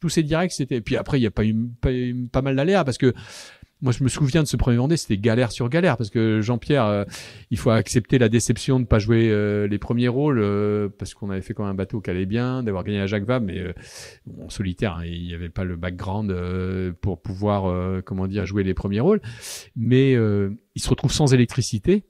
tous ces directs c'était puis après il y a pas eu pas, pas mal d'aléas parce que moi je me souviens de ce premier Vendée c'était galère sur galère parce que Jean-Pierre euh, il faut accepter la déception de pas jouer euh, les premiers rôles euh, parce qu'on avait fait même un bateau qui allait bien d'avoir gagné à Jacques Vabre mais en solitaire hein, il n'y avait pas le background pour pouvoir comment dire jouer les premiers rôles. Mais il se retrouve sans électricité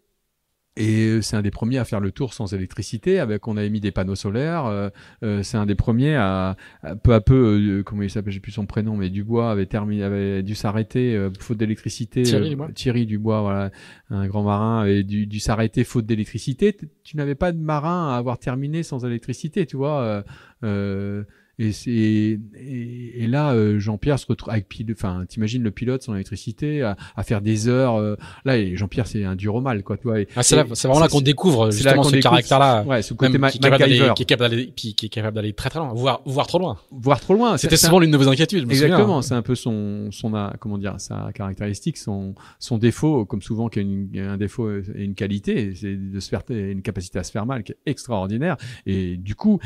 et euh, c'est un des premiers à faire le tour sans électricité. Avec, on avait mis des panneaux solaires. euh, euh, c'est un des premiers à, à- peu à peu, euh, comment il s'appelle, j'ai plus son prénom, mais Dubois avait terminé, avait dû s'arrêter euh, faute d'électricité. Thierry Dubois. Thierry Dubois, voilà, un grand marin, avait dû, dû s'arrêter faute d'électricité. Tu n'avais pas de marin à avoir terminé sans électricité, tu vois. euh, euh, et c'est et, et là euh, Jean-Pierre se retrouve avec pilote enfin t'imagines le pilote sans électricité à, à faire des heures euh, là et Jean-Pierre c'est un dur au mal quoi tu vois et- Ah, c'est là, c'est vraiment là c'est- qu'on découvre c'est justement qu'on ce découvre- caractère-là. ouais ce côté ma- qui est capable d'aller, MacGyver qui est capable d'aller, puis qui est capable d'aller très très loin, voire, voire trop loin. voire trop loin C'était C'est- souvent l'une de vos inquiétudes, je me souviens. Exactement, c'est un peu son son a- comment dire sa caractéristique, son son défaut, comme souvent qu'il y a une- un défaut et une qualité, c'est de se faire une capacité à se faire mal qui est extraordinaire. Et du coup,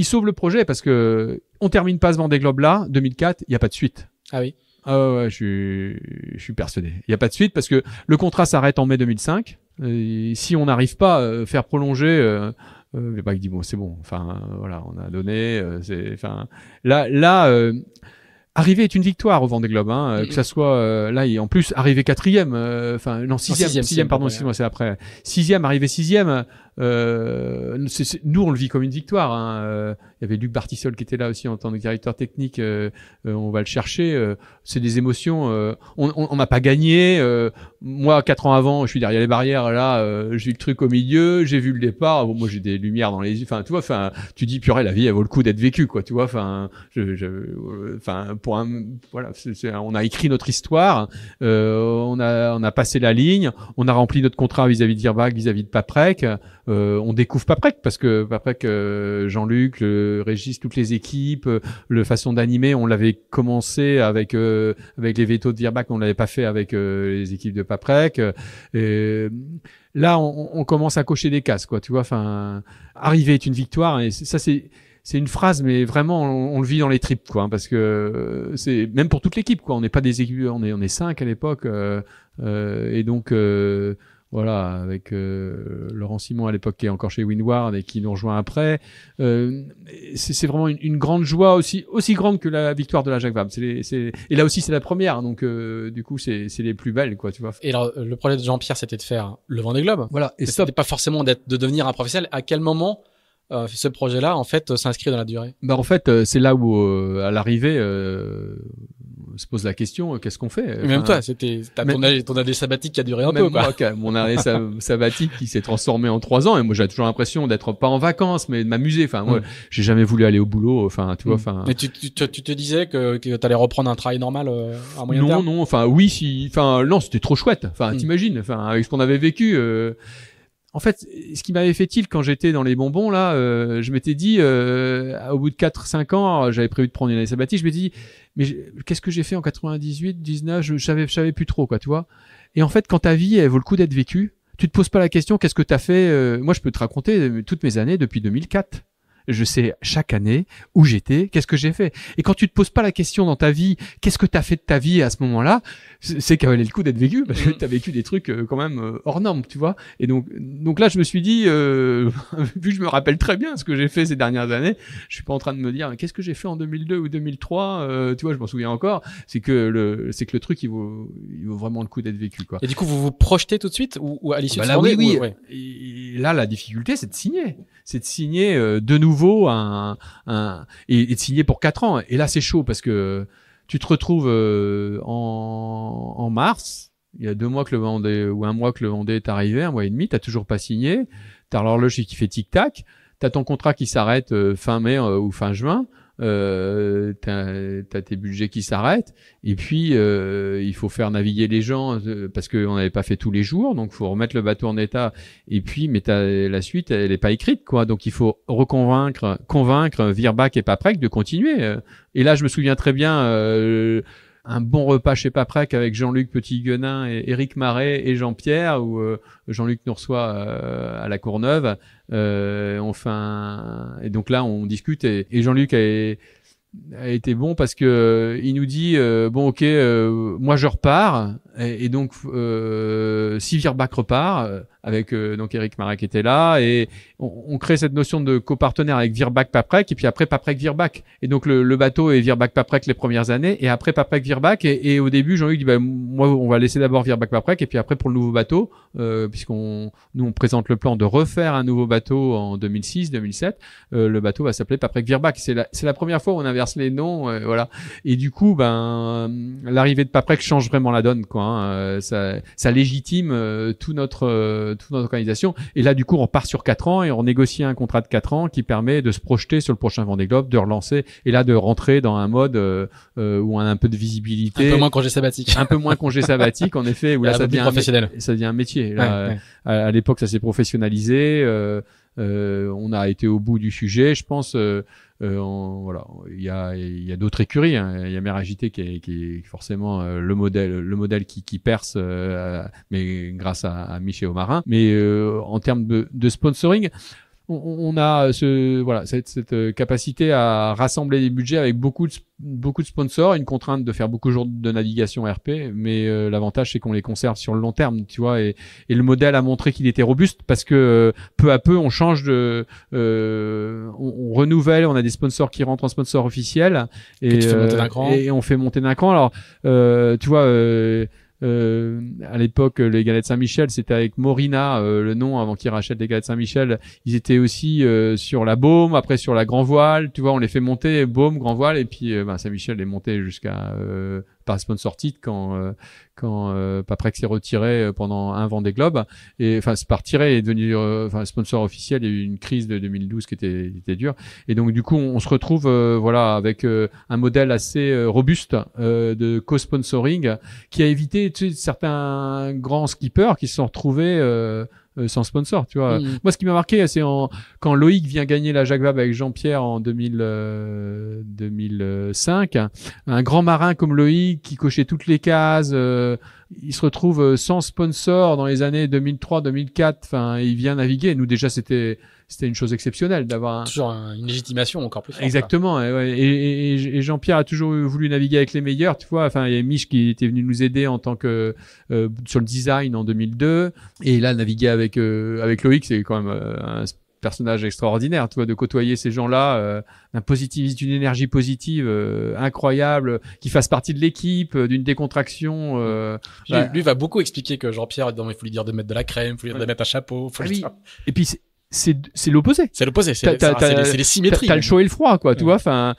il sauve le projet parce que on termine pas ce Vendée Globe là, 2004, il y a pas de suite. Ah oui. Ah ouais, je suis, je suis persuadé. Il n'y a pas de suite parce que le contrat s'arrête en mai 2005. Et si on n'arrive pas à euh, faire prolonger, euh, euh, le bac dit bon, c'est bon. Enfin, euh, voilà, on a donné. euh, c'est, enfin, là, là, euh, arriver est une victoire au Vendée Globe. Hein, euh. Que ça soit euh, là, et en plus arriver quatrième. euh, Enfin, non sixième, sixième, sixième, sixième, pardon, ouais. excuse-moi, c'est après. Sixième, arriver sixième. Euh, c'est- c'est- nous, on le vit comme une victoire. Hein. Euh, Il y avait Luc Bartissol qui était là aussi en tant que directeur technique. euh, euh, on va le chercher. euh, c'est des émotions. on n'a pas gagné. moi, quatre ans avant, je suis derrière les barrières. Là, j'ai vu le truc au milieu. J'ai vu le départ. Bon, moi, j'ai des lumières dans les yeux. Enfin, tu vois. Enfin, tu dis purée, la vie, elle vaut le coup d'être vécue, quoi. Tu vois. Enfin, je, je- enfin, pour un, voilà, c'est- c'est- on a écrit notre histoire. on a on a passé la ligne. On a rempli notre contrat vis-à-vis de Dirbag, vis-à-vis de Paprec. Euh, on découvre Paprec parce que Paprec, euh, Jean-Luc, le Régis, toutes les équipes, euh, le façon d'animer, on l'avait commencé avec euh, avec les vétos de Virbac, on l'avait pas fait avec euh, les équipes de Paprec. Euh, et là, on, on commence à cocher des cases, quoi. Tu vois, enfin, arriver est une victoire et ça c'est c'est une phrase, mais vraiment, on, on le vit dans les tripes, quoi, hein, parce que c'est même pour toute l'équipe, quoi. On n'est pas des équipes, on est on est cinq à l'époque, euh, euh, et donc euh, voilà, avec euh, Laurent Simon à l'époque qui est encore chez Windward et qui nous rejoint après. Euh, c'est vraiment une, une grande joie aussi aussi grande que la victoire de la Jacques Vabre. Et là aussi c'est la première, donc euh, du coup c'est les plus belles, quoi, tu vois. Et alors, le projet de Jean-Pierre, c'était de faire le Vendée Globe. Voilà, et c'était pas forcément d'être, de devenir un professionnel. À quel moment euh, ce projet-là, en fait, s'inscrit dans la durée? Bah en fait, euh, c'est là où euh, à l'arrivée euh, se pose la question qu'est-ce qu'on fait? Enfin, Même toi, c'était ton, ton année sabbatique qui a duré un peu. Moi, quoi. mon année sabbatique qui s'est transformé en trois ans et moi j'ai toujours l'impression d'être pas en vacances mais de m'amuser. Enfin moi, mm. j'ai jamais voulu aller au boulot. Enfin tu vois. Mm. Enfin. Mais tu, tu, tu, te disais que, que tu allais reprendre un travail normal à moyen non, terme? Non non. Enfin oui si. Enfin non c'était trop chouette. Enfin mm. t'imagines. Enfin avec ce qu'on avait vécu en fait, ce qui m'avait fait tilt quand j'étais dans les bonbons là, euh, je m'étais dit euh, au bout de 4 5 ans, j'avais prévu de prendre une année sabbatique, je m'étais dit mais qu'est-ce que j'ai fait en 98, 19, je, savais je savais plus trop quoi, tu vois. Et en fait, quand ta vie elle vaut le coup d'être vécue, tu te poses pas la question qu'est-ce que tu as fait euh, moi je peux te raconter toutes mes années depuis 2004 je sais chaque année où j'étais, qu'est-ce que j'ai fait. Et quand tu te poses pas la question dans ta vie, qu'est-ce que tu as fait de ta vie à ce moment-là, c'est qu'elle valait le coup d'être vécu parce que mm. tu as vécu des trucs euh, quand même euh, hors normes, tu vois. Et donc donc là je me suis dit euh, vu que je me rappelle très bien ce que j'ai fait ces dernières années, je suis pas en train de me dire qu'est-ce que j'ai fait en 2002 ou 2003, euh, tu vois, je m'en souviens encore, c'est que le c'est que le truc il vaut il vaut vraiment le coup d'être vécu quoi. Et du coup vous vous projetez tout de suite ou, ou à l'issue bah de là, oui, oui. Et là la difficulté c'est de signer, c'est de signer de nouveau un, un et, de signer pour quatre ans. Et là, c'est chaud parce que tu te retrouves euh, en, en mars. Il y a deux mois que le Vendée ou un mois que le Vendée est arrivé, un mois et demi, t'as toujours pas signé. T'as l'horloge qui fait tic tac. T'as ton contrat qui s'arrête euh, fin mai euh, ou fin juin euh, t'as as tes budgets qui s'arrêtent. Et puis euh, il faut faire naviguer les gens euh, parce qu'on n'avait pas fait tous les jours. Donc faut remettre le bateau en état. Et puis mais la suite elle est pas écrite quoi. Donc il faut reconvaincre convaincre Virbac et Paprec de continuer. Et là je me souviens très bien euh, un bon repas chez Paprec avec Jean-Luc Petit-Guenin et Éric Marais et Jean-Pierre où euh, Jean-Luc nous reçoit euh, à la Courneuve. Euh, on fait et donc là on discute et, Jean-Luc a, a, été bon parce que il nous dit bon ok moi je repars et, donc si Virbac repart avec euh, donc Eric Marat qui était là et on, on, crée cette notion de copartenaire avec Virbac Paprec et puis après Paprec Virbac. Et donc le, le bateau est Virbac Paprec les premières années et après Paprec Virbac et, et au début Jean-Luc dit bah, moi on va laisser d'abord Virbac Paprec et puis après pour le nouveau bateau euh, puisqu'on nous on présente le plan de refaire un nouveau bateau en 2006 2007 euh, le bateau va s'appeler Paprec Virbac. C'est la c'est la première fois où on inverse les noms euh, voilà. Et du coup ben l'arrivée de Paprec change vraiment la donne quoi hein, euh, ça ça légitime tout notre euh, toute notre organisation. Et là, du coup, on part sur quatre ans et on négocie un contrat de quatre ans qui permet de se projeter sur le prochain Vendée Globe, de relancer et là de rentrer dans un mode euh, euh, où on a un peu de visibilité. Un peu moins congé sabbatique. Un peu moins congé sabbatique, en effet, où là, ça devient, professionnel. ça devient un métier. Là, À, l'époque, ça s'est professionnalisé. Euh, on a été au bout du sujet, je pense. Euh, voilà, il y a, y a d'autres écuries. Hein. Il y a Mère Agité qui est, qui est forcément euh, le modèle, le modèle qui, qui perce, euh, mais grâce à, à Michel Marin. Mais euh, en termes de, de sponsoring, on, a ce voilà cette, cette, euh, capacité à rassembler des budgets avec beaucoup de beaucoup de sponsors, une contrainte de faire beaucoup de jours de navigation RP, mais euh, l'avantage c'est qu'on les conserve sur le long terme, tu vois, et, et le modèle a montré qu'il était robuste parce que euh, peu à peu on change de, on, on, renouvelle, on a des sponsors qui rentrent en sponsor officiel et, et on fait monter d'un cran. Alors tu vois euh, à l'époque, les Galettes Saint-Michel, c'était avec Morina, euh, le nom avant qu'ils rachètent les Galettes Saint-Michel. Ils étaient aussi euh, sur la Baume, après sur la Grand Voile. Tu vois, on les fait monter Baume, Grand Voile, et puis ben, Saint-Michel est monté jusqu'à par sponsor titre quand euh, quand euh, Paprec s'est retiré euh, pendant un Vendée Globe. Et enfin c'est pas retiré est devenu enfin sponsor officiel. Il y a eu une crise de 2012 qui était était dure. Et donc du coup on, se retrouve voilà avec un modèle assez robuste de co-sponsoring qui a évité tu sais, certains grands skippers qui se sont retrouvés euh, sans sponsor, tu vois. Mm. Moi, ce qui m'a marqué, c'est en, quand Loïc vient gagner la Jacques Vabre avec Jean-Pierre en 2000, 2005, euh, un grand marin comme Loïc qui cochait toutes les cases, euh, il se retrouve sans sponsor dans les années 2003-2004. Enfin, il vient naviguer. Nous déjà, c'était c'était une chose exceptionnelle d'avoir toujours une légitimation encore plus forte. Exactement. Et, et, et Jean-Pierre a toujours voulu naviguer avec les meilleurs. Tu vois, enfin, il y a Mich qui était venu nous aider en tant que euh, sur le design en 2002. Et là, naviguer avec euh, avec Loïc, c'est quand même euh, un personnage extraordinaire, tu vois, de côtoyer ces gens-là, euh, un positivisme, d'une énergie positive euh, incroyable, qui fasse partie de l'équipe, euh, d'une décontraction. Euh, lui, va beaucoup expliquer que Jean-Pierre, il faut lui dire de mettre de la crème, il faut lui dire de mettre un chapeau. Faut ah Et puis c'est c'est l'opposé. C'est l'opposé, c'est les, symétries. T'as le chaud et le froid, quoi. Tu vois, enfin,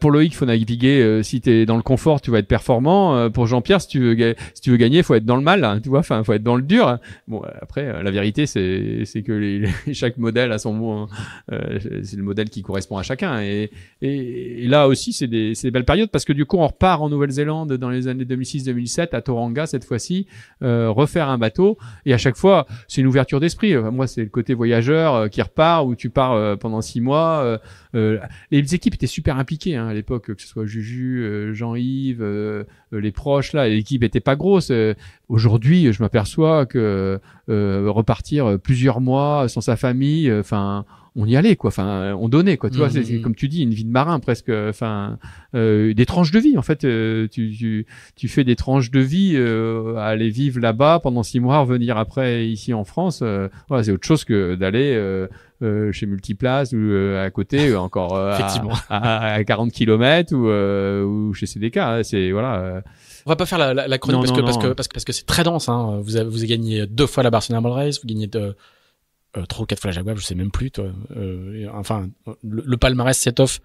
pour Loïc, faut naviguer. euh, si t'es dans le confort, tu vas être performant. Euh, pour Jean-Pierre, si tu veux si tu veux gagner, faut être dans le mal. hein, tu vois, enfin, faut être dans le dur. Bon, euh, après, euh, la vérité, c'est c'est que les, les- chaque modèle a son mot. euh, c'est le modèle qui correspond à chacun. Et et, et là aussi, c'est des c'est des belles périodes parce que du coup, on repart en Nouvelle-Zélande dans les années 2006-2007 à Toranga cette fois-ci, euh, refaire un bateau. Et à chaque fois, c'est une ouverture d'esprit. Moi, c'est le côté voyageur euh, qui repart où tu pars euh, pendant six mois. euh, les équipes étaient super impliquées hein, à l'époque, que ce soit Juju, Jean-Yves, les proches là. L'équipe était pas grosse. Aujourd'hui, je m'aperçois que repartir plusieurs mois sans sa famille, enfin. On y allait quoi, enfin on donnait quoi, tu vois, Mhm. c'est c'est comme tu dis une vie de marin presque, enfin euh, des tranches de vie en fait, euh, tu, tu tu fais des tranches de vie euh, à aller vivre là-bas pendant six mois, revenir après ici en France, euh, voilà, c'est autre chose que d'aller euh, euh, chez Multiplace ou euh, à côté euh, encore euh, à- à, à 40 km ou, euh, ou chez CDK, hein, c'est voilà. euh, On va pas faire la, la, la chronique Non, parce, non, que, parce que parce que parce que c'est très dense. Hein. Vous avez, vous avez gagné deux fois la Barcelona Race, vous gagnez deux, trois ou quatre fois la Jaguar, je sais même plus. Toi. Euh, enfin, le, le palmarès s'étoffe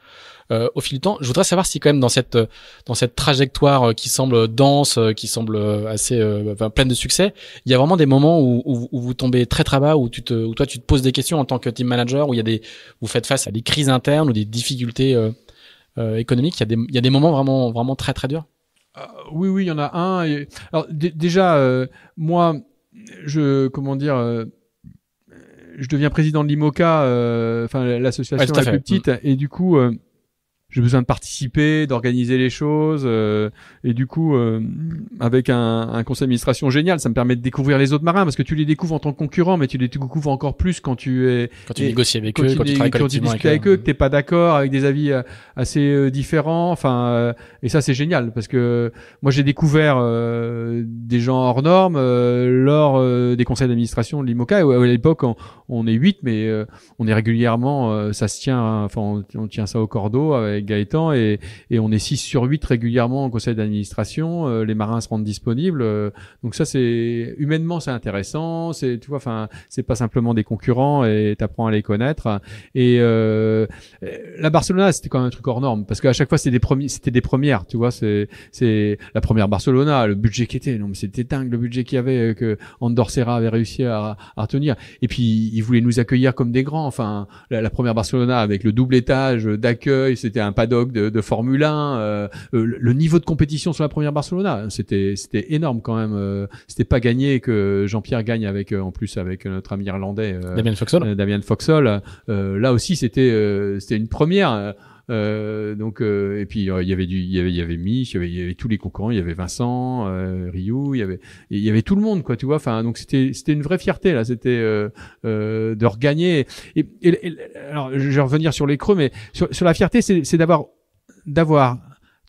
euh, au fil du temps. Je voudrais savoir si quand même dans cette euh, dans cette trajectoire euh, qui semble dense, euh, qui semble euh, assez euh, enfin, pleine de succès, il y a vraiment des moments où, où, où vous tombez très très bas, où tu te où toi tu te poses des questions en tant que team manager, où il y a des vous faites face à des crises internes ou des difficultés euh, euh, économiques. Il y a des il y a des moments vraiment vraiment très très durs. Euh, oui, oui, il y en a un. Alors dé- déjà, euh, moi, je comment dire, euh, je deviens président de l'IMOCA, euh, enfin l'association Ouais, la plus petite, et du coup, euh, j'ai besoin de participer, d'organiser les choses, euh, et du coup, euh, avec un, un conseil d'administration génial, ça me permet de découvrir les autres marins parce que tu les découvres en tant que concurrent, mais tu les découvres encore plus quand tu es Quand tu négocies avec eux, quand tu travailles quand tu collectivement discutes avec eux, que t'es pas d'accord, avec des avis euh, assez euh, différents, enfin, euh, et ça c'est génial parce que moi j'ai découvert euh, des gens hors normes euh, lors euh, des conseils d'administration de l'IMOCA. à l'époque on, on est huit, mais euh, on est régulièrement, euh, ça se tient, hein, enfin on, on tient ça au cordeau avec Gaëtan et, et on est 6 sur 8 régulièrement au conseil d'administration. euh, les marins se rendent disponibles, euh, donc ça c'est humainement c'est intéressant. C'est tu vois, enfin c'est pas simplement des concurrents et t'apprends à les connaître. Et euh, la Barcelona c'était quand même un truc hors norme parce qu'à chaque fois c'était des premiers, c'était des premières. Tu vois, c'est c'est la première Barcelona, le budget qui était, non mais c'était dingue le budget qu'il y avait euh, que Andor Serra avait réussi à, à retenir. Et puis ils voulaient nous accueillir comme des grands. Enfin la, la première Barcelona avec le double étage d'accueil, c'était un paddock de, de Formule 1. euh, euh, le- niveau de compétition sur la première Barcelona, c'était c'était énorme quand même. euh, c'était pas gagné que Jean-Pierre gagne avec en plus avec notre ami irlandais. Damien Foxhall. Damien Foxhall. Là aussi, c'était c'était une première. Euh, donc euh, et puis euh, il y avait du il y avait il y avait Mich, il y avait, il y avait tous les concurrents, il y avait Vincent, Ryu, il y avait il y avait tout le monde quoi, tu vois. Enfin donc c'était c'était une vraie fierté là, c'était de regagner. Et, et- et- alors je vais revenir sur les creux, mais sur, sur la fierté, c'est c'est d'avoir d'avoir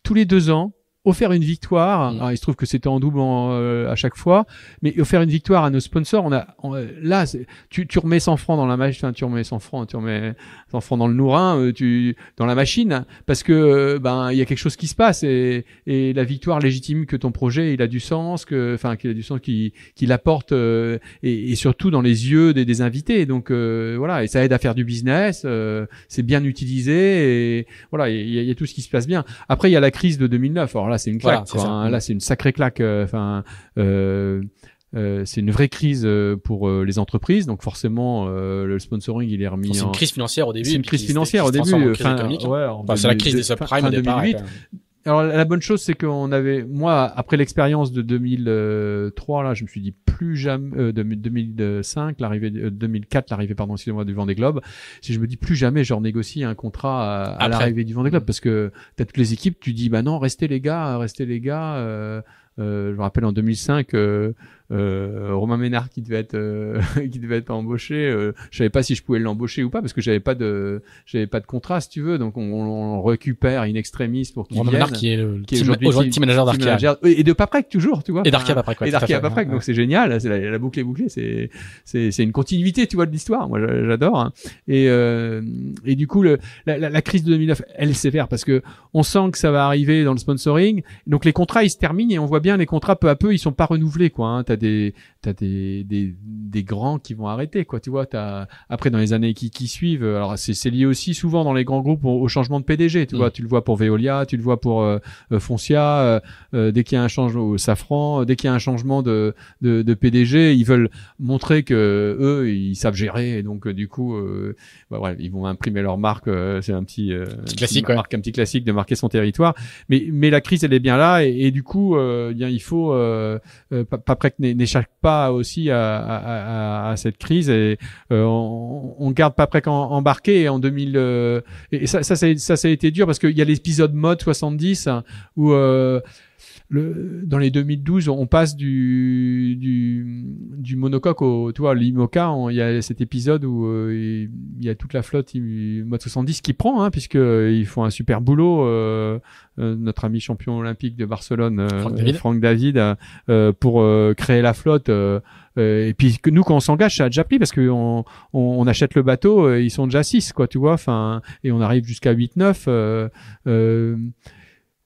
tous les deux ans offert une victoire. Mm. Alors, il se trouve que c'était en double en, euh, à chaque fois, mais offert une victoire à nos sponsors. On a on- là, tu, tu remets 100 francs dans la machine, enfin, tu remets 100 francs, tu remets 100 francs dans le nourrin, euh, tu dans la machine, parce que euh, ben il y a quelque chose qui se passe et, et la victoire légitime que ton projet il a du sens, que enfin qu'il a du sens, qu'il qu'il apporte euh, et, et surtout dans les yeux des, des invités. Donc euh, voilà, et ça aide à faire du business. euh, c'est bien utilisé et voilà, il y, y a tout ce qui se passe bien. Après il y a la crise de 2009. Alors là c'est une claque. Voilà, quoi, hein. Là c'est une sacrée claque. euh, Enfin. euh, euh, c'est une vraie crise euh, pour euh, les entreprises, donc forcément le sponsoring il est remis C'est en crise financière au début. c'est une crise financière au début. ouais, Enfin, c'est la crise des 2002, fin- subprimes au départ. 2008. Alors la bonne chose c'est qu'on avait, moi après l'expérience de 2003 là, je me suis dit plus jamais, euh, de 2005 l'arrivée, de- euh, 2004 l'arrivée pardon excusez-moi du Vendée Globe, si je me dis plus jamais je renégocie un contrat à, l'arrivée du Vendée Globe parce que t'as toutes les équipes, tu dis bah non restez les gars, restez les gars. euh, euh, je me rappelle en 2005, euh, euh, Romain Ménard qui devait être euh, qui devait être embauché. Euh, je savais pas si je pouvais l'embaucher ou pas parce que j'avais pas de j'avais pas de contrat si tu veux. Donc on, on récupère in extremis pour qu'il Romain. Menard qui est le qui est aujourd'hui team- manager d'Arkia. et de Paprec toujours, tu vois. Et d'Arkia après quoi. et d'Arkia. Paprec, Ouais. donc c'est génial. C'est la, la boucle est bouclée. C'est c'est c'est une continuité, tu vois, de l'histoire. Moi, j'a- j'adore. hein. Et euh, et du coup, le, la, la, la crise de 2009, elle est sévère parce que on sent que ça va arriver dans le sponsoring. Donc les contrats, ils se terminent et on voit bien les contrats peu à peu, ils sont pas renouvelés, quoi. Hein. T'as des t'as des, des des grands qui vont arrêter quoi tu vois t'as après dans les années qui qui suivent alors c'est c'est lié aussi souvent dans les grands groupes au, changement de PDG tu mm. vois tu le vois pour Veolia tu le vois pour euh, euh, Foncia euh, dès qu'il y a un changement au Safran dès qu'il y a un changement de, de de PDG ils veulent montrer que eux ils savent gérer et donc du coup bah, ouais, ils vont imprimer leur marque c'est un petit, petit classique un petit classique de marquer son territoire mais mais la crise elle est bien là et, du coup bien il faut pas, pas près que n'échappe pas aussi à, cette crise et euh, on, on, garde pas près qu'embarqué en 2000 euh, et ça ça, ça ça ça a été dur parce qu'il y a l'épisode mode 70 où euh, le, dans les 2012, on passe du, du, du monocoque au, tu vois, l'IMOCA. Il y a cet épisode où euh, il y a toute la flotte mode 70 qui prend, hein, puisque euh, ils font un super boulot. Euh, euh notre ami champion olympique de Barcelone, Franck David, David pour créer la flotte. et puis que nous, quand on s'engage, ça a déjà pris parce que on, on, achète le bateau, ils sont déjà 6, quoi, tu vois. Enfin, et on arrive jusqu'à 8-9.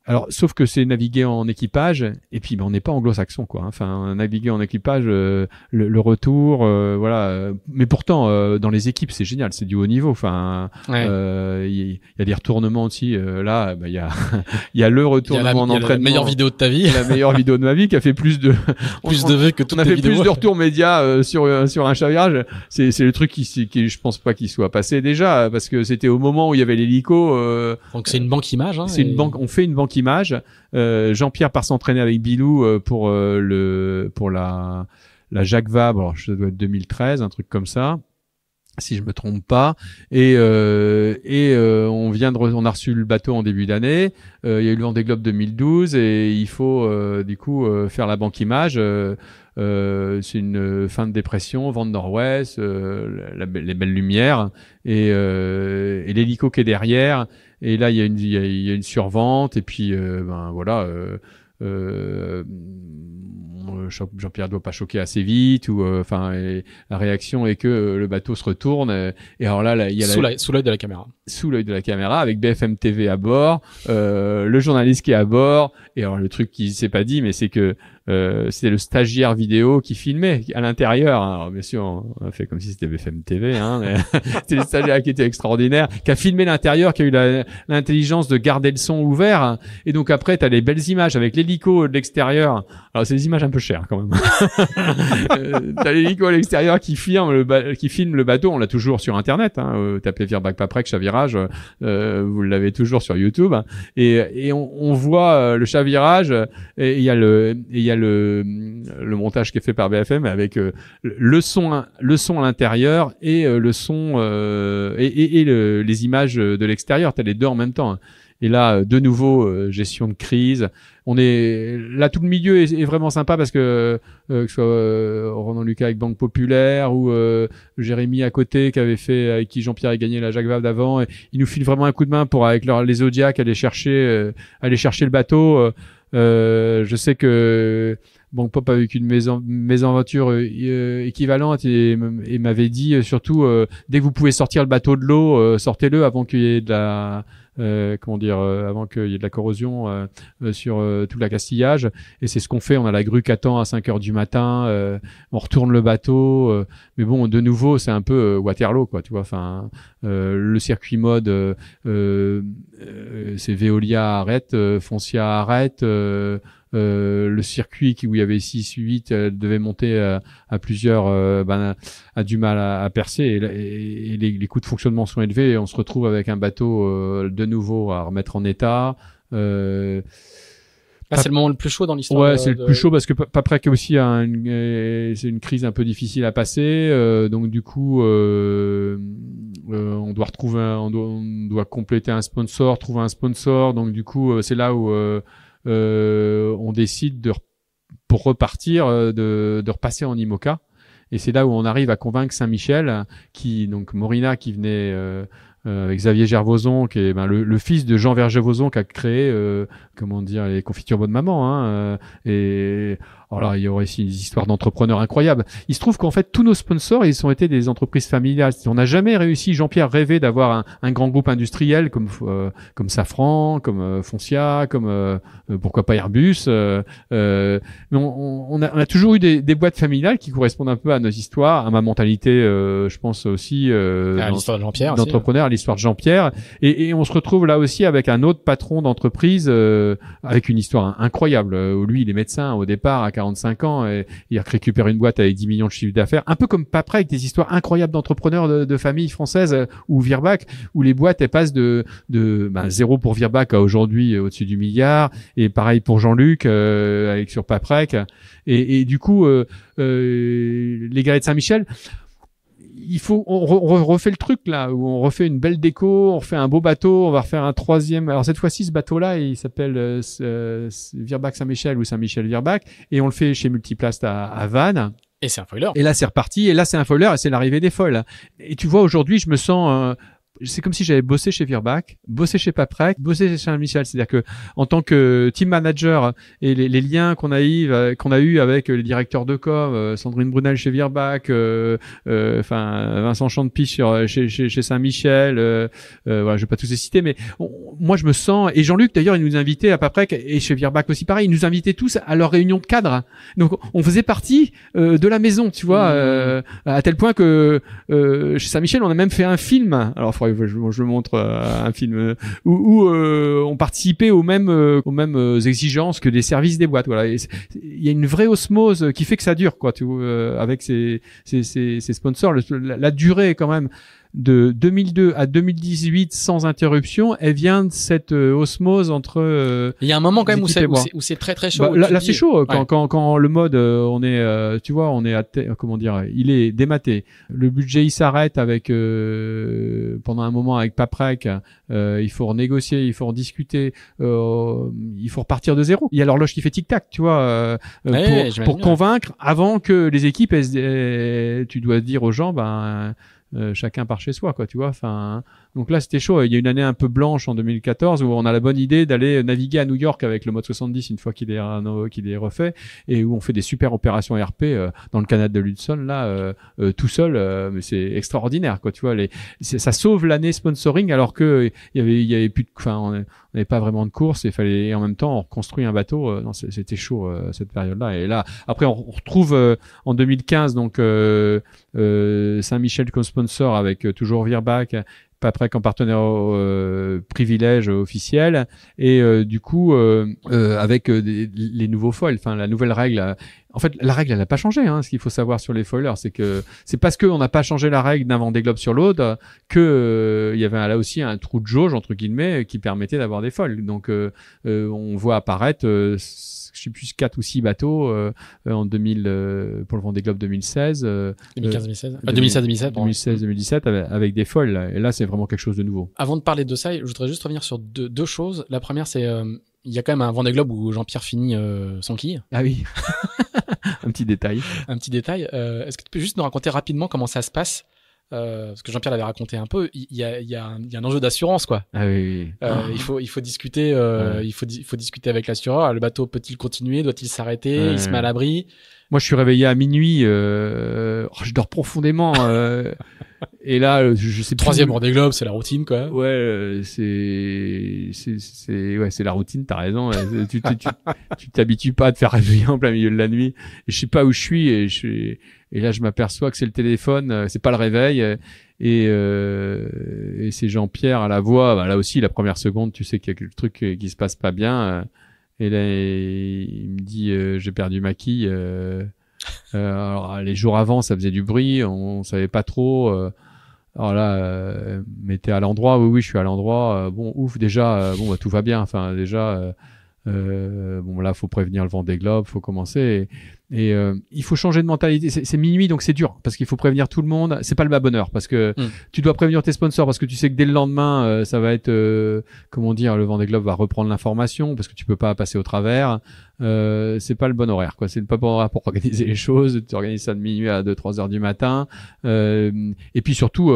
Alors, sauf que c'est naviguer en équipage, et puis ben, on n'est pas anglo-saxon, quoi. Hein. Enfin, naviguer en équipage, euh, le, retour, euh, voilà. Mais pourtant, euh, dans les équipes, c'est génial, c'est du haut niveau. Enfin, il y, a des retournements aussi. là, ben, il y a, il y a le retournement en entraînement. La meilleure vidéo de ta vie. La meilleure vidéo de ma vie qui a fait plus de plus de vues que On a fait plus de retours médias sur sur un chavirage. C'est c'est le truc qui, qui je pense pas qu'il soit passé déjà parce que c'était au moment où il y avait l'hélico. Donc c'est une banque image. Hein, c'est une banque. On fait une banque Euh, Jean-Pierre part s'entraîner avec Bilou euh, pour euh, le pour la la Jacques Vabre, ça doit être 2013, un truc comme ça si je me trompe pas. Et et on vient de on a reçu le bateau en début d'année. Il y a eu le Vendée Globe 2012 et il faut du coup faire la banque image. C'est une fin de dépression vent de nord-ouest les belles lumières et, et l'hélico qui est derrière et là, il y a une, il y a, une survente. Et puis, euh, ben voilà. Euh, euh, Jean-Pierre doit pas choquer assez vite ou enfin la réaction est que le bateau se retourne et alors là, il y a sous l'œil de la caméra sous l'œil de la caméra avec BFM TV à bord le journaliste qui est à bord et alors le truc qui s'est pas dit mais c'est que euh, c'était le stagiaire vidéo qui filmait à l'intérieur. Hein. Alors bien sûr, on a fait comme si c'était BFM TV, hein, mais c'était le stagiaire qui était extraordinaire, qui a filmé l'intérieur, qui a eu l'intelligence de garder le son ouvert. Et donc après, tu as les belles images avec l'hélico de l'extérieur. Alors c'est des images un peu chères quand même. euh, t'as l'hélico à l'extérieur qui filme le bateau. On l'a toujours sur Internet. Hein. Euh, tapez Virbac Paprec chavirage, euh, vous l'avez toujours sur YouTube. Et, on, voit euh, le chavirage. Et il y a le, y a le, le montage qui est fait par BFM avec euh, le son, le son à l'intérieur et euh, le son euh, et, et, les images de l'extérieur. T'as les deux en même temps. Hein. Et là, de nouveau, gestion de crise. On est là, tout le milieu est, vraiment sympa parce que que ce soit Ronan Lucas avec Banque Populaire ou Jérémy à côté qui avait fait avec qui Jean-Pierre a gagné la Jacques Vabre d'avant, il nous file vraiment un coup de main pour avec les Zodiacs aller chercher aller chercher le bateau. Euh, je sais que Bank Pop a vécu une maison, mésaventure euh, euh, équivalente et, et m'avait dit surtout dès que vous pouvez sortir le bateau de l'eau, sortez-le avant qu'il y ait de la euh, comment dire, euh, avant qu'il y ait de la corrosion euh, sur tout l'accastillage. Et c'est ce qu'on fait. On a la grue qui attend à 5 heures du matin. on retourne le bateau. mais bon, de nouveau, c'est un peu Waterloo, quoi. Tu vois. Enfin, le circuit mode, c'est Veolia arrête, Foncia arrête. Euh, le circuit qui, où il y avait 6 8 euh, devait monter à, à plusieurs euh, ben, a, du mal à, à percer et, et les, les, coûts de fonctionnement sont élevés et on se retrouve avec un bateau de nouveau à remettre en état. Euh, ah, c'est le moment le plus chaud dans l'histoire. Ouais, c'est le plus chaud parce que pas près que aussi c'est une crise un peu difficile à passer. Euh, donc du coup, euh, on doit retrouver, on, doit, on, doit, compléter un sponsor, trouver un sponsor. Donc du coup, c'est là où euh, on décide de pour repartir euh, de, de repasser en IMOCA. Et c'est là où on arrive à convaincre Saint-Michel, qui donc Morina qui venait euh, avec Xavier Gervoson, qui est ben, le, fils de Jean Vergervoson qui a créé comment dire les confitures bonne maman. Hein, et alors il y aurait aussi des histoires d'entrepreneurs incroyables. Il se trouve qu'en fait tous nos sponsors ils ont été des entreprises familiales. On n'a jamais réussi. Jean-Pierre rêvait d'avoir un, un, grand groupe industriel comme euh, comme Safran, comme euh, Foncia, comme euh, pourquoi pas Airbus. mais on, on, a, on, a, toujours eu des, des, boîtes familiales qui correspondent un peu à nos histoires, à ma mentalité. je pense aussi à l'histoire de Jean-Pierre, d'entrepreneur, à l'histoire de Jean-Pierre. Et, et, on se retrouve là aussi avec un autre patron d'entreprise avec une histoire incroyable. Lui, il est médecin au départ 45 ans et il a récupéré une boîte avec 10 millions de chiffres d'affaires. Un peu comme Paprec, avec des histoires incroyables d'entrepreneurs de, de familles françaises euh, ou Virbac, où les boîtes elles passent de, de ben, zéro pour Virbac à aujourd'hui euh, au-dessus du milliard. Et pareil pour Jean-Luc euh, avec sur Paprec. Et, du coup, les de Saint-Michel, il faut, on, refait le truc là, où on refait une belle déco, on refait un beau bateau, on va refaire un troisième. Alors cette fois-ci, ce bateau-là, il s'appelle euh, euh Virbac Saint-Michel ou Saint-Michel Virbac, et on le fait chez Multiplast à, à Vannes. Et c'est un foiler. Et là, c'est reparti. Et là, c'est un foiler et c'est l'arrivée des folles. Et tu vois, aujourd'hui, je me sens, euh, c'est comme si j'avais bossé chez Virbac, bossé chez Paprec, bossé chez Saint-Michel. C'est-à-dire que en tant que team manager et les, les liens qu'on a eu euh, qu'on a eu avec les directeurs de com, euh, Sandrine Brunel chez Virbac, euh, enfin Vincent Champy chez, chez, chez Saint-Michel, euh, voilà, je vais pas tous les citer, mais moi je me sens et Jean-Luc d'ailleurs il nous invitait à Paprec et chez Virbac aussi pareil, il nous invitait tous à leur réunion de cadre. Donc on faisait partie de la maison, tu vois, mmh. à tel point que chez Saint-Michel on a même fait un film. Alors je, je montre euh, un film euh, où, où euh, on participait aux mêmes aux mêmes exigences que les services des boîtes. Voilà, il y a une vraie osmose qui fait que ça dure, quoi. Tu avec ces, ces, ces, sponsors, la durée quand même de 2002 à 2018 sans interruption, elle vient de cette euh, osmose entre. Euh, il y a un moment quand même où c'est, où c'est très très chaud. Bah, là, c'est chaud quand, quand, quand le mode, euh, on est, tu vois, on est à comment dire, il est dématé. Le budget il s'arrête avec pendant un moment avec Paprec. il faut renégocier, il faut rediscuter, il faut repartir de zéro. Il y a l'horloge qui fait tic tac, tu vois, pour, pour convaincre avant que les équipes, tu dois dire aux gens, ben chacun par chez soi, quoi, tu vois. Enfin, donc là, c'était chaud. Il y a une année un peu blanche en 2014 où on a la bonne idée d'aller naviguer à New York avec le mode 70 une fois qu'il est qu'il est refait et où on fait des super opérations RP euh, dans le canal de l'Hudson là, euh, tout seul. mais c'est extraordinaire, quoi, tu vois. Ça sauve l'année sponsoring alors que il y avait y avait plus de, enfin, on n'avait pas vraiment de course et fallait en même temps on reconstruit un bateau. non, c'était chaud cette période-là. Et là, après, on, retrouve en 2015 donc Saint-Michel comme sponsor avec toujours Virbac pas près qu'en partenaire euh, privilège officiel. Et euh, du coup euh, euh avec euh, les nouveaux foils enfin la nouvelle règle en fait la règle elle n'a pas changé hein, ce qu'il faut savoir sur les foilers c'est que c'est parce qu'on n'a pas changé la règle d'un des globes sur l'autre que il y avait là aussi un trou de jauge entre guillemets qui permettait d'avoir des foils. Donc on voit apparaître je sais plus quatre ou six bateaux euh, en 2000 euh, pour le Vendée Globe 2016 2015 2016 2016 2017 2016 2017 avec, des folles et là c'est vraiment quelque chose de nouveau avant de parler de ça je voudrais juste revenir sur deux, deux choses la première c'est euh, il y a quand même un Vendée Globe où Jean-Pierre finit son quille. Ah oui. un petit détail. Un petit détail. Est-ce que tu peux juste nous raconter rapidement comment ça se passe euh, parce que Jean-Pierre l'avait raconté un peu, il y a, il y a, un, il y a un enjeu d'assurance quoi. Ah oui. Euh, Il faut il faut discuter, euh, il faut il faut discuter avec l'assureur. Le bateau peut-il continuer, doit-il s'arrêter? Il se met à l'abri? Moi, je suis réveillé à minuit. Euh, oh, je dors profondément. Euh, et là, je, je sais. Troisième des globes, c'est la routine, quoi. Ouais, euh, c'est, c'est, c'est, ouais, c'est la routine. T'as raison. tu, tu, tu, t'habitues pas à te faire réveiller en plein milieu de la nuit. Et je sais pas où je suis. Et je suis, et là, je m'aperçois que c'est le téléphone. Euh, c'est pas le réveil. Et, euh, et c'est Jean-Pierre à la voix. Bah, là aussi, la première seconde, tu sais qu'il y a quelque truc qui se passe pas bien. Et là, il me dit euh, j'ai perdu ma quille. Euh, euh, alors les jours avant, ça faisait du bruit, on, savait pas trop. alors là, mais t'es à l'endroit Oui, oui, je suis à l'endroit. bon, ouf, déjà, bon, bah, tout va bien. Enfin, déjà, bon, là, faut prévenir le vent des globes, faut commencer. Euh, il faut changer de mentalité. C'est minuit, donc c'est dur parce qu'il faut prévenir tout le monde. C'est pas le bas bonheur parce que hmm. tu dois prévenir tes sponsors parce que tu sais que dès le lendemain, euh, ça va être euh, comment dire, le Vendée Globe va reprendre l'information parce que tu peux pas passer au travers. Euh, c'est pas le bon horaire, quoi. C'est le pas bon horaire pour organiser les choses. Tu organises ça de minuit à 2-3 heures du matin. et puis surtout,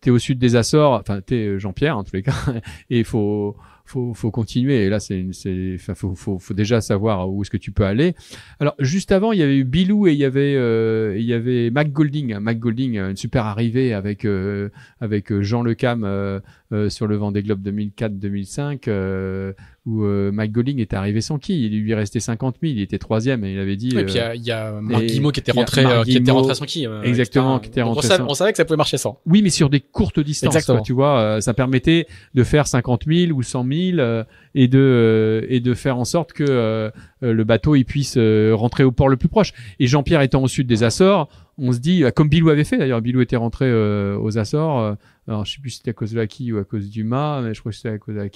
t'es au sud des Açores. Enfin, t'es Jean-Pierre en tous les cas. et il faut faut, faut continuer. Et là, c'est, c'est, faut, faut, faut déjà savoir où est-ce que tu peux aller. Alors, juste avant, il y avait eu Bilou et il y avait, euh, il y avait Mac Golding. Mac Golding, une super arrivée avec, euh, avec Jean Lecam euh, euh, sur le Vendée Globe 2004-2005 euh, où euh, Mike Golding était arrivé sans qui? Il lui restait 50 000 il était troisième et il avait dit et puis il y a, y a Marc Guillemot qui était rentré qui était rentré sans qui exactement qui était rentré on, savait, on savait que ça pouvait marcher sans. Oui mais sur des courtes distances quoi, tu vois ça permettait de faire 50 000 ou 100 000 et de et de faire en sorte que le bateau il puisse rentrer au port le plus proche. Et Jean-Pierre étant au sud des Açores on se dit, comme Bilou avait fait d'ailleurs, Bilou était rentré euh, aux Açores, euh, alors je sais plus si c'était à cause de la ou à cause du mât, mais je crois que c'était à cause de la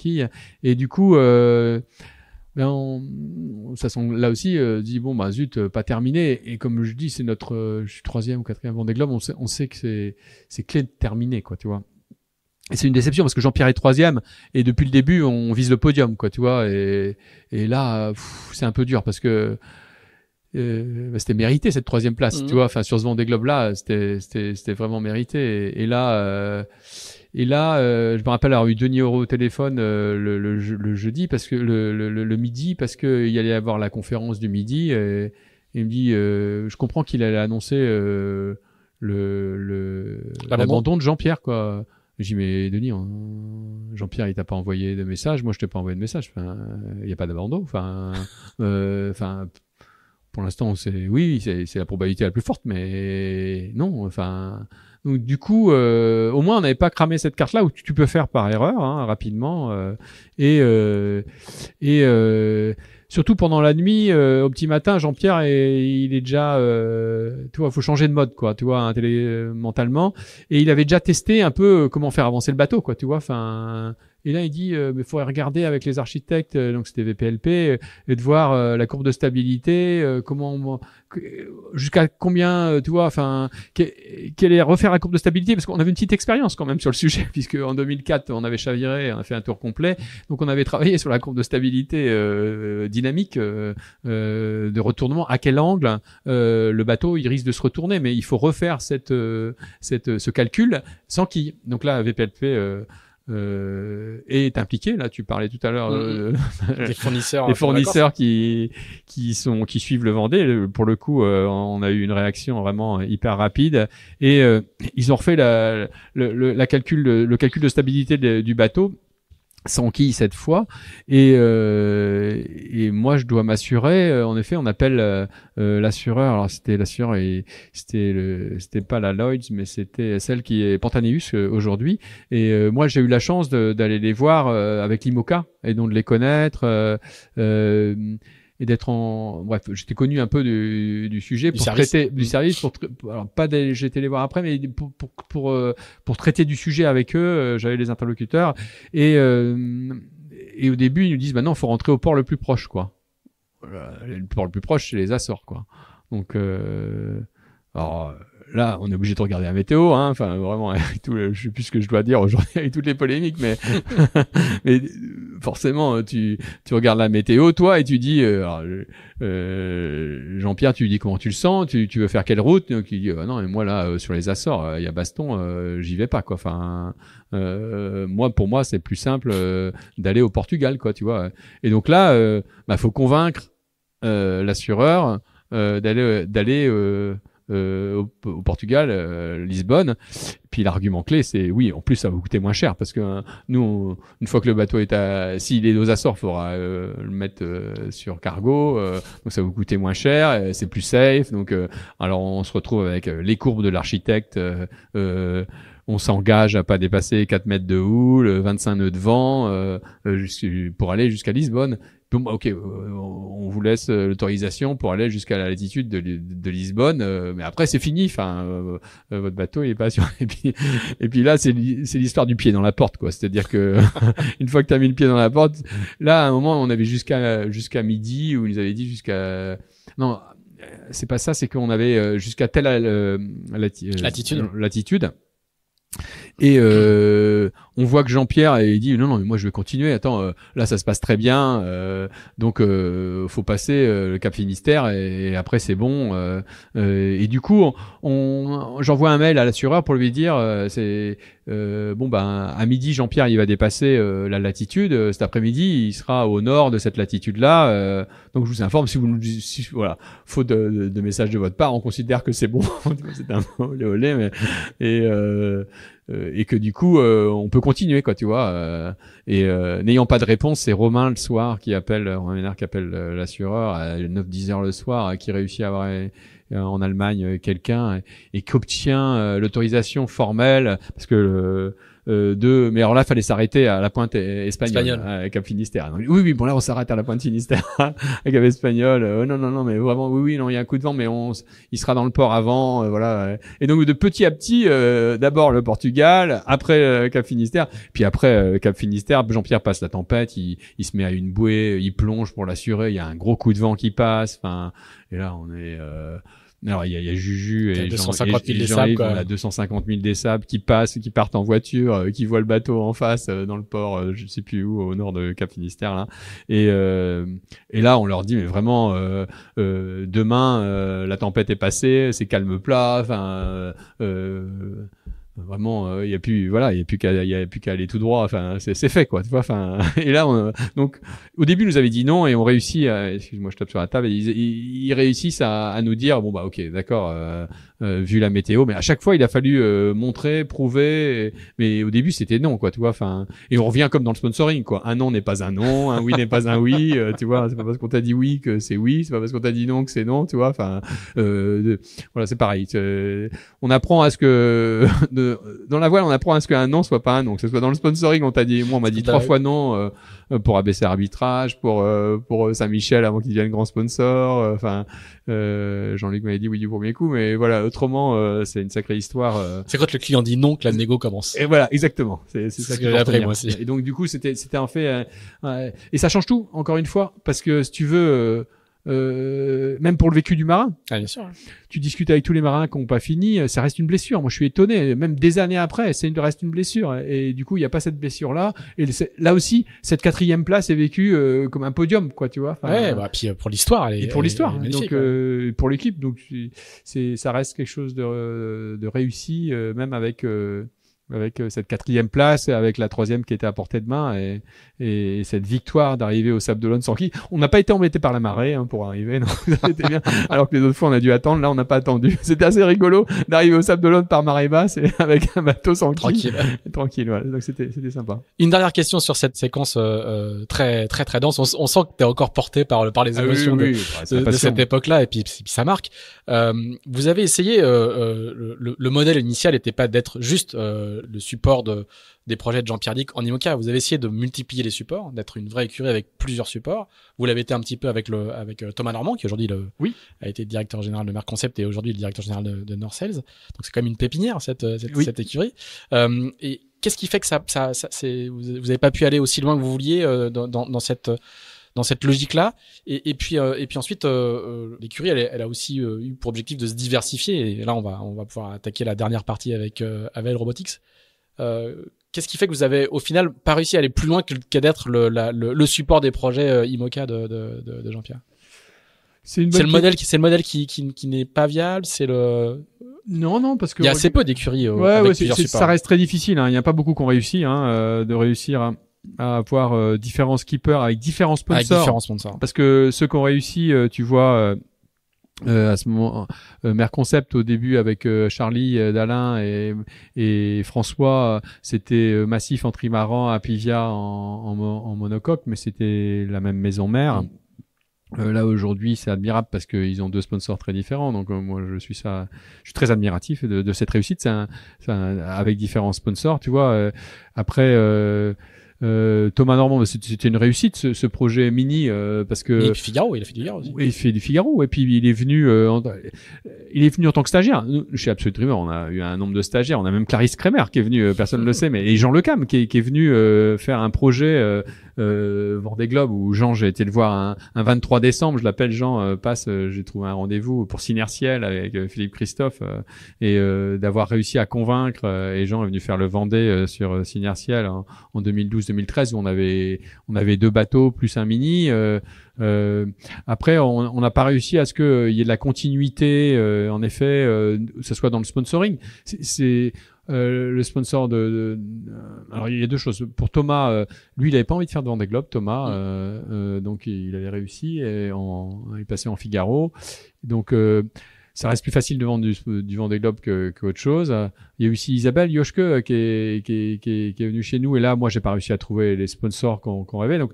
et du coup, euh, ben on, ça sont là aussi euh, dit bon bah zut pas terminé. Et comme je dis c'est notre je suis troisième ou quatrième Vendée Globe on sait on sait que c'est c'est clé de terminer quoi tu vois. Et c'est une déception parce que Jean-Pierre est troisième et depuis le début on vise le podium quoi tu vois. Et et là c'est un peu dur parce que euh, bah, c'était mérité cette troisième place, tu mhm. vois. Enfin, sur ce Vendée Globe là, c'était c'était c'était vraiment mérité. Et, là, euh, et là, euh, je me rappelle avoir eu Denis Euro au téléphone euh, le, le, le, jeudi parce que le, le, le midi parce que il allait avoir la conférence du midi. Et, il me dit, je comprends qu'il allait annoncer le l'abandon de Jean-Pierre quoi. J'ai dit mais Denis, Jean-Pierre il t'a pas envoyé de message, moi je t'ai pas envoyé de message. Enfin, il y a pas d'abandon. Enfin, enfin pour l'instant, c'est oui, c'est la probabilité la plus forte, mais non. Enfin, donc du coup, euh, au moins, on n'avait pas cramé cette carte-là où tu, peux faire par erreur hein, rapidement euh, et euh, et euh, surtout pendant la nuit, euh, au petit matin, Jean-Pierre, il est déjà, tu vois, faut changer de mode, quoi, tu vois, télé, mentalement, et il avait déjà testé un peu comment faire avancer le bateau, quoi, tu vois, enfin et là, il dit, euh, il faudrait regarder avec les architectes, euh, donc c'était VPLP, euh, et de voir euh, la courbe de stabilité, comment, jusqu'à combien, tu vois, enfin, quelle est refaire la courbe de stabilité, parce qu'on avait une petite expérience quand même sur le sujet, puisque en 2004, on avait chaviré, on a fait un tour complet, donc on avait travaillé sur la courbe de stabilité dynamique de retournement, à quel angle le bateau il risque de se retourner, mais il faut refaire cette, cette, ce calcul sans qui. Donc là, VPLP euh, est impliqué. Là, tu parlais tout à l'heure mm, mm. des fournisseurs, des fournisseurs qui qui sont qui suivent le Vendée. Pour le coup, euh, on a eu une réaction vraiment hyper rapide et euh, ils ont refait la, le, la calcul, le, calcul de stabilité du bateau sans qui cette fois. Et, euh, et moi je dois m'assurer euh, en effet on appelle euh, euh, l'assureur alors c'était l'assureur et c'était le c'était pas la Lloyds mais c'était celle qui est Pantaneus aujourd'hui. Et moi j'ai eu la chance d'aller les voir avec l'IMOCA et donc de les connaître et d'être en bref j'étais connu un peu du, du sujet du pour service. traiter du service pour alors pas j'étais les voir après mais pour pour pour, euh, pour traiter du sujet avec eux euh, j'avais les interlocuteurs et euh, et au début ils nous disent bah non faut rentrer au port le plus proche quoi. Le port le plus proche c'est les Açores quoi. Donc alors là, on est obligé de regarder la météo, hein. Enfin, vraiment, avec tout le, je sais plus ce que je dois dire aujourd'hui avec toutes les polémiques, mais, mais forcément, tu, tu regardes la météo, toi, et tu dis, euh, euh, Jean-Pierre, tu lui dis comment tu le sens, tu, tu veux faire quelle route Donc il dit, ah non, et moi là, euh, sur les Açores, il y a Baston, j'y vais pas, quoi. Enfin, moi, pour moi, c'est plus simple d'aller au Portugal, quoi, tu vois. Et donc là, bah, faut convaincre l'assureur d'aller d'aller euh, au, Portugal, euh, Lisbonne. Puis l'argument clé, c'est oui, en plus ça va vous coûter moins cher parce que euh, nous, une fois que le bateau est à, s'il est aux Açores, faudra le mettre sur cargo, donc ça va vous coûter moins cher, c'est plus safe. Donc alors on se retrouve avec les courbes de l'architecte. on s'engage à pas dépasser 4 mètres de houle, 25 nœuds de vent pour aller jusqu'à Lisbonne ok, euh, on vous laisse euh, l'autorisation pour aller jusqu'à la latitude de, Lisbonne, euh, mais après c'est fini. Enfin, votre bateau il est pas sur. Et puis, et puis là, c'est l'histoire du pied dans la porte, quoi. C'est-à-dire que une fois que tu as mis le pied dans la porte, là, à un moment, on avait jusqu'à jusqu'à midi où ils nous avaient dit jusqu'à non, c'est pas ça, c'est qu'on avait jusqu'à telle latitude. latitude Et euh, on voit que Jean-Pierre il dit non non mais moi je vais continuer. Attends euh, là ça se passe très bien euh, donc euh, faut passer euh, le Cap Finistère et, après c'est bon. euh, et du coup on, j'envoie un mail à l'assureur pour lui dire c'est bon ben à midi Jean-Pierre il va dépasser la latitude. Cet après-midi il sera au nord de cette latitude là. donc je vous informe si vous nous si, voilà faute de, de, de message de votre part on considère que c'est bon. c'est un olé mais et et que du coup euh, on peut continuer quoi tu vois euh, et euh, n'ayant pas de réponse c'est Romain le soir qui appelle Romain Ménard qui appelle euh, l'assureur à 9-10 heures le soir euh, qui réussit à avoir euh, en Allemagne euh, quelqu'un et, et qu'obtient euh, l'autorisation formelle parce que euh, de mais alors là fallait s'arrêter à la pointe e- espagnole, Espagnole. à Cap Finistère Donc, oui oui bon là on s'arrête à la pointe Finistère à Cap espagnol Euh, non non non mais vraiment oui oui non il y a un coup de vent mais on il sera dans le port avant euh, voilà et donc de petit à petit euh, d'abord le Portugal après euh, Cap Finistère puis après euh, Cap Finistère Jean-Pierre passe la tempête il, il se met à une bouée il plonge pour l'assurer il y a un gros coup de vent qui passe enfin et là on est euh, alors il y y a Juju et 250 000 Jean- et des Jean-Yves, sables, quoi. on a 250 000 des sables qui passent, qui partent en voiture, euh, qui voient le bateau en face euh, dans le port, euh, je sais plus où, au nord de Cap Finistère là. Et euh, et là on leur dit mais vraiment euh, euh, demain euh, la tempête est passée, c'est calme plat, enfin. Euh, euh, Vraiment, euh, il y a plus, voilà, il y a plus qu'à, y a plus qu'à aller tout droit. Enfin, c'est, fait, quoi. Tu vois. Enfin, et là, on, donc, au début, ils nous avait dit non, et on réussit. Excuse-moi, je tape sur la table. Et ils, ils, ils réussissent à, à nous dire, bon bah, ok, d'accord, euh, euh, vu la météo, mais à chaque fois, il a fallu euh, montrer, prouver. et- mais au début, c'était non, quoi. Tu vois. Enfin, et on revient comme dans le sponsoring, quoi. Un non n'est pas un non, un oui n'est pas un oui. euh, tu vois, c'est pas parce qu'on t'a dit oui que c'est oui, c'est pas parce qu'on t'a dit non que c'est non. Tu vois. Enfin, euh, de- voilà, c'est pareil. On apprend à ce que dans la voile, on apprend à ce qu'un non soit pas un non. Que ce soit dans le sponsoring, on t'a dit, moi, on m'a dit trois fois non euh, pour ABC Arbitrage, pour euh, pour euh, Saint-Michel avant qu'il devienne grand sponsor. euh, Enfin, euh, Jean-Luc m'avait dit oui du premier coup, mais voilà, autrement, euh, c'est une sacrée histoire. euh, C'est quand le client dit non que la négo commence. et voilà, exactement. C'est ça que j'ai appris, moi aussi. Et donc du coup, c'était c'était un fait. euh, ouais. et ça change tout, encore une fois, parce que si tu veux, euh, même pour le vécu du marin, Ah, bien sûr. tu discutes avec tous les marins qui n'ont pas fini, ça reste une blessure. Moi, je suis étonné, même des années après, c'est une reste une blessure. Et du coup, il n'y a pas cette blessure là. Et là aussi, cette quatrième place est vécue euh, comme un podium, quoi, tu vois. Enfin, ouais, bah, puis euh, pour l'histoire, et pour l'histoire, magnifique, donc euh, pour l'équipe, donc c'est- c'est ça reste quelque chose de, de réussi, euh, même avec euh, avec euh, cette quatrième place, avec la troisième qui était à portée de main et, et cette victoire d'arriver au Sable d'Olonne sans qui on n'a pas été embêté par la marée hein, pour arriver, non, c'était bien. Alors que les autres fois on a dû attendre, là on n'a pas attendu. C'était assez rigolo d'arriver au Sable d'Olonne par marée basse et avec un bateau sans quille. Tranquille. tranquille, voilà. Donc c'était c'était sympa. Une dernière question sur cette séquence euh, euh, très très très dense. On, on sent que t'es encore porté par par les émotions de- de, de cette époque-là et puis, puis ça marque. Euh, vous avez essayé, euh, euh, le- le, le modèle initial n'était pas d'être juste euh, le support de, des projets de Jean-Pierre Dick en IMOCA. Vous avez essayé de multiplier les supports, d'être une vraie écurie avec plusieurs supports. Vous l'avez été un petit peu avec le avec euh, Thomas Normand qui aujourd'hui le Oui. a été directeur général de Merck Concept et aujourd'hui le directeur général de, de North Sales. Donc c'est quand même une pépinière cette euh, cette, Oui. cette écurie. Euh, et qu'est-ce qui fait que ça ça, ça c'est vous vous avez pas pu aller aussi loin que vous vouliez euh, dans, dans dans cette dans cette logique-là. Et, et puis, euh, et puis ensuite, euh, euh, l'écurie, elle, elle a aussi eu pour objectif de se diversifier. Et là, on va, on va pouvoir attaquer la dernière partie avec euh, Avel Robotics. Euh, Qu'est-ce qui fait que vous avez, au final, pas réussi à aller plus loin que, que d'être le, le, le support des projets IMOCA de, de, de, de Jean-Pierre? C'est le modèle qui, c'est le modèle qui, qui, qui n'est pas viable. C'est le. Non, non, parce que Il y a assez peu d'écuries Ouais, avec ouais, plusieurs supports. ça reste très difficile. hein. Il n'y a pas beaucoup qui ont réussi hein, euh, de réussir à, à avoir euh, différents skippers avec différents sponsors. avec différents sponsors. Parce que ceux qui ont réussi, euh, tu vois, euh, à ce moment, Mère Concept au début avec Charlie, Dalin et, et François, c'était massif en trimaran à Pivia en, en, mo- en monocoque, mais c'était la même maison mère. Mm. Euh, là aujourd'hui, c'est admirable parce qu'ils ont deux sponsors très différents. Donc euh, moi, je suis ça, je suis très admiratif de, de cette réussite. C'est avec différents sponsors, tu vois. euh, après. Euh, Thomas Normand, bah, c'était une réussite ce, ce projet mini euh, parce que Et Figaro, il a fait du Figaro aussi. il fait du Figaro et puis il est venu euh, en, il est venu en tant que stagiaire. Nous, chez Absolute Dreamer on a eu un nombre de stagiaires. On a même Clarisse Kremer qui est venu euh, personne ne le sait mais et Jean Lecam qui est, venu euh, faire un projet euh, euh, Vendée Globe où Jean j'ai été le voir un, un 23 décembre. Je l'appelle Jean euh, passe j'ai trouvé un rendez-vous pour Synertiel avec Philippe Christophe et d'avoir réussi à convaincre et Jean est venu faire le Vendée sur euh, Synertiel en, en 2012-2013 où on avait on avait deux bateaux plus un mini euh, euh, après, on n'a pas réussi à ce qu'il y ait de la continuité, euh, en effet, euh, que ce soit dans le sponsoring. C'est- euh, le sponsor de, de- euh, Alors, il y a deux choses. Pour Thomas, euh, lui, il avait pas envie de faire de Vendée Globe, Thomas. Mm. euh, euh, donc, il avait réussi et en, il passé en Figaro. Donc, euh, ça reste plus facile de vendre du, du Vendée Globe que, que autre chose. Il y a aussi Isabelle Yoshke euh, qui est, qui, est, qui, est, qui est venue chez nous et là, moi, j'ai pas réussi à trouver les sponsors qu'on qu'on rêvait. Donc,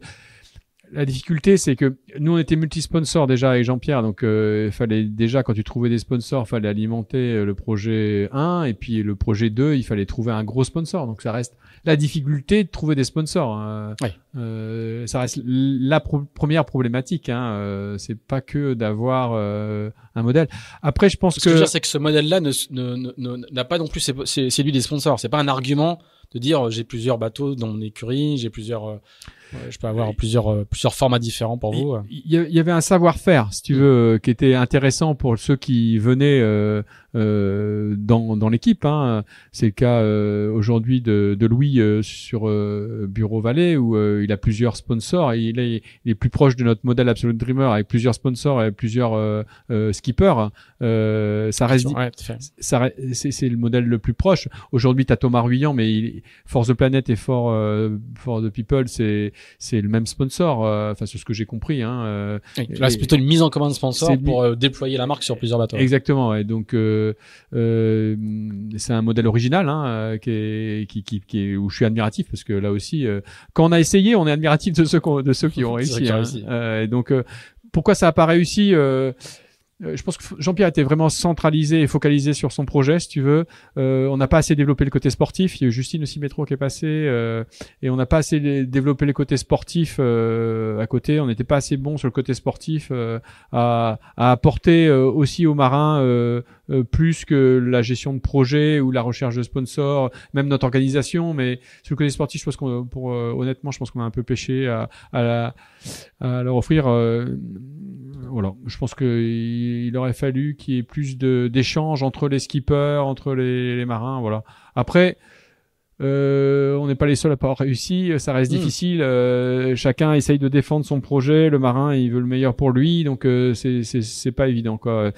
la difficulté, c'est que nous, on était multi-sponsors déjà avec Jean-Pierre, donc euh, il fallait déjà, quand tu trouvais des sponsors, fallait alimenter euh, le projet 1, et puis le projet 2, il fallait trouver un gros sponsor. Donc ça reste la difficulté de trouver des sponsors. hein. Oui. Euh, ça reste la pro- première problématique. Hein. Euh, c'est pas que d'avoir euh, un modèle. Après, je pense Ce que je veux que dire, c'est que ce modèle-là ne- ne- ne- ne- n'a pas non plus lui des sponsors. C'est pas un argument de dire euh, j'ai plusieurs bateaux dans mon écurie, j'ai plusieurs, ouais, je peux avoir Oui. plusieurs euh, plusieurs formats différents pour vous. euh. Il y, il y avait un savoir-faire, si tu veux, euh, qui était intéressant pour ceux qui venaient euh, euh, dans, dans l'équipe. Hein. C'est le cas euh, aujourd'hui de, de Louis euh, sur euh, Bureau Vallée, où euh, il a plusieurs sponsors. Et il, est, il est plus proche de notre modèle Absolute Dreamer avec plusieurs sponsors et plusieurs euh, euh, skippers. Euh, ça reste, Ouais, ça, c'est, c'est le modèle le plus proche. Aujourd'hui, t'as Thomas Ruyant, mais il, Force the Planet et For, euh, For the People, c'est, c'est le même sponsor. euh, Enfin, c'est ce que j'ai compris. Hein, euh, c'est plutôt une mise en commun de sponsors C'est pour euh, déployer la marque sur plusieurs bateaux. Exactement. Et donc, euh, euh, c'est un modèle original hein, qui est, qui, qui, qui est, où je suis admiratif parce que là aussi, euh, quand on a essayé, on est admiratif de ceux, de ceux qui ont réussi. hein. réussi. Euh, et donc, euh, pourquoi ça n'a pas réussi euh, je pense que Jean-Pierre était vraiment centralisé et focalisé sur son projet, si tu veux. Euh, on n'a pas assez développé le côté sportif. Il y a Justine aussi métro qui est passée euh, et on n'a pas assez dé- développé les côtés sportifs euh, à côté. On n'était pas assez bon sur le côté sportif euh, à, à apporter euh, aussi aux marins euh, plus que la gestion de projet ou la recherche de sponsors, même notre organisation. Mais sur le côté sportif, je pense qu'on, pour euh, honnêtement, je pense qu'on a un peu pêché à, à, la, à leur offrir. euh, voilà, je pense que il, il aurait fallu qu'il y ait plus de d'échanges entre les skippers, entre les, les marins. Voilà. Après. Euh, on n'est pas les seuls à pas avoir réussi, ça reste Mm. difficile. euh, chacun essaye de défendre son projet. Le marin, il veut le meilleur pour lui, donc euh, c'est c'est c'est pas évident quoi.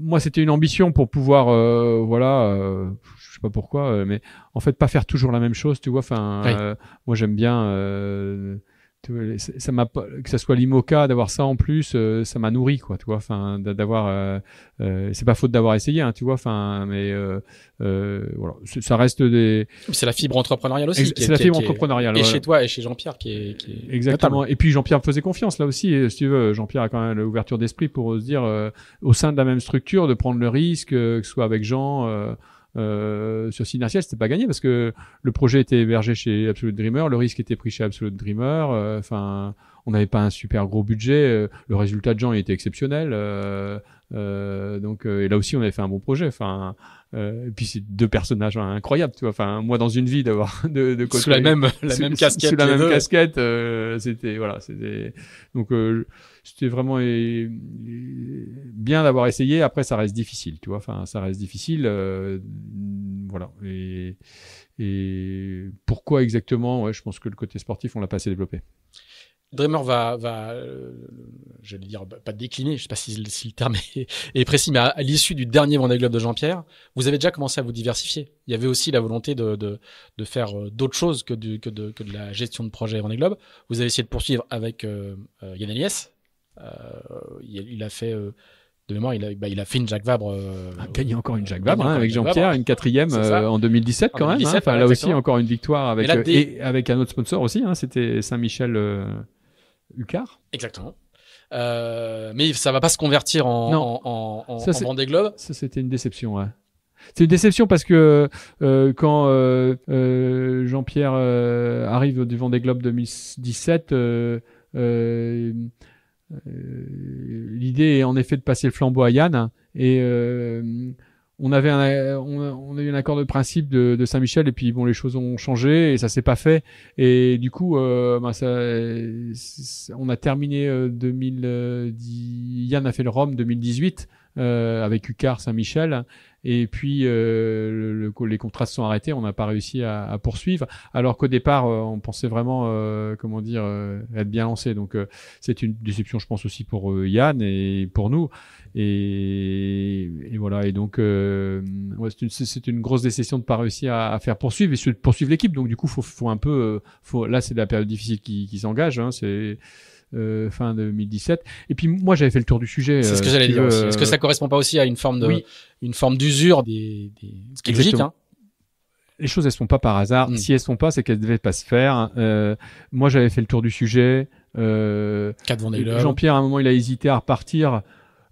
Moi, c'était une ambition pour pouvoir, euh, voilà, euh, je sais pas pourquoi, euh, mais en fait, pas faire toujours la même chose, tu vois. Enfin, Oui. euh, moi, j'aime bien. Tu vois, les- ça m'a que ça soit l'IMOCA, d'avoir ça en plus, euh, ça m'a nourri, quoi, tu vois. Enfin, d'a- d'avoir, euh, euh, c'est pas faute d'avoir essayé, hein, tu vois. Enfin, mais euh, euh, voilà, ça reste des. C'est la fibre entrepreneuriale aussi. C'est la fibre entrepreneuriale. Et voilà. chez toi et chez Jean-Pierre qui est, qui est Exactement. notable. Et puis Jean-Pierre me faisait confiance là aussi. Et, si tu veux, Jean-Pierre a quand même l'ouverture d'esprit pour se dire euh, au sein de la même structure de prendre le risque, euh, que ce soit avec Jean. Euh, sur Synertiel, c'était pas gagné parce que le projet était hébergé chez Absolute Dreamer, le risque était pris chez Absolute Dreamer. euh, Enfin, on n'avait pas un super gros budget. euh, le résultat de Jean il était exceptionnel. euh, euh, donc, euh, et là aussi, on avait fait un bon projet. Enfin, euh, et puis c'est deux personnages incroyables, tu vois. Enfin, moi dans une vie d'avoir de, de côté Sous la même, la sous- même casquette. sous la même deux. casquette euh, c'était voilà c'était donc euh, c'était vraiment bien d'avoir essayé après ça reste difficile tu vois enfin ça reste difficile euh, voilà et et pourquoi exactement? Ouais je pense que le côté sportif on l'a pas assez développé Dreamer va, va euh, je vais dire, bah, pas décliner, je sais pas si, si le terme est, est précis, mais à, à l'issue du dernier Vendée Globe de Jean-Pierre, vous avez déjà commencé à vous diversifier. Il y avait aussi la volonté de, de, de faire euh, d'autres choses que, du, que, de, que de la gestion de projet Vendée Globe. Vous avez essayé de poursuivre avec euh, Yann Eliès. Euh, il, il a fait, de mémoire, il a, bah, il a fait une Jacques Vabre. a gagné encore une Jacques Vabre hein, avec Jean-Pierre une quatrième en 2017 En quand même hein. 2017, enfin ouais, là aussi encore une victoire avec là, des- et avec un autre sponsor aussi hein, c'était Saint-Michel Ucar Exactement. Euh, mais ça va pas se convertir en, Non. en, en, en, Ça, en c'est- Vendée Globe. ça c'était une déception ouais C'est une déception parce que euh, quand euh, Jean-Pierre arrive au devant des Globes 2017, euh, euh, euh, l'idée est en effet de passer le flambeau à Yann et euh, on avait un, on, a, eu un accord de principe de, Saint-Michel et puis bon les choses ont changé et ça s'est pas fait. Et du coup euh, ben, on a terminé euh, 2010 Yann a fait le Rome 2018 euh, avec Ucar Saint-Michel et puis euh, le- le- les contrats se sont arrêtés on n'a pas réussi à, à poursuivre. Alors qu'au départ euh, on pensait vraiment euh, comment dire être bien lancé. Donc c'est une déception je pense aussi pour Yann et pour nous. Et, et voilà. Et donc ouais, c'est une, une grosse déception de pas réussir à, à faire poursuivre et poursuivre l'équipe. Donc du coup faut, faut un peu faut là c'est la période difficile qui, qui s'engage hein, c'est euh, fin 2017 et puis moi j'avais fait le tour du sujet C'est ce que euh, j'allais dire aussi. Est-ce que euh, ça correspond pas aussi à une forme de, oui. une forme d'usure des, des, ce qui est logique, hein. les choses elles se font pas par hasard. Mm. Si elles se font pas, c'est qu'elles devaient pas se faire. Euh, moi, j'avais fait le tour du sujet. Euh. Jean-Pierre, à un moment, il a hésité à repartir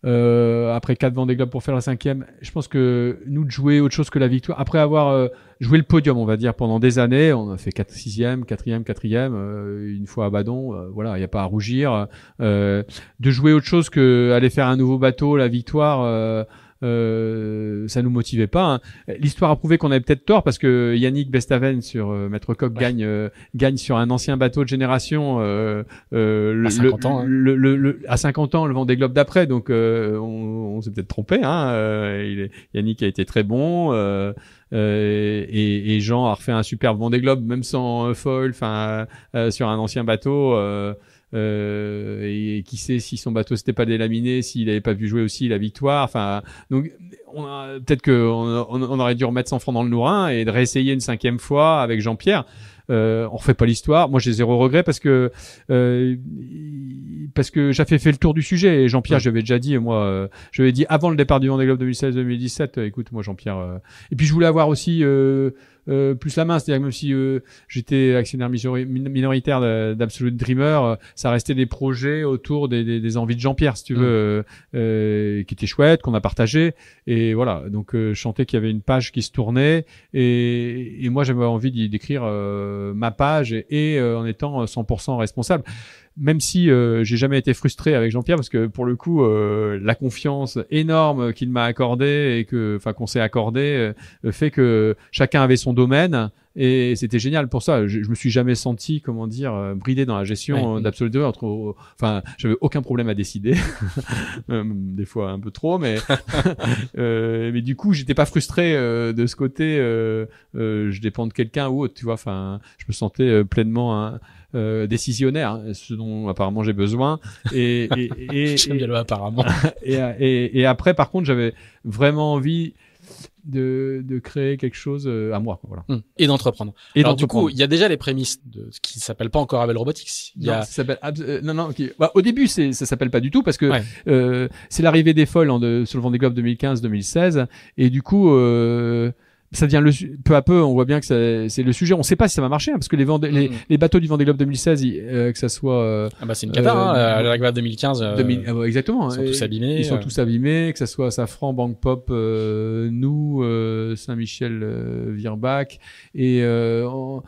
euh, après quatre Vendée Globe pour faire la cinquième. Je pense que nous de jouer autre chose que la victoire, après avoir euh, joué le podium, on va dire pendant des années, on a fait quatre, sixième, quatrième, quatrième, euh, une fois à Badon. euh, voilà, il n'y a pas à rougir. Euh, de jouer autre chose que aller faire un nouveau bateau, la victoire. Euh, ça nous motivait pas. hein. L'histoire a prouvé qu'on avait peut-être tort parce que Yannick Bestaven sur euh, Maître Coq Ouais. gagne euh, gagne sur un ancien bateau de génération euh, euh, le, À 50 le- ans, hein. le- le- à 50 ans le Vendée Globe d'après donc euh, on, on s'est peut-être trompé hein, euh, il est- Yannick a été très bon euh, euh, et, et Jean a refait un superbe Vendée Globe même sans foil enfin euh, sur un ancien bateau euh, euh, et qui sait si son bateau s'était pas délaminé, s'il avait pas vu jouer aussi la victoire. Enfin, donc peut-être que on, aurait dû remettre 100 francs dans le nourrin et de réessayer une cinquième fois avec Jean-Pierre. Euh, on refait pas l'histoire. Moi, j'ai zéro regret parce que euh, parce que j'avais fait le tour du sujet. Et Jean-Pierre, Ouais. j'avais déjà dit, moi, euh, je lui ai dit avant le départ du Vendée Globe 2016-2017. euh, écoute, moi, Jean-Pierre. euh, Et puis, je voulais avoir aussi euh, plus la main, c'est-à-dire que même si euh, j'étais actionnaire minoritaire d'Absolute Dreamer, euh, ça restait des projets autour des, des, des envies de Jean-Pierre, si tu Mm. veux, euh, euh, qui étaient chouettes, qu'on a partagé. Et voilà, donc euh, je sentais qu'il y avait une page qui se tournait, et, et moi j'avais envie d'y d'écrire euh, ma page et, et, euh, en étant 100% responsable. Même si euh, j'ai jamais été frustré avec Jean-Pierre parce que pour le coup euh, la confiance énorme qu'il m'a accordée et que enfin qu'on s'est accordé euh, fait que chacun avait son domaine et c'était génial pour ça. Je, je me suis jamais senti, comment dire, euh, bridé dans la gestion Ouais. d'Absolute Dreamer. Entre, enfin, j'avais aucun problème à décider, des fois un peu trop, mais euh, mais du coup, j'étais pas frustré euh, de ce côté. Euh, euh, je dépends de quelqu'un ou autre, tu vois. Enfin, je me sentais pleinement hein, euh, décisionnaire, hein, ce dont apparemment j'ai besoin. Et et, et, J'aime bien le apparemment. et, et, et après, par contre, j'avais vraiment envie de, de créer quelque chose euh, à moi. quoi, Voilà. Hum. Et d'entreprendre. Et Alors du coup, il y a déjà les prémices de ce qui s'appelle pas encore Abel Robotics. Il y Non, a ça s'appelle Abs- euh, non non. Bah, au début c'est ça s'appelle pas du tout parce que Ouais. euh, c'est l'arrivée des folles en de, sur le Vendée Globe 2015-2016 et du coup euh, ça devient le peu à peu on voit bien que c'est le sujet on sait pas si ça va marcher hein, parce que les, Vendée- les, Mhm. les bateaux du Vendée Globe 2016 ils- euh, que ça soit euh, ah bah c'est une cata. Euh, hein, la- la Ragba 2015. euh, 2000 ah ouais, exactement ils sont tous abîmés. ils sont euh. tous abîmés, que ça soit Safran, Bank Pop, euh, nous, euh, Saint-Michel, euh, Virbach, et euh, on-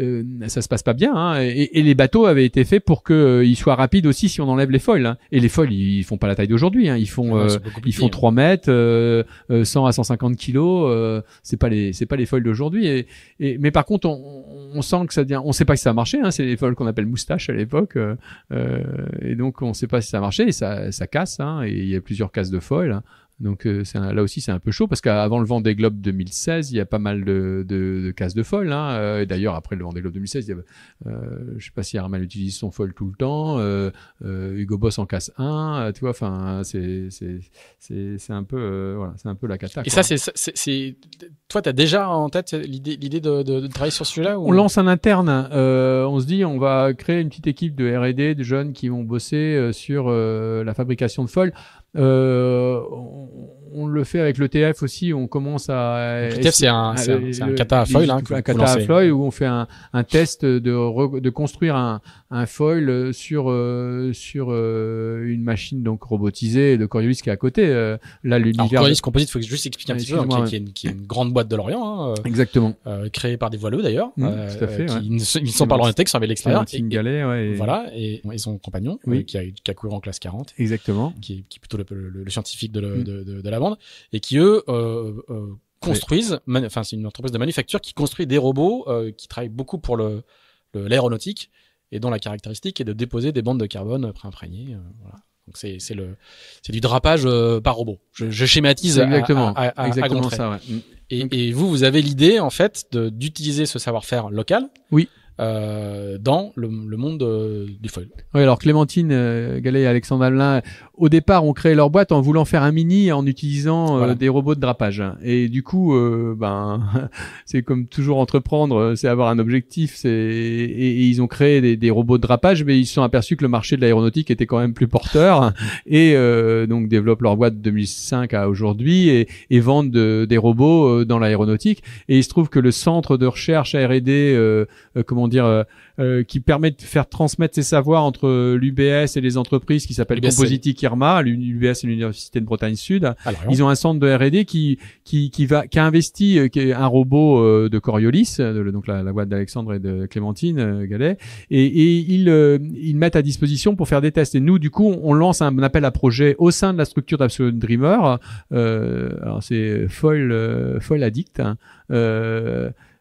euh, ça se passe pas bien. Hein, et, et les bateaux avaient été faits pour qu'ils soient rapides aussi si on enlève les foils. hein. Et les foils, ils font pas la taille d'aujourd'hui. Hein, ils font Ouais, euh, ils font petit, 3 mètres, euh, euh, 100 à 150 kilos. Euh, c'est pas les c'est pas les foils d'aujourd'hui. Et, et mais par contre, on, on sent que ça devient. On sait pas si ça a marché. Hein, c'est les foils qu'on appelle moustache à l'époque. euh, euh, et donc on sait pas si ça a marché. Et ça ça casse. Hein, et il y a plusieurs casses de foils. Donc euh, un- là aussi c'est un peu chaud parce qu'avant le Vendée Globe 2016 il y a pas mal de, de, de cases de foil. Hein. Euh, et d'ailleurs après le Vendée Globe 2016 il y avait, euh, je sais pas si Armel utilise son foil tout le temps. Euh, euh, Hugo Boss en casse un. euh, tu vois enfin c'est un peu voilà c'est un peu la cata. Et quoi. ça, c'est, toi, t'as déjà en tête l'idée, de, de, de travailler sur celui-là ou... On lance un interne. euh, on se dit, on va créer une petite équipe de R&D, de jeunes qui vont bosser euh, sur euh, la fabrication de foils. Euh, on le fait avec l'ETF aussi. On commence à. L'ETF, c'est un, c'est un, c'est un kata à foil, hein, un kata à foil où on fait un, un test de, de construire un, un foil sur euh, sur euh, une machine donc robotisée de Coriolis qui est à côté. Euh, là, l'univers. Coriolis Composite, faut que je juste expliquer un petit peu, hein, qui, est une, qui, est une, grande boîte de l'Orient. Hein, Exactement. créée par des voileux d'ailleurs. Mmh, tout à fait. Qui, Ils ne sont pas qui sont avec l'extérieur. Galet, ouais. Et... Voilà, et, et son compagnon, oui. qui a qui a couru en classe 40. Exactement. Qui est, qui est plutôt le, le, le scientifique de, le, mmh. de, de, de, la bande et qui eux euh, euh, construisent, enfin c'est une entreprise de manufacture qui construit des robots euh, qui travaillent beaucoup pour le l'aéronautique et dont la caractéristique est de déposer des bandes de carbone pré-imprégnées. voilà. Donc c'est c'est le c'est du drapage par robot. Je, je schématise exactement à, à, à, exactement ça. Ouais. Et, et, vous vous avez l'idée en fait d'utiliser ce savoir-faire local. Oui euh, dans le, le monde euh, du foil. Oui, alors Clémentine euh, Gallet et Alexandre Amelin, au départ, ont créé leur boîte en voulant faire un mini en utilisant euh, voilà. des robots de drapage. Et du coup, euh, ben, c'est comme toujours entreprendre, c'est avoir un objectif. C'est et, et, ils ont créé des, des, robots de drapage, mais ils se sont aperçus que le marché de l'aéronautique était quand même plus porteur et donc développent leur boîte de 2005 à aujourd'hui et, et vendent de, des robots dans l'aéronautique. Et il se trouve que le centre de recherche R&D, comment dire, euh, euh, qui permet de faire transmettre ses savoirs entre l'UBS et les entreprises qui s'appelle Compositic Irma, l'UBS et l'Université de Bretagne Sud. Alors, Ils ont un centre de R&D qui, qui, qui, va, qui a investi euh, un robot euh, de Coriolis, de, donc la, la boîte d'Alexandre et de Clémentine euh, Gallet, et, et ils, euh, ils mettent à disposition pour faire des tests. Et nous, du coup, on lance un, appel à projet au sein de la structure d'Absolute Dreamer. alors c'est Foil, Foil Addict. Hein,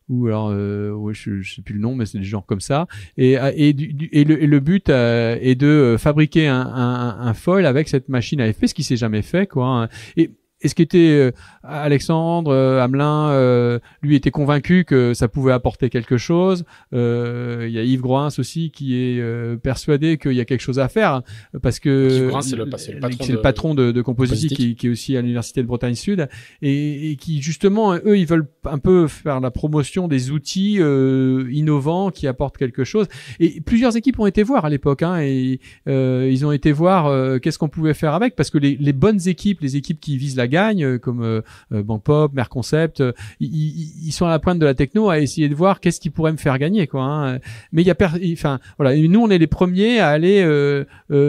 ou alors euh, ouais, je, je sais plus le nom mais c'est des genres comme ça et et, du, et, le, et le but euh, est de fabriquer un, un, un, foil avec cette machine AFP ce qui s'est jamais fait quoi hein. et et ce qui était euh, Alexandre euh, Hamelin, euh, lui était convaincu que ça pouvait apporter quelque chose. Euh, il y a Yves Groins aussi qui est euh, persuadé qu'il y a quelque chose à faire parce que c'est le, le, patron, de, le patron de, de Compositi qui, qui, est aussi à l'université de Bretagne Sud et, et, qui justement eux ils veulent un peu faire la promotion des outils innovants qui apportent quelque chose. Et plusieurs équipes ont été voir à l'époque hein, et ils ont été voir qu'est-ce qu'on pouvait faire avec parce que les, les bonnes équipes, les équipes qui visent la gagne, euh, comme euh, euh, Bankpop, Merconcept, ils, ils, sont à la pointe de la techno à essayer de voir qu'est-ce qui pourrait me faire gagner, quoi. Hein. Mais il y a, enfin voilà, nous on est les premiers à aller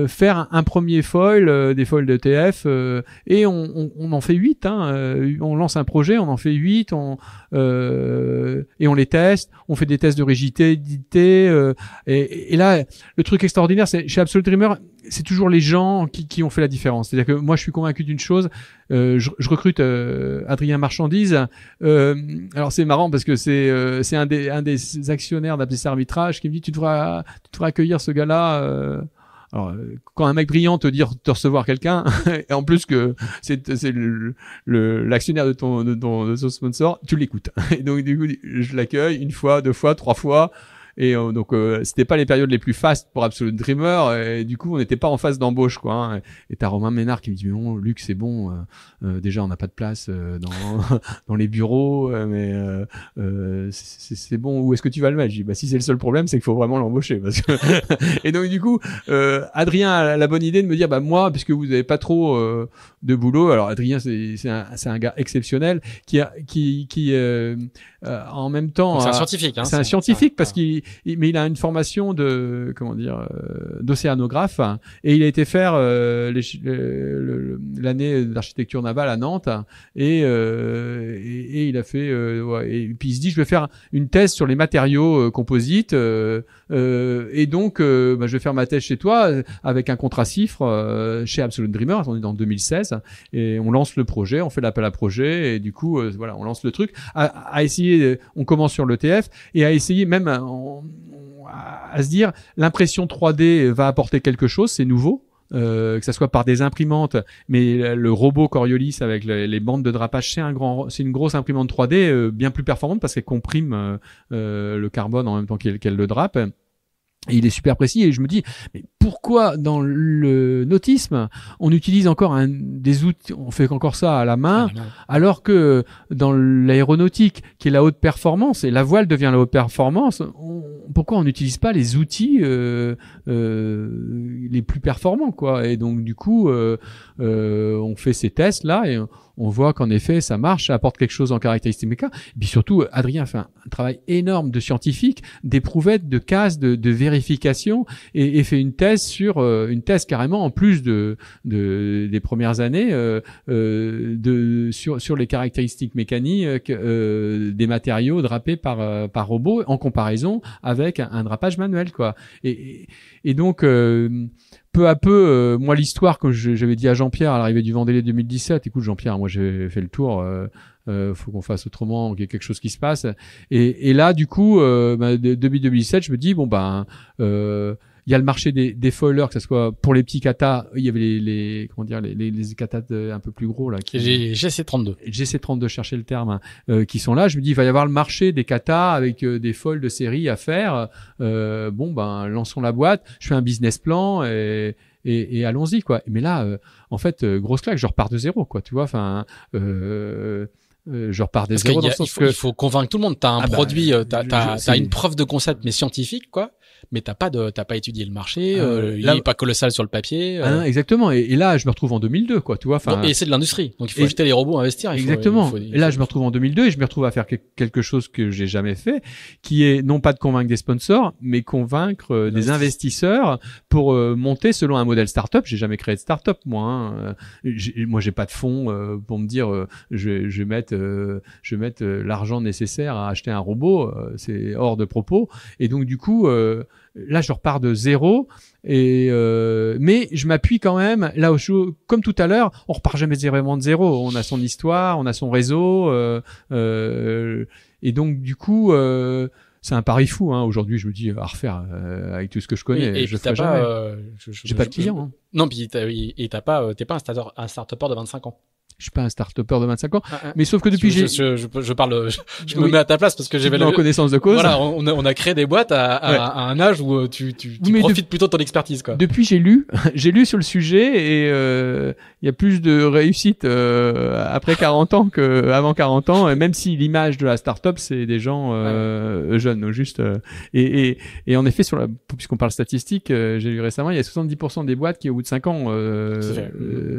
faire un, premier foil, des foils de TF, et on, on, on, en fait huit. Hein. on lance un projet, on en fait huit, on et on les teste. On fait des tests de rigidité. Et, et, là, le truc extraordinaire, c'est chez Absolute Dreamer, c'est toujours les gens qui, qui, ont fait la différence. C'est-à-dire que moi, je suis convaincu d'une chose. Euh, je, je, recrute euh, Adrien Marchandise. Euh, alors c'est marrant parce que c'est euh, c'est un des un des actionnaires d'Abdès Arbitrage qui me dit tu devras tu devras accueillir ce gars-là. Euh. alors, quand un mec brillant te dit de recevoir quelqu'un, et en plus que c'est l'actionnaire le, de ton de ton de ton sponsor, tu l'écoutes. Et donc du coup, je l'accueille une fois, deux fois, trois fois. Et euh, donc euh, c'était pas les périodes les plus fastes pour Absolute Dreamer. Et du coup, on n'était pas en phase d'embauche, quoi. Hein. Et t'as Romain Ménard qui me dit bon, Luc, c'est bon. Euh, déjà, on n'a pas de place dans dans les bureaux, mais c'est bon. Où est-ce que tu vas le mettre? Je dis bah si c'est le seul problème, c'est qu'il faut vraiment l'embaucher. Parce que et donc du coup, Adrien a la bonne idée de me dire bah moi, puisque vous avez pas trop de boulot. Alors Adrien, c'est c'est un, un gars exceptionnel qui a qui qui euh, en même temps, c'est un scientifique. Hein, c'est un scientifique parce qu'il, mais il a une formation de comment dire euh, d'océanographe et il a été faire euh, l'année d'architecture navale à Nantes et, euh, et, et, il a fait ouais, et puis il se dit je vais faire une thèse sur les matériaux composites et donc bah, je vais faire ma thèse chez toi avec un contrat cifre chez Absolute Dreamer. On est dans 2016 et on lance le projet, on fait l'appel à projet et du coup voilà on lance le truc à, à essayer on commence sur l'ETF et à essayer même à, se dire l'impression 3D va apporter quelque chose, c'est nouveau. Euh, que ça soit par des imprimantes, mais le robot Coriolis avec les, bandes de drapage, c'est un grand, c'est une grosse imprimante 3D euh, bien plus performante parce qu'elle comprime euh, le carbone en même temps qu'elle le drape. Et il est super précis et je me dis mais pourquoi dans le nautisme on utilise encore un, des outils on fait encore ça à la main alors que dans l'aéronautique qui est la haute performance et la voile devient la haute performance pourquoi on n'utilise pas les outils euh, euh, les plus performants quoi? Et donc du coup euh, euh on fait ces tests là et on voit qu'en effet, ça marche, ça apporte quelque chose en caractéristique méca. Et puis surtout, Adrien fait un, travail énorme de scientifique, d'éprouvettes, de cases, de, de vérification, et, et, fait une thèse sur euh, une thèse carrément en plus de, de des premières années euh, euh, de sur sur les caractéristiques mécaniques euh, des matériaux drapés par par robot en comparaison avec un, drapage manuel, quoi. Et, et donc peu à peu, euh, moi l'histoire que j'avais dit à Jean-Pierre à l'arrivée du Vendée 2017, écoute Jean-Pierre, moi j'ai fait le tour, euh, euh, faut qu'on fasse autrement, qu'il y ait quelque chose qui se passe. Et, là, du coup, euh, bah, 2017, je me dis bon ben, euh, il y a le marché des, des foilers, que ce soit pour les petits katas, il y avait les, les comment dire les, les, les katas un peu plus gros là. Qui, GC32. GC32, chercher le terme, hein, euh, qui sont là. Je me dis il va y avoir le marché des katas avec euh, des foils de série à faire. Euh, bon ben lançons la boîte. Je fais un business plan et et, et allons-y quoi. Mais là, euh, en fait, euh, grosse claque, je repars de zéro quoi. Tu vois, enfin. Euh, euh, je repars des zéro sens il faut, que... il faut convaincre tout le monde. T'as un ah bah, produit, euh, t'as, t'as, une preuve de concept mais scientifique quoi mais t'as pas de t'as pas étudié le marché ah, euh, il est pas colossal sur le papier euh. ah, exactement. Et, là je me retrouve en 2002 quoi tu vois enfin et c'est de l'industrie donc il faut acheter les robots investir exactement. et là je me retrouve en 2002 et je me retrouve à faire quelque chose que j'ai jamais fait qui est non pas de convaincre des sponsors mais convaincre euh, des investisseurs pour monter selon un modèle startup. J'ai jamais créé de startup moi hein. moi j'ai pas de fonds pour me dire je, je vais mettre je vais mettre l'argent nécessaire à acheter un robot c'est hors de propos. Et donc du coup là je repars de zéro et euh, mais je m'appuie quand même là où comme tout à l'heure on repart jamais vraiment de zéro on a son histoire on a son réseau euh, euh, et donc du coup c'est un pari fou hein. aujourd'hui je me dis à refaire avec tout ce que je connais et, je ferai jamais j'ai pas de clients hein. non puis et t'as pas t'es pas un starter un startupper de 25 ans je suis pas un start-upper de 25 ans, ah, ah. mais sauf que depuis j'ai, je, je, je, parle, je, me mets à ta place parce que j'ai en connaissance de cause. Voilà, on a, on a créé des boîtes à, à, un âge où euh, tu, tu, tu profites plutôt de ton expertise, quoi. Depuis, j'ai lu, j'ai lu sur le sujet et euh, il y a plus de réussite euh, après 40 ans que avant 40 ans, même si l'image de la start-up c'est des gens euh, jeunes, juste. Euh, et, et, et, en effet, sur la, puisqu'on parle statistique, j'ai lu récemment, il y a 70% des boîtes qui au bout de 5 ans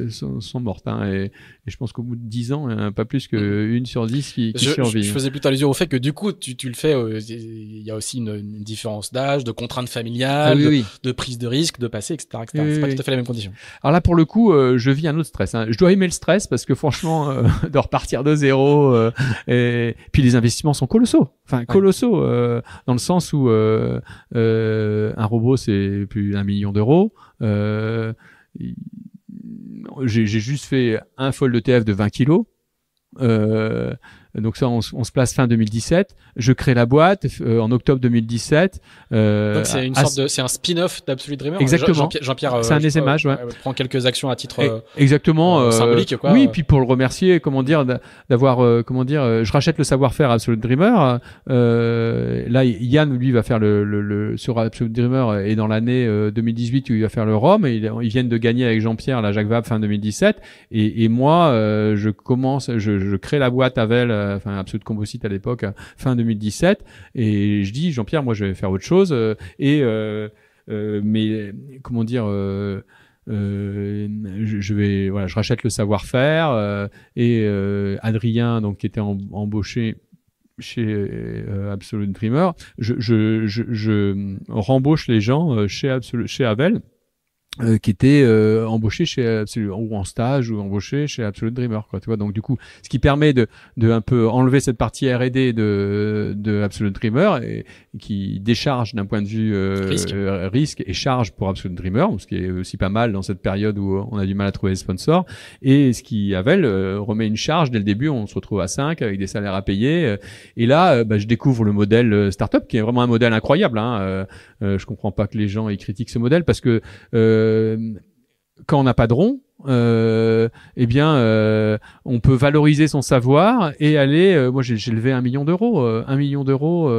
sont, sont, mortes. Hein, et, je pense qu'au bout de 10 ans, pas plus qu'une sur 10 qui, qui je, survit. Je, faisais plutôt allusion au fait que du coup, tu, tu le fais, euh, il y a aussi une, une différence d'âge, de contraintes familiales, ah de, de, prise de risque, de passer, etc. etc. c'est pas tout à fait la même condition. Alors là, pour le coup, euh, je vis un autre stress. Hein. Je dois aimer le stress parce que franchement, euh, de repartir de zéro, et puis les investissements sont colossaux. Enfin, colossaux, dans le sens où un robot, c'est plus d'un million d'euros j'ai juste fait un fold ETF de 20 kilos. Euh, donc ça, on, on, se place fin 2017. Je crée la boîte euh, en octobre 2017. Euh, donc c'est une sorte de, c'est un spin-off d'Absolute Dreamer. Exactement. Jean-Pierre, euh, c'est un essaimage, ouais. prend quelques actions à titre euh, exactement symbolique, quoi. Oui, puis pour le remercier, comment dire, d'avoir, comment dire, je rachète le savoir-faire Absolute Dreamer. là, Yann, lui, va faire le, le, le sur Absolute Dreamer et dans l'année 2018 où il va faire le ROM. Et ils, viennent de gagner avec Jean-Pierre la Jacques Vabre fin 2017. Et, et moi, je commence, je, je crée la boîte avec euh, enfin Absolute Composite à l'époque, euh, fin 2017. Et je dis, Jean-Pierre, moi je vais faire autre chose. Euh, et mais comment dire euh, je, vais voilà je rachète le savoir-faire et Adrien donc qui était embauché chez Absolute Dreamer je, je, rembauche les gens chez Absolute, chez Avel euh, qui était euh, embauché chez Absolute, ou en stage ou embauché chez Absolute Dreamer quoi tu vois donc du coup ce qui permet de de un peu enlever cette partie R&D de de Absolute Dreamer et, qui décharge d'un point de vue euh, risque. Euh, risque. et charge pour Absolute Dreamer ce qui est aussi pas mal dans cette période où on a du mal à trouver des sponsors et ce qui Avel remet une charge dès le début on se retrouve à 5 avec des salaires à payer et là bah, je découvre le modèle startup qui est vraiment un modèle incroyable hein. je comprends pas que les gens y critiquent ce modèle parce que euh, quand on n'a pas de rond, euh, eh bien, euh, on peut valoriser son savoir et aller. Euh, moi, j'ai levé un million d'euros, un million d'euros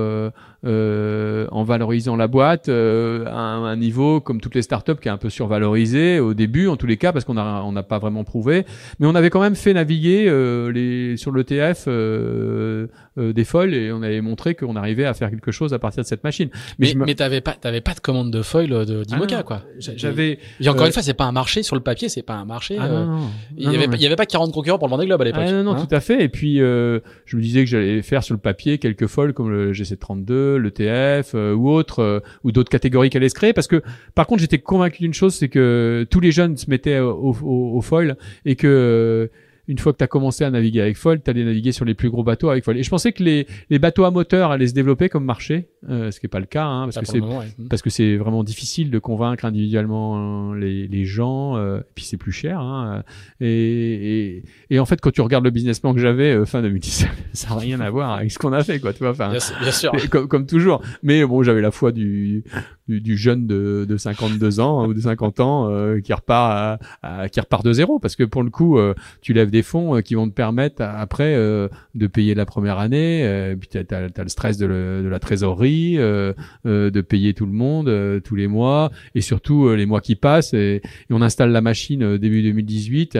euh, en valorisant la boîte euh, à un, niveau comme toutes les startups qui est un peu survalorisé au début en tous les cas parce qu'on a on n'a pas vraiment prouvé mais on avait quand même fait naviguer euh, les sur l'ETF euh, euh, des foils et on avait montré qu'on arrivait à faire quelque chose à partir de cette machine mais mais, t'avais pas t'avais pas de commande de foil de d'Imoca ah quoi j'avais et encore une fois c'est pas un marché sur le papier c'est pas un marché. Ah, euh, non, non. il, y avait, il y avait pas 40 concurrents pour le Vendée Globe à l'époque. Ah, non, non, hein. tout à fait. Et puis, euh, je me disais que j'allais faire sur le papier quelques folles comme le GC32, le TF euh, ou autres, euh, ou d'autres catégories qui allaient se créer. Parce que, par contre, j'étais convaincu d'une chose, c'est que tous les jeunes se mettaient au, au, au foil et que une fois que tu as commencé à naviguer avec foil, tu allais naviguer sur les plus gros bateaux avec foil. Et je pensais que les, les bateaux à moteur allaient se développer comme marché, euh, ce qui est pas le cas, hein, parce que moment, ouais. Parce que c'est vraiment difficile de convaincre individuellement euh, les, les gens, euh, et puis c'est plus cher. Hein, euh, et, et, et en fait, quand tu regardes le business plan que j'avais euh, fin 2017, ça n'a rien à voir avec ce qu'on a fait, quoi. Tu vois, Bien, bien sûr. comme, comme toujours. Mais bon, j'avais la foi du, du, du jeune de, de 52 ans ou de 50 ans euh, qui repart à, qui repart de zéro, parce que pour le coup, euh, tu lèves des fonds euh, qui vont te permettre à- après euh, de payer la première année, euh, puis t'as as, le stress de, le- de la trésorerie, euh, euh, de payer tout le monde euh, tous les mois, et surtout euh, les mois qui passent. Et, on installe la machine euh, début 2018.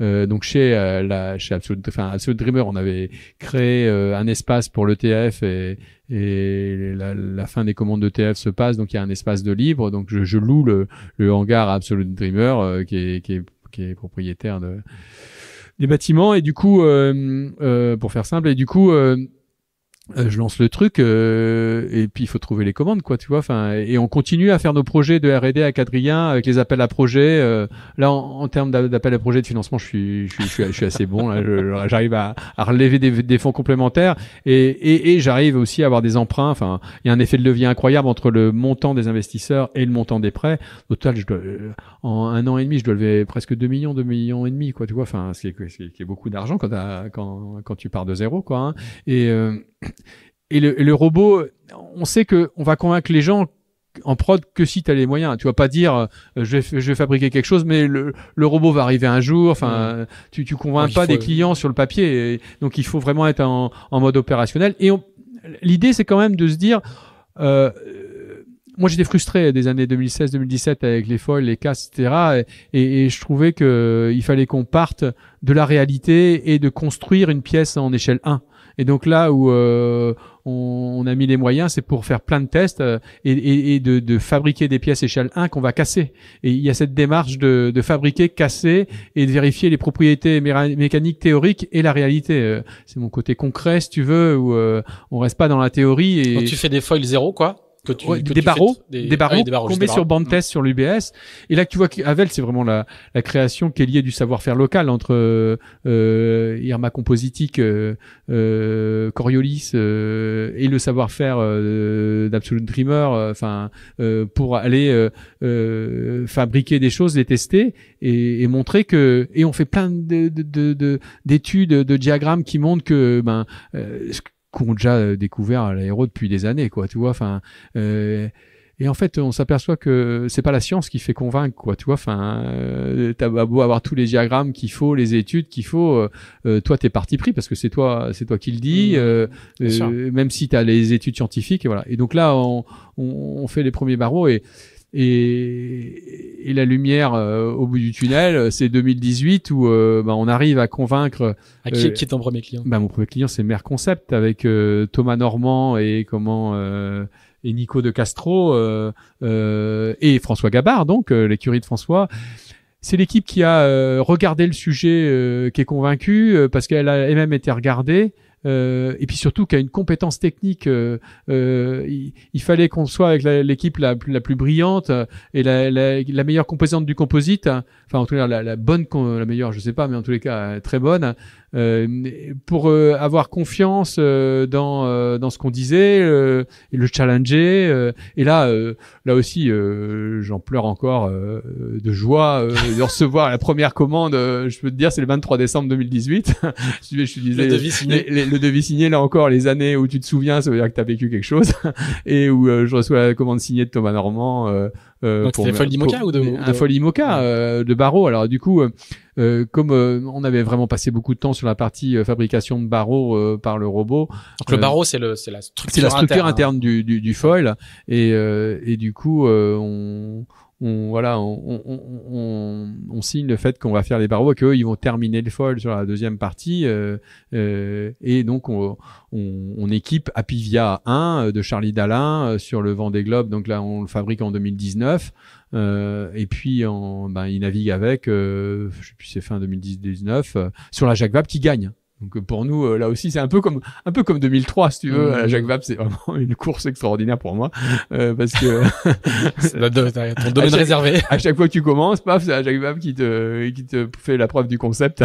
Euh, donc chez euh, la chez Absolute, enfin Absolute Dreamer, on avait créé euh, un espace pour l'ETF et et la, la fin des commandes d'ETF se passe, donc il y a un espace de libre, donc je, je loue le, le hangar à Absolute Dreamer euh, qui, est, qui, est, qui est propriétaire de, des bâtiments, et du coup, euh, euh, pour faire simple, et du coup, euh, je lance le truc euh, et puis il faut trouver les commandes quoi tu vois enfin et on continue à faire nos projets de R&D à Quadrien avec les appels à projets euh, là en, en termes d'a- d'appels à projets de financement je suis je suis, je suis, assez bon là j'arrive à, à relever des, des fonds complémentaires et, et, et j'arrive aussi à avoir des emprunts enfin il y a un effet de levier incroyable entre le montant des investisseurs et le montant des prêts au total je dois, euh, en un an et demi je dois lever presque 2 millions 2 millions et demi quoi tu vois enfin ce qui est, beaucoup d'argent quand, quand quand tu pars de zéro quoi hein. et euh, et le, et le robot, on sait que on va convaincre les gens en prod que si tu as les moyens. Tu vas pas dire euh, je, vais, je vais fabriquer quelque chose, mais le, le robot va arriver un jour. Enfin, tu, tu convaincs Ouais, pas faut- des clients sur le papier. Et donc il faut vraiment être en, en mode opérationnel. Et l'idée, c'est quand même de se dire. Euh, euh, moi, j'étais frustré des années 2016-2017 avec les foils, les casses, etc. Et, et je trouvais que euh, il fallait qu'on parte de la réalité et de construire une pièce en échelle 1. Et donc là où euh, on, on a mis les moyens, c'est pour faire plein de tests euh, et, et, et de, de fabriquer des pièces échelle 1 qu'on va casser. Et il y a cette démarche de, de fabriquer, casser et de vérifier les propriétés mécaniques théoriques et la réalité. Euh, C'est mon côté concret, si tu veux, où euh, on reste pas dans la théorie. Et tu fais des foils zéro, quoi que tu, Ouais, que des, tu barreaux, des, barreaux ah oui, des barreaux, qu'on met sur bande test sur l'UBS. Et là, tu vois qu'Avel, c'est vraiment la, la création qui est liée du savoir-faire local entre euh, Irma Compositique, euh, euh, Coriolis euh, et le savoir-faire euh, d'Absolute Dreamer. euh, Enfin, euh, pour aller euh, euh, fabriquer des choses, les tester et, et montrer que. Et on fait plein de de- de- de- d'études, de, de diagrammes qui montrent que ben qu'ont déjà euh, découvert à l'aéro depuis des années, quoi. Tu vois, enfin. euh, et en fait, on s'aperçoit que c'est pas la science qui fait convaincre, quoi. Tu vois, enfin, euh, t'as beau avoir tous les diagrammes qu'il faut, les études qu'il faut, euh, euh, toi, t'es parti pris parce que c'est toi, c'est toi qui le dis, Mmh, euh, même si t'as les études scientifiques et voilà. Et donc là, on, on, on fait les premiers barreaux et et, et la lumière euh, au bout du tunnel, c'est 2018 où euh, bah, on arrive à convaincre Ah, qui, Euh, qui est ton premier client? bah, mon premier client, c'est Mer Concept avec euh, Thomas Normand et comment euh, et Nico de Castro euh, euh, et François Gabard, donc euh, l'écurie de François. C'est l'équipe qui a euh, regardé le sujet, euh, qui est convaincue euh, parce qu'elle a elle-même été regardée. Euh, et puis surtout qui a une compétence technique. euh, euh, il, fallait qu'on soit avec l'équipe la, plus- la plus brillante euh, et la, meilleure composante du composite. hein. Enfin, en tout cas, la, bonne, la meilleure, je sais pas, mais en tous les cas, euh, très bonne pour euh, avoir confiance euh, dans euh, dans ce qu'on disait euh, et le challenger euh, et là euh, là aussi euh, j'en pleure encore euh, de joie euh, de recevoir la première commande euh, je peux te dire c'est le 23 décembre 2018 je, je te disais Le devis signé. les- les- le devis signé là encore les années où tu te souviens ça veut dire que tu as vécu quelque chose et où euh, je reçois la commande signée de Thomas Normand euh, euh, Donc, pour Folie pour- ou de- un de- Folie Moka euh, de barreaux alors du coup euh, comme euh, on avait vraiment passé beaucoup de temps sur la partie euh, fabrication de barreaux euh, par le robot, Donc le euh, barreau, c'est le, c'est la structure c'est la structure interne. hein. du, du, du foil et, euh, et du coup euh, on, on voilà, on, on, on, on signe le fait qu'on va faire les barreaux, qu'eux ils vont terminer le foil sur la deuxième partie, euh, euh, et donc on, on, équipe Apivia 1 de Charlie Dalin sur le Vendée Globe. Donc là, on le fabrique en 2019. Euh, et puis en, ben, il navigue avec, euh, je sais plus c'est fin 2019, euh, sur la Jacques Vabre qui gagne. Donc pour nous, euh, là aussi, c'est un peu comme un peu comme 2003, si tu veux. Mmh. La Jacques Vabre, c'est vraiment une course extraordinaire pour moi euh, parce que ton domaine réservé. À chaque fois que tu commences, paf, c'est Jacques Vabre qui te qui te fait la preuve du concept.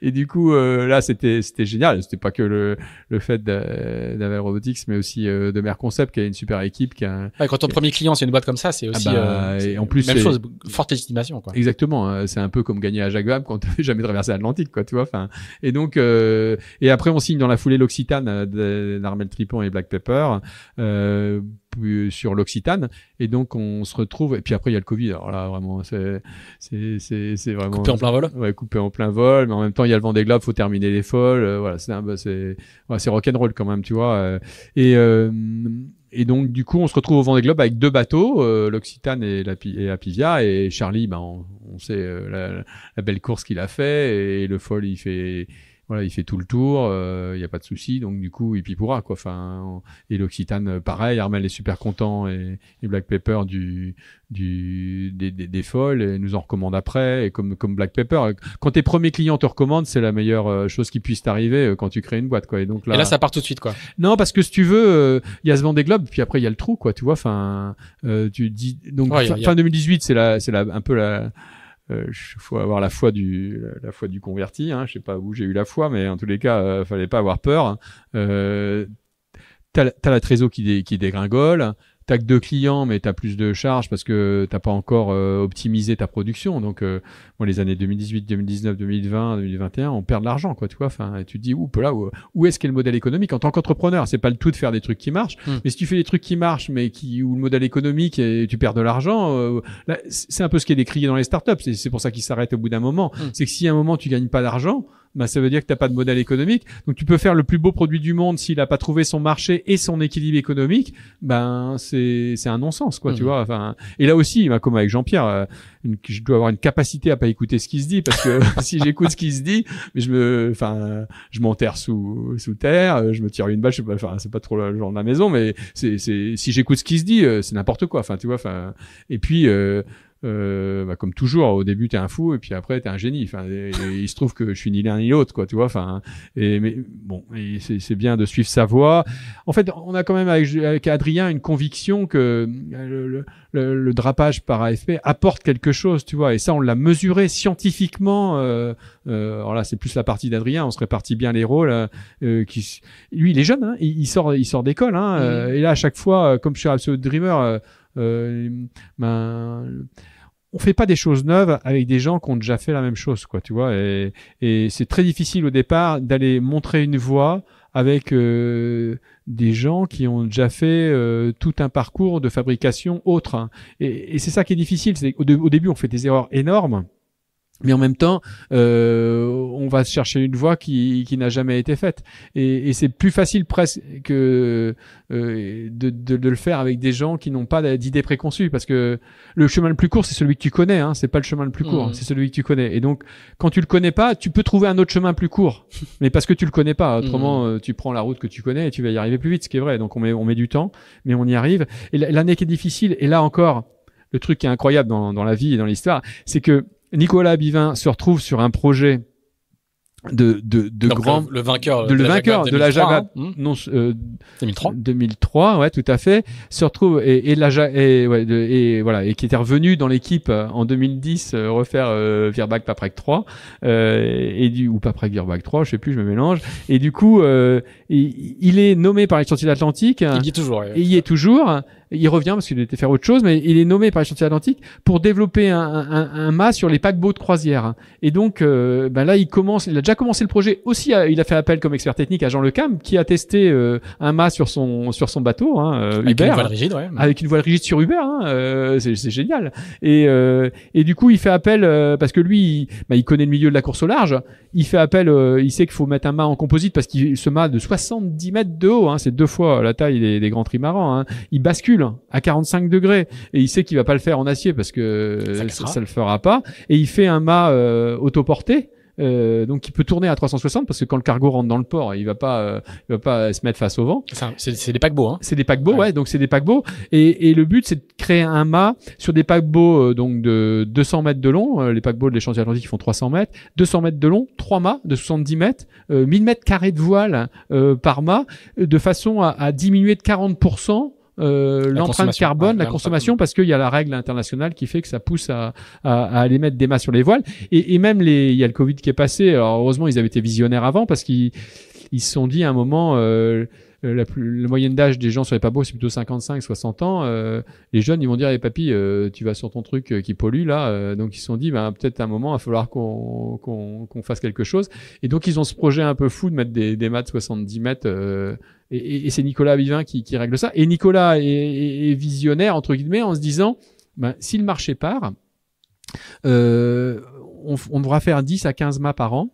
Et du coup, euh, là, c'était c'était génial. C'était pas que le le fait d'Avel Robotics, mais aussi de Mer Concept qui a une super équipe. Qui a quand ton premier client c'est une boîte comme ça, c'est aussi ah bah, et en plus même chose, forte estimation quoi. Exactement. Hein. C'est un peu comme gagner à Jacques Vabre quand tu jamais traversé l'Atlantique, quoi. Tu vois. Enfin, et donc euh, et après, on signe dans la foulée l'Occitane euh, d'Armel Tripon et Black Pepper. Euh, sur l'Occitane. Et donc on se retrouve et puis après il y a le Covid. Alors là vraiment c'est c'est c'est c'est vraiment coupé en plein vol. Ouais coupé en plein vol mais en même temps il y a le vent des globes faut terminer les folles. Voilà c'est bah, c'est ouais, c'est rock'n'roll quand même tu vois et et donc du coup on se retrouve au vent des globes avec deux bateaux l'Occitane et la et Apivia et Charlie ben on, on sait la, la, belle course qu'il a fait et le folle il fait voilà, il fait tout le tour, il euh, n'y a pas de souci, donc du coup, il pourra quoi. Enfin, et l'Occitane, euh, pareil, Armel est super content et, Black Pepper du, du des, des, des, folles et nous en recommande après. Et comme comme Black Pepper, quand tes premiers clients te recommandent, c'est la meilleure euh, chose qui puisse t'arriver quand tu crées une boîte quoi. Et donc là, et là, ça part tout de suite quoi. Non, parce que si tu veux, il y a ce des globes, puis après il y a le trou quoi. Tu vois, enfin, tu dis donc fin, 2018, c'est la c'est la un peu la il euh, faut avoir la foi du la foi du converti. Hein. Je sais pas où j'ai eu la foi, mais en tous les cas, euh, fallait pas avoir peur. Hein. Euh, t'as as la trésor qui dégringole t'as que deux clients, mais t'as plus de charges parce que t'as pas encore euh, optimisé ta production. Donc, euh, les années 2018, 2019, 2020, 2021, on perd de l'argent, quoi, tu vois. Enfin, et tu te dis, où, là, où, où est-ce qu'est le modèle économique en tant qu'entrepreneur? C'est pas le tout de faire des trucs qui marchent, hmm. mais si tu fais des trucs qui marchent, mais qui où le modèle économique et tu perds de l'argent, euh, c'est un peu ce qui est décrié dans les startups. C'est pour ça qu'ils s'arrêtent au bout d'un moment. Hmm. C'est que si à un moment tu gagnes pas d'argent, bah, ça veut dire que t'as pas de modèle économique. Donc tu peux faire le plus beau produit du monde s'il a pas trouvé son marché et son équilibre économique, ben c'est c'est un non-sens quoi, tu mmh. vois. Enfin et là aussi, bah, comme avec Jean-Pierre, euh, je dois avoir une capacité à pas écouter ce qui se dit parce que si j'écoute ce qui se dit, mais je me enfin je m'enterre sous sous terre, euh, je me tire une balle, je sais pas enfin c'est pas trop le genre de la maison mais c'est c'est si j'écoute ce qui se dit, euh, c'est n'importe quoi. Enfin tu vois enfin et puis euh, bah, comme toujours, au début t'es un fou et puis après t'es un génie. Enfin, il se trouve que je suis ni l'un ni l'autre, quoi, tu vois. Enfin, et mais bon, c'est bien de suivre sa voie. En fait, on a quand même avec, avec Adrien une conviction que le, le, le, drapage par AFP apporte quelque chose, tu vois. Et ça, on l'a mesuré scientifiquement. Euh, euh, alors là, c'est plus la partie d'Adrien. On se répartit bien les rôles. Euh, qui, lui, il est jeune, hein, il, sort, il sort d'école. Hein, mmh. euh, et là, à chaque fois, comme je suis Absolute Dreamer. Euh, ben, on fait pas des choses neuves avec des gens qui ont déjà fait la même chose, quoi, tu vois. Et, c'est très difficile au départ d'aller montrer une voie avec euh, des gens qui ont déjà fait euh, tout un parcours de fabrication autre. Hein. Et, c'est ça qui est difficile. Au, au, début, on fait des erreurs énormes mais en même temps, euh, on va chercher une voie qui, qui n'a jamais été faite. Et, et c'est plus facile presque que euh, de, de, de, le faire avec des gens qui n'ont pas d'idées préconçues, parce que le chemin le plus court, c'est celui que tu connais. Hein, c'est pas le chemin le plus court, mmh. c'est celui que tu connais. Et donc, quand tu le connais pas, tu peux trouver un autre chemin plus court, mais parce que tu le connais pas. Autrement, mmh. euh, tu prends la route que tu connais et tu vas y arriver plus vite, ce qui est vrai. Donc, on met on met du temps, mais on y arrive. Et l'année qui est difficile, et là encore, le truc qui est incroyable dans, dans la vie et dans l'histoire, c'est que Nicolas Bivin se retrouve sur un projet de de de grand le, vainqueur de, le vainqueur de la Java hein. non euh, 2003 2003 ouais tout à fait se retrouve et et la et ouais de, et voilà et qui était revenu dans l'équipe euh, en 2010 euh, refaire euh, Virbac Paprec 3 euh, et du ou Paprec Virbac 3 je sais plus je me mélange. Et du coup euh, il, est nommé par les chantiers d'Atlantique il y est toujours et il y est toujours il revient parce qu'il était faire autre chose, mais il est nommé par les chantiers atlantiques pour développer un, un, un, mât sur les paquebots de croisière. Et donc, euh, ben là, il commence, il a déjà commencé le projet. Aussi, il a fait appel comme expert technique à Jean Lecam, qui a testé euh, un mât sur son sur son bateau, hein, euh, avec Uber, une voile rigide, ouais. avec une voile rigide sur Uber. Hein, euh, c'est génial. Et et du coup, il fait appel parce que lui, il, ben, il connaît le milieu de la course au large. Il fait appel, il sait qu'il faut mettre un mât en composite parce qu'il se mât de 70 mètres de haut. Hein, c'est deux fois la taille des, des grands trimarans. Hein, il bascule à 45 degrés et il sait qu'il va pas le faire en acier parce que Ça ça, le fera pas et il fait un mât euh, autoporté euh, donc il peut tourner à 360 parce que quand le cargo rentre dans le port, il va pas, euh, il va pas se mettre face au vent. C'est des paquebots, hein. C'est des paquebots, ouais. Ouais. donc c'est des paquebots. Et, et le but, c'est de créer un mât sur des paquebots euh, donc de 200 mètres de long. Euh, les paquebots de l'échange atlantique font 300 mètres. 200 mètres de long, trois mâts de 70 mètres, euh, 1000 mètres carrés de voile euh, par mât, euh, de façon à, à diminuer de 40%. Euh, l'empreinte carbone, ouais, la consommation, parce qu'il y a la règle internationale qui fait que ça pousse à, à, à aller mettre des mâts sur les voiles. Et, et même les, il y a le Covid qui est passé. Alors heureusement, ils avaient été visionnaires avant parce qu'ils ils se sont dit à un moment, euh, euh, la, plus, la moyenne d'âge des gens sur les paquebots, c'est plutôt 55, 60 ans. Euh, les jeunes, ils vont dire, eh, papy, euh, tu vas sur ton truc euh, qui pollue là. Euh, donc ils se sont dit, ben, peut-être à un moment, il va falloir qu'on qu'on qu'on fasse quelque chose. Et donc ils ont ce projet un peu fou de mettre des, des mâts de 70 mètres. Et, c'est Nicolas Vivin qui, règle ça. Et Nicolas est, visionnaire entre guillemets en se disant, ben, si le marché part, euh, on, on devra faire 10 à 15 mâts par an.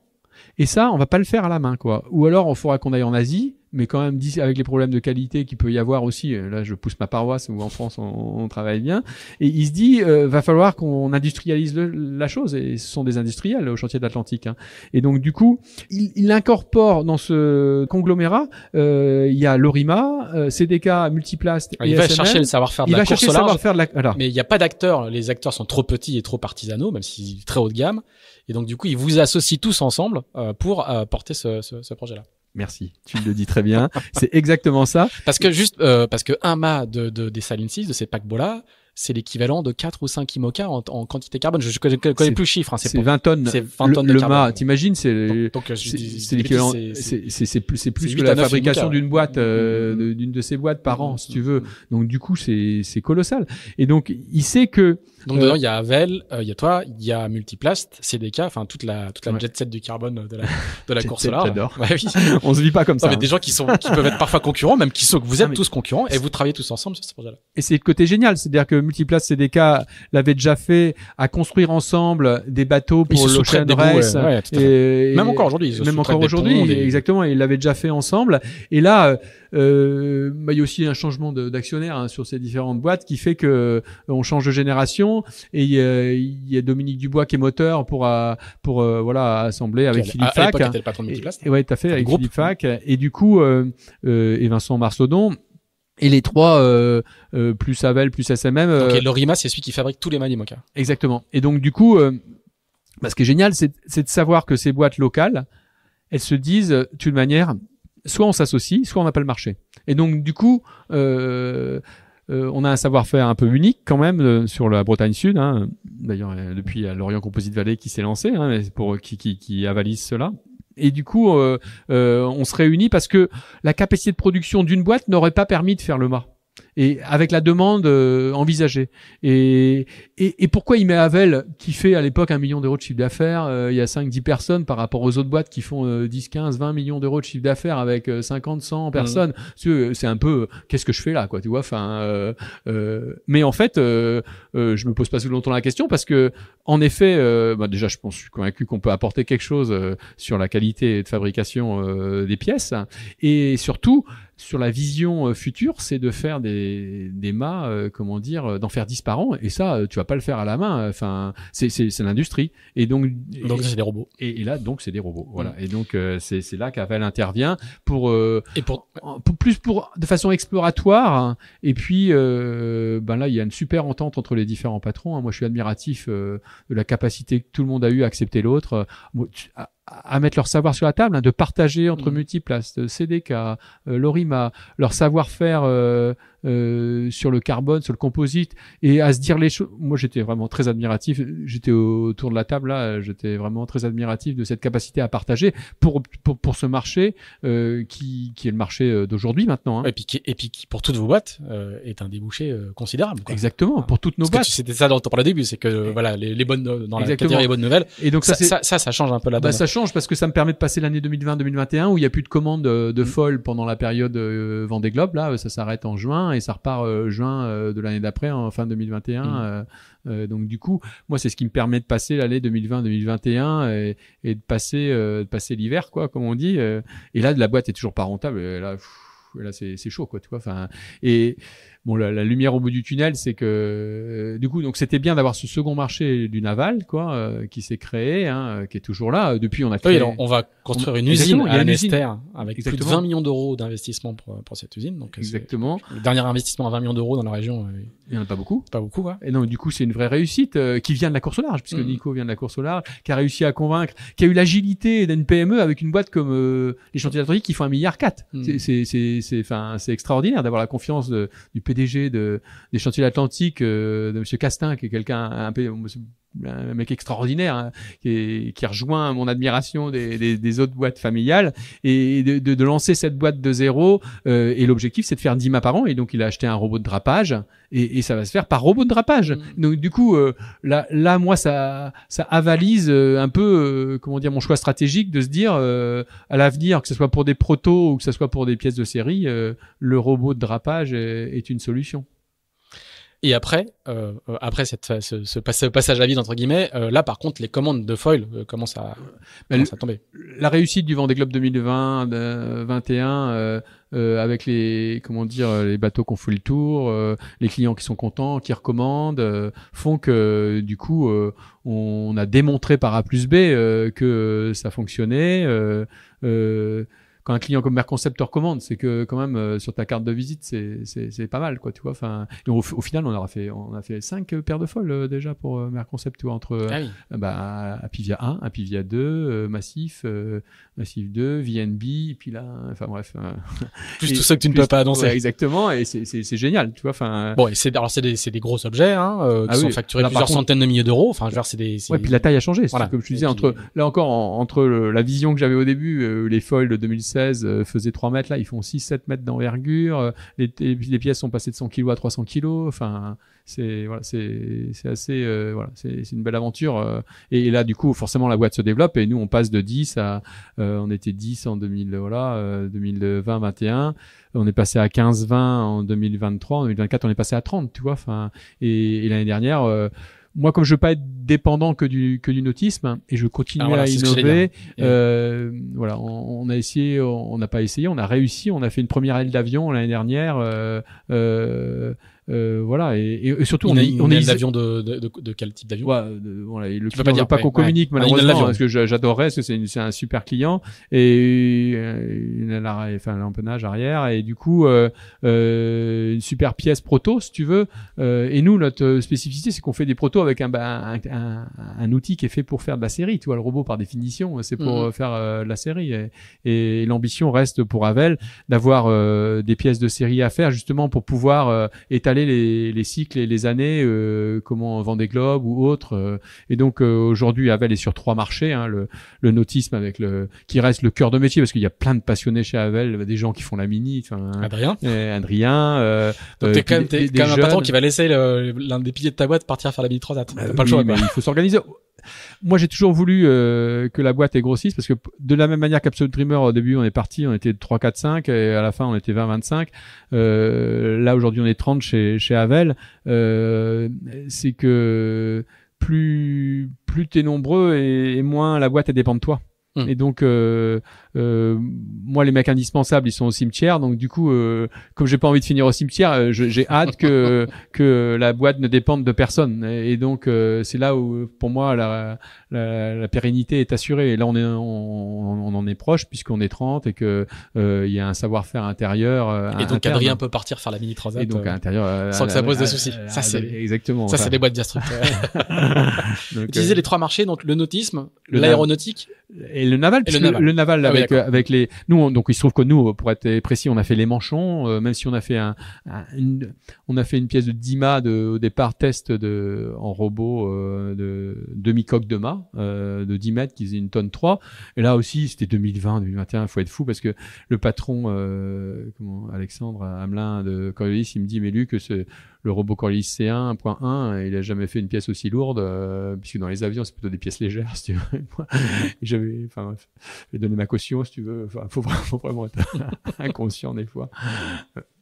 Et ça, on va pas le faire à la main, quoi. Ou alors, on faudra qu'on aille en Asie, mais quand même, 10 avec les problèmes de qualité qu'il peut y avoir aussi. euh, Là, je pousse ma paroisse où en France, on, on travaille bien. Et il se dit, euh, va falloir qu'on industrialise le- la chose. Et ce sont des industriels au chantier de l'Atlantique. hein. Et donc, du coup, il, il incorpore dans ce conglomérat, euh, il y a Lorima, euh, CDK, Multiplast et Il va SML. chercher le savoir-faire de il la va course chercher le savoir-faire de la. Voilà. Mais il n'y a pas d'acteurs. Les acteurs sont trop petits et trop artisanaux, même s'ils sont très haut de gamme. Et donc, du coup, ils vous associent tous ensemble euh, pour euh, porter ce, ce, ce projet-là. Merci, tu le dis très bien. C'est exactement ça. Parce que juste, euh, parce que un mât de, de, des Silent Seas, de ces paquebots-là, c'est l'équivalent de 4 ou 5 IMOCA en, en quantité carbone. Je, je connais, plus le chiffre. Hein, c'est C'est pour- 20 tonnes. c'est 20 le, tonnes de le carbone. mât, t'imagines, c'est euh, c'est l'équivalent. c'est- plus c'est plus que 8 la à 9 fabrication d'une boîte euh, Mm, de- d'une de ces boîtes par an, si tu veux. Mm. Donc du coup, c'est c'est colossal. Et donc il sait que Donc Euh, dedans, il y a Avel, euh, il y a toi, il y a Multiplast, CDK, enfin toute la toute la Ouais. jet set du carbone de la de la course large. j'adore. Ouais, oui. on se vit pas comme Non, ça. mais hein. des gens qui sont qui peuvent être parfois concurrents, même qui sont que vous Ah, êtes mais- tous concurrents et vous travaillez tous ensemble sur ce projet-là. Et c'est le côté génial, c'est-à-dire que Multiplace CDK l'avait déjà fait à construire ensemble des bateaux pour l'Ocean des bouts, Race. ouais, et- Même encore aujourd'hui, Même encore aujourd'hui, exactement. Ils l'avaient déjà fait ensemble. Et là, euh, bah, il y a aussi un changement d'actionnaire hein, sur ces différentes boîtes qui fait que euh, on change de génération. Et il y a, il y a Dominique Dubois qui est moteur pour euh, pour euh, voilà assembler avec à- Philippe à l'époque, Fac. était le patron de. Et, et ouais, tout à fait, avec groupe. Philippe Fac. Et du coup, euh, euh, et Vincent Marsaudon. Et les trois, euh, euh, plus Avel, plus SMM. euh, Donc Lorima, c'est celui qui fabrique tous les mâts d'Imoca. Exactement. Et donc du coup, euh, bah, ce qui est génial, c'est c'est de savoir que ces boîtes locales, elles se disent, toute manière, soit on s'associe, soit on n'a pas le marché. Et donc du coup, euh, euh, on a un savoir-faire un peu unique quand même euh, sur la Bretagne Sud. Hein. D'ailleurs, euh, depuis l'Orient Composite Valley qui s'est lancé, hein, pour qui, qui, qui avalise cela. Et du coup, euh, euh, on se réunit parce que la capacité de production d'une boîte n'aurait pas permis de faire le mât. Et avec la demande euh, envisagée. Et, et, et pourquoi il met Havel, qui fait à l'époque un million d'euros de chiffre d'affaires, euh, il y a 5-10 personnes par rapport aux autres boîtes qui font euh, 10, 15, 20 millions d'euros de chiffre d'affaires avec euh, 50, 100 personnes? Tu sais, C'est un peu, euh, qu'est-ce que je fais là, quoi, tu vois? Enfin, euh, euh, mais en fait, euh, euh, je me pose pas si longtemps la question parce que, en effet, euh, bah déjà, je pense, je suis convaincu qu'on peut apporter quelque chose euh, sur la qualité de fabrication euh, des pièces et surtout sur la vision euh, future, c'est de faire des, des mâts, euh, comment dire, euh, d'en faire 10 par an. Et ça, euh, tu vas pas le faire à la main. Enfin, c'est, c'est, c'est l'industrie. Et donc, Donc c'est des robots. et, et là, donc, c'est des robots. Voilà. Et donc, euh, c'est, c'est là qu'Avel intervient pour, euh, Et pour pour- plus pour de façon exploratoire. hein. Et puis, euh, ben là, il y a une super entente entre les différents patrons. hein. Moi, je suis admiratif euh, de la capacité que tout le monde a eu à accepter l'autre, euh, moi, tu- à, à mettre leur savoir sur la table, hein, de partager entre Mhm. multiplaces, CDK, euh, Lorima, leur savoir-faire euh, euh, sur le carbone, sur le composite, et à se dire les choses. Moi, j'étais vraiment très admiratif. J'étais autour de la table là, j'étais vraiment très admiratif de cette capacité à partager pour pour, pour ce marché euh, qui qui est le marché euh, d'aujourd'hui maintenant. hein. et puis qui, et puis qui pour toutes vos boîtes euh, est un débouché euh, considérable. Quoi. Exactement, pour toutes nos Parce boîtes. c'était ça dont on parlait au début, c'est que euh, voilà les, les bonnes dans la Exactement. catégorie les bonnes nouvelles. Et donc Ça, ça, ça, ça, ça change un peu la Bah, ça change parce que ça me permet de passer l'année 2020-2021 où il y a plus de commandes euh, de Mm. folle pendant la période Vendée Globe. Là, ça s'arrête en juin et ça repart euh, juin euh, de l'année d'après, en fin 2021. Mm. euh, donc du coup, moi, c'est ce qui me permet de passer l'année 2020-2021 et, et de passer, de passer l'hiver, quoi, comme on dit. et là, la boîte est toujours pas rentable. Et là, pff, là, c'est c'est chaud, quoi, tu vois. Enfin, et bon, la, la lumière au bout du tunnel, c'est que euh, du coup, donc c'était bien d'avoir ce second marché du naval, quoi, euh, qui s'est créé, hein, qui est toujours là. Depuis, on a Oui, créé. alors, on va construire une usine à. Nester avec plus de Exactement. 20 millions d'euros d'investissement pour, pour cette usine. Donc, Exactement. le dernier investissement à 20 millions d'euros dans la région, euh, Il y en a pas beaucoup. pas beaucoup, quoi. Et non, du coup, c'est une vraie réussite euh, qui vient de la course au large, puisque Mm. Nico vient de la course au large, qui a réussi à convaincre, qui a eu l'agilité d'une PME avec une boîte comme euh, les chantiers d'Atlantique qui font un milliard quatre. Mm. C'est- C'est c'est enfin c'est extraordinaire d'avoir la confiance de- du PDG de des chantiers d'Atlantique, euh, de Monsieur Castin, qui est quelqu'un un peu un mec extraordinaire hein, qui, est- qui rejoint mon admiration des, des, des autres boîtes familiales. Et de, de, de lancer cette boîte de zéro euh, et l'objectif c'est de faire 10 mâts par an. Et donc il a acheté un robot de drapage et, et ça va se faire par robot de drapage. Mm. donc du coup euh, là là moi ça ça avalise euh, un peu euh, comment dire mon choix stratégique de se dire euh, à l'avenir que ce soit pour des protos ou que ce soit pour des pièces de série euh, le robot de drapage est, est une solution Et après, euh, euh, après cette, ce, ce, pas- ce passage à vide entre guillemets, euh, là par contre les commandes de foil euh, commencent à, commencent à tomber. la réussite du Vendée Globe 2020 euh, 21 euh, euh, avec les comment dire les bateaux qui ont fait le tour euh, les clients qui sont contents qui recommandent euh, font que du coup euh, on a démontré par A plus B euh, que ça fonctionnait euh, euh, quand un client comme Merconcept te recommande, c'est que quand même euh, sur ta carte de visite, c'est pas mal quoi, tu vois. Enfin, au, au final, on aura fait on a fait cinq paires de folles euh, déjà pour euh, Merconcept, tu vois, entre Ah oui. bah, Apivia 1, Apivia 2, euh, Massif, Massif 2, VNB, et puis là, enfin bref. Plus et tout ça que tu ne peux pas annoncer. ouais, exactement, et c'est génial, tu vois. Enfin, Bon, et c'est alors c'est des gros objets hein, qui Ah sont oui. facturés Là, plusieurs contre- centaines de milliers d'euros. Enfin, je veux dire, c'est des Ouais, puis la taille a changé. Voilà. Comme je disais, puis- entre là encore en- entre le- la vision que j'avais au début, les foils de 2016 euh, faisaient 3 mètres, là ils font 6-7 mètres d'envergure. euh, les, les pièces sont passées de 100 kg à 300 kg. Enfin, c'est voilà, c'est assez euh, voilà, c'est une belle aventure. euh, et, là du coup, forcément la boîte se développe et nous on passe de 10 à euh, on était 10 en 2000 voilà euh, 2020 21 on est passé à 15-20 en 2023, en 2024 on est passé à 30, tu vois. Enfin, et, et l'année dernière, moi comme je veux pas être dépendant que du que du nautisme et je continue Ah, voilà, à innover, euh, voilà, on, on a essayé, on on n'a pas essayé, on a réussi, on a fait une première aile d'avion l'année dernière, euh, euh, euh, voilà, et, et surtout on Une, est une on est aile d'avion de, de, de, de quel type d'avion? Ouais, voilà, et le client pas dire, pas qu'on communique ouais. Ah, malheureusement d'avion. parce que j'a- j'adorerais parce que c'est c'est un super client et euh, une aile enfin l'empennage arrière et du coup une super pièce proto si tu veux et nous notre spécificité c'est qu'on fait des protos avec un, bah, un, un, un outil qui est fait pour faire de la série tu vois le robot par définition c'est pour Mhm. euh, faire euh, de la série et, et l'ambition reste pour Avel d'avoir euh, des pièces de série à faire justement pour pouvoir euh, étaler les, les cycles et les années euh, comment Vendée Globe ou autres euh, et donc euh, aujourd'hui Avel est sur trois marchés hein, le, le nautisme avec le qui reste le cœur de métier parce qu'il y a plein de passionnés chez Avel des gens qui font la mini Adrien. Adrien euh, Donc t'es quand même, t'es des- quand même des un patron qui va laisser l'un des piliers de ta boîte partir faire la mini transat. Euh, pas le oui, choix. mais quoi. il faut s'organiser. Moi, j'ai toujours voulu euh, que la boîte ait grossisse parce que de la même manière qu'Absolute Dreamer, au début, on est parti, on était 3, 4, 5 et à la fin, on était 20, 25. Euh, là, aujourd'hui, on est 30 chez, chez Havel. Euh, c'est que plus, plus t'es nombreux et, et moins la boîte, elle dépend de toi. Hmm. Et donc, euh, moi, les mecs indispensables, ils sont au cimetière. Donc, du coup, euh, comme j'ai pas envie de finir au cimetière, euh, j'ai hâte que que la boîte ne dépende de personne. Et, et donc, euh, c'est là où, pour moi, la, la, la pérennité est assurée. Et là, on est on, on en est proche puisqu'on est 30 et que euh, il y a un savoir-faire intérieur. euh, Et donc interne. Adrien peut partir faire la mini transat. Et donc à euh, l'intérieur, euh, sans que ça pose de soucis. Ça, c'est- exactement. ça, c'est des boîtes donc, Utiliser euh, les trois marchés, donc le nautisme, l'aéronautique. Et le naval, Et le naval. Ah oui, avec avec les nous on- donc il se trouve que nous pour être précis on a fait les manchons euh, même si on a fait un, un- une, on a fait une pièce de 10 mâts de, au départ test de en robot euh, de demi coque de mât euh, de 10 mètres qui faisait une tonne 3 et là aussi c'était 2020 2021 il faut être fou parce que le patron euh, comment Alexandre Hamelin de Coriolis il me dit mais lui que ce le robot Coriolis C1.1 il a jamais fait une pièce aussi lourde euh, puisque dans les avions c'est plutôt des pièces légères si tu veux. J'avais enfin bref je vais donner ma caution si tu veux. Enfin faut, vraiment- faut vraiment être inconscient des fois.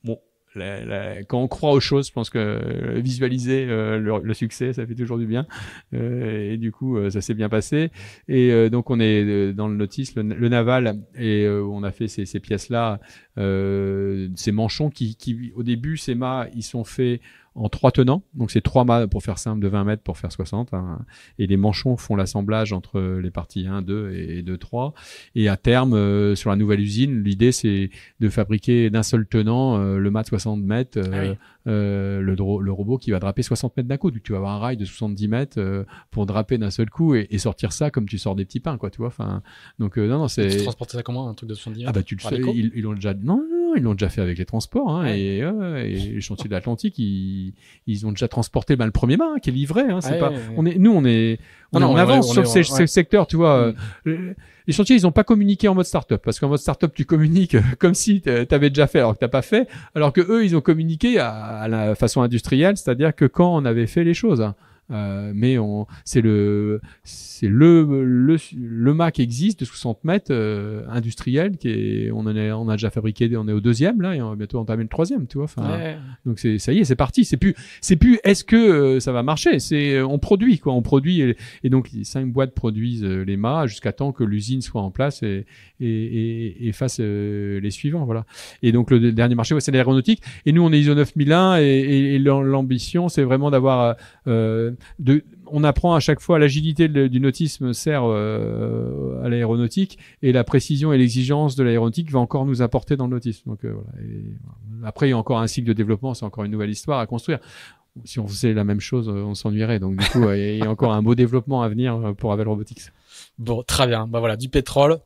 Bon la- la- quand on croit aux choses, je pense que euh, visualiser euh, le, le succès, ça fait toujours du bien. Euh, et du coup, euh, ça s'est bien passé. Et euh, donc, on est dans le notice, le, le naval, et on a fait ces, ces pièces-là ces manchons qui, qui, au début, ces mâts, ils sont faits en trois tenants. Donc c'est trois mâts pour faire simple de 20 mètres pour faire 60. Hein. Et les manchons font l'assemblage entre les parties 1, 2 et 2, 3. Et à terme, euh, sur la nouvelle usine, l'idée c'est de fabriquer d'un seul tenant euh, le mât de 60 mètres, euh, ah le, le, robot qui va draper 60 mètres d'un coup. Donc tu vas avoir un rail de 70 mètres pour draper d'un seul coup et, sortir ça comme tu sors des petits pains, quoi, tu vois. Enfin, donc non, non, c'est. Tu transportais ça comment, un truc de 70 mètres Ah bah tu le sais, ils, l'ont déjà. Non, non, ils l'ont déjà fait avec les transports hein, et, et les chantiers de l'Atlantique, ils, ils ont déjà transporté ben, le premier mât hein, qui est livré. Hein, c'est pas, on est, nous on est, on, on, avance sur ces, secteurs, tu vois. Mm. Les chantiers, ils ont pas communiqué en mode startup parce qu'en mode startup, tu communiques comme si tu avais déjà fait alors que t'as pas fait, alors que eux, ils ont communiqué à, à la façon industrielle, c'est-à-dire que quand on avait fait les choses. Euh, mais on, c'est le, c'est le, le, le Mac existe de 60 mètres euh, industriel qui est, on en est, on a déjà fabriqué, on est au deuxième là et on va bientôt entamer le troisième, tu vois. Enfin, donc c'est, ça y est, c'est parti. C'est plus, c'est plus, est-ce que euh, ça va marcher? C'est, on produit quoi, on produit et, donc les cinq boîtes produisent les mâts jusqu'à temps que l'usine soit en place et, et, et, et fasse les suivants, voilà. Et donc le dernier marché, ouais, c'est l'aéronautique. Et nous, on est ISO 9001 et, et l'ambition, c'est vraiment d'avoir euh, on apprend à chaque fois l'agilité du nautisme sert euh, à l'aéronautique et la précision et l'exigence de l'aéronautique va encore nous apporter dans le nautisme. Euh, après il y a encore un cycle de développement, c'est encore une nouvelle histoire à construire. Si on faisait la même chose, on s'ennuierait. Donc du coup, il y a encore un beau développement à venir pour Avel Robotics. Bon, très bien. Bah voilà, du pétrole,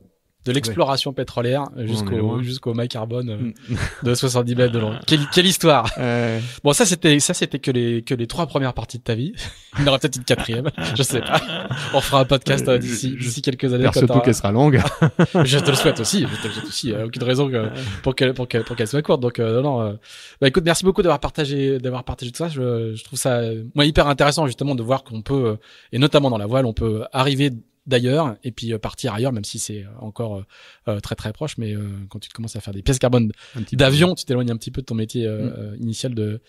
de l'exploration pétrolière jusqu'au jusqu'au maille carbone euh, mm. de 70 mètres de long. Quelle, quelle histoire Bon, ça c'était ça c'était que les que les trois premières parties de ta vie. Il y en aura peut-être une quatrième, je sais pas. On fera un podcast euh, d'ici d'ici quelques années. Surtout qu'elle sera longue. je te le souhaite aussi. Je te le souhaite aussi. Il y a aucune raison que, pour qu'elle pour qu'elle pour qu'elle soit courte. Donc euh, non. bah écoute, merci beaucoup d'avoir partagé d'avoir partagé tout ça. Je, je trouve ça moi hyper intéressant justement de voir qu'on peut et notamment dans la voile, on peut arriver d'ailleurs et puis euh, partir ailleurs même si c'est euh, encore euh, très très proche mais quand tu commences à faire des pièces carbone d'avion tu t'éloignes un petit peu de ton métier mm. initial de,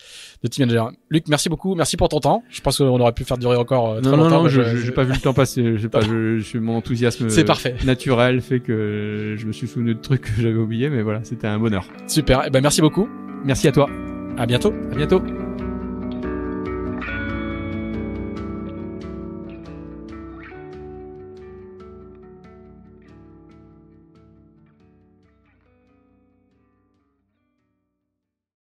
de team manager. Luc merci beaucoup. Merci pour ton temps. Je pense qu'on aurait pu faire durer encore très non, longtemps non je j'ai pas vu le temps passer. J'ai pas je, je, mon enthousiasme c'est parfait. naturel fait que je me suis souvenu de trucs que j'avais oubliés mais voilà c'était un bonheur. Super. Et eh ben merci beaucoup. Merci à toi. À bientôt. À bientôt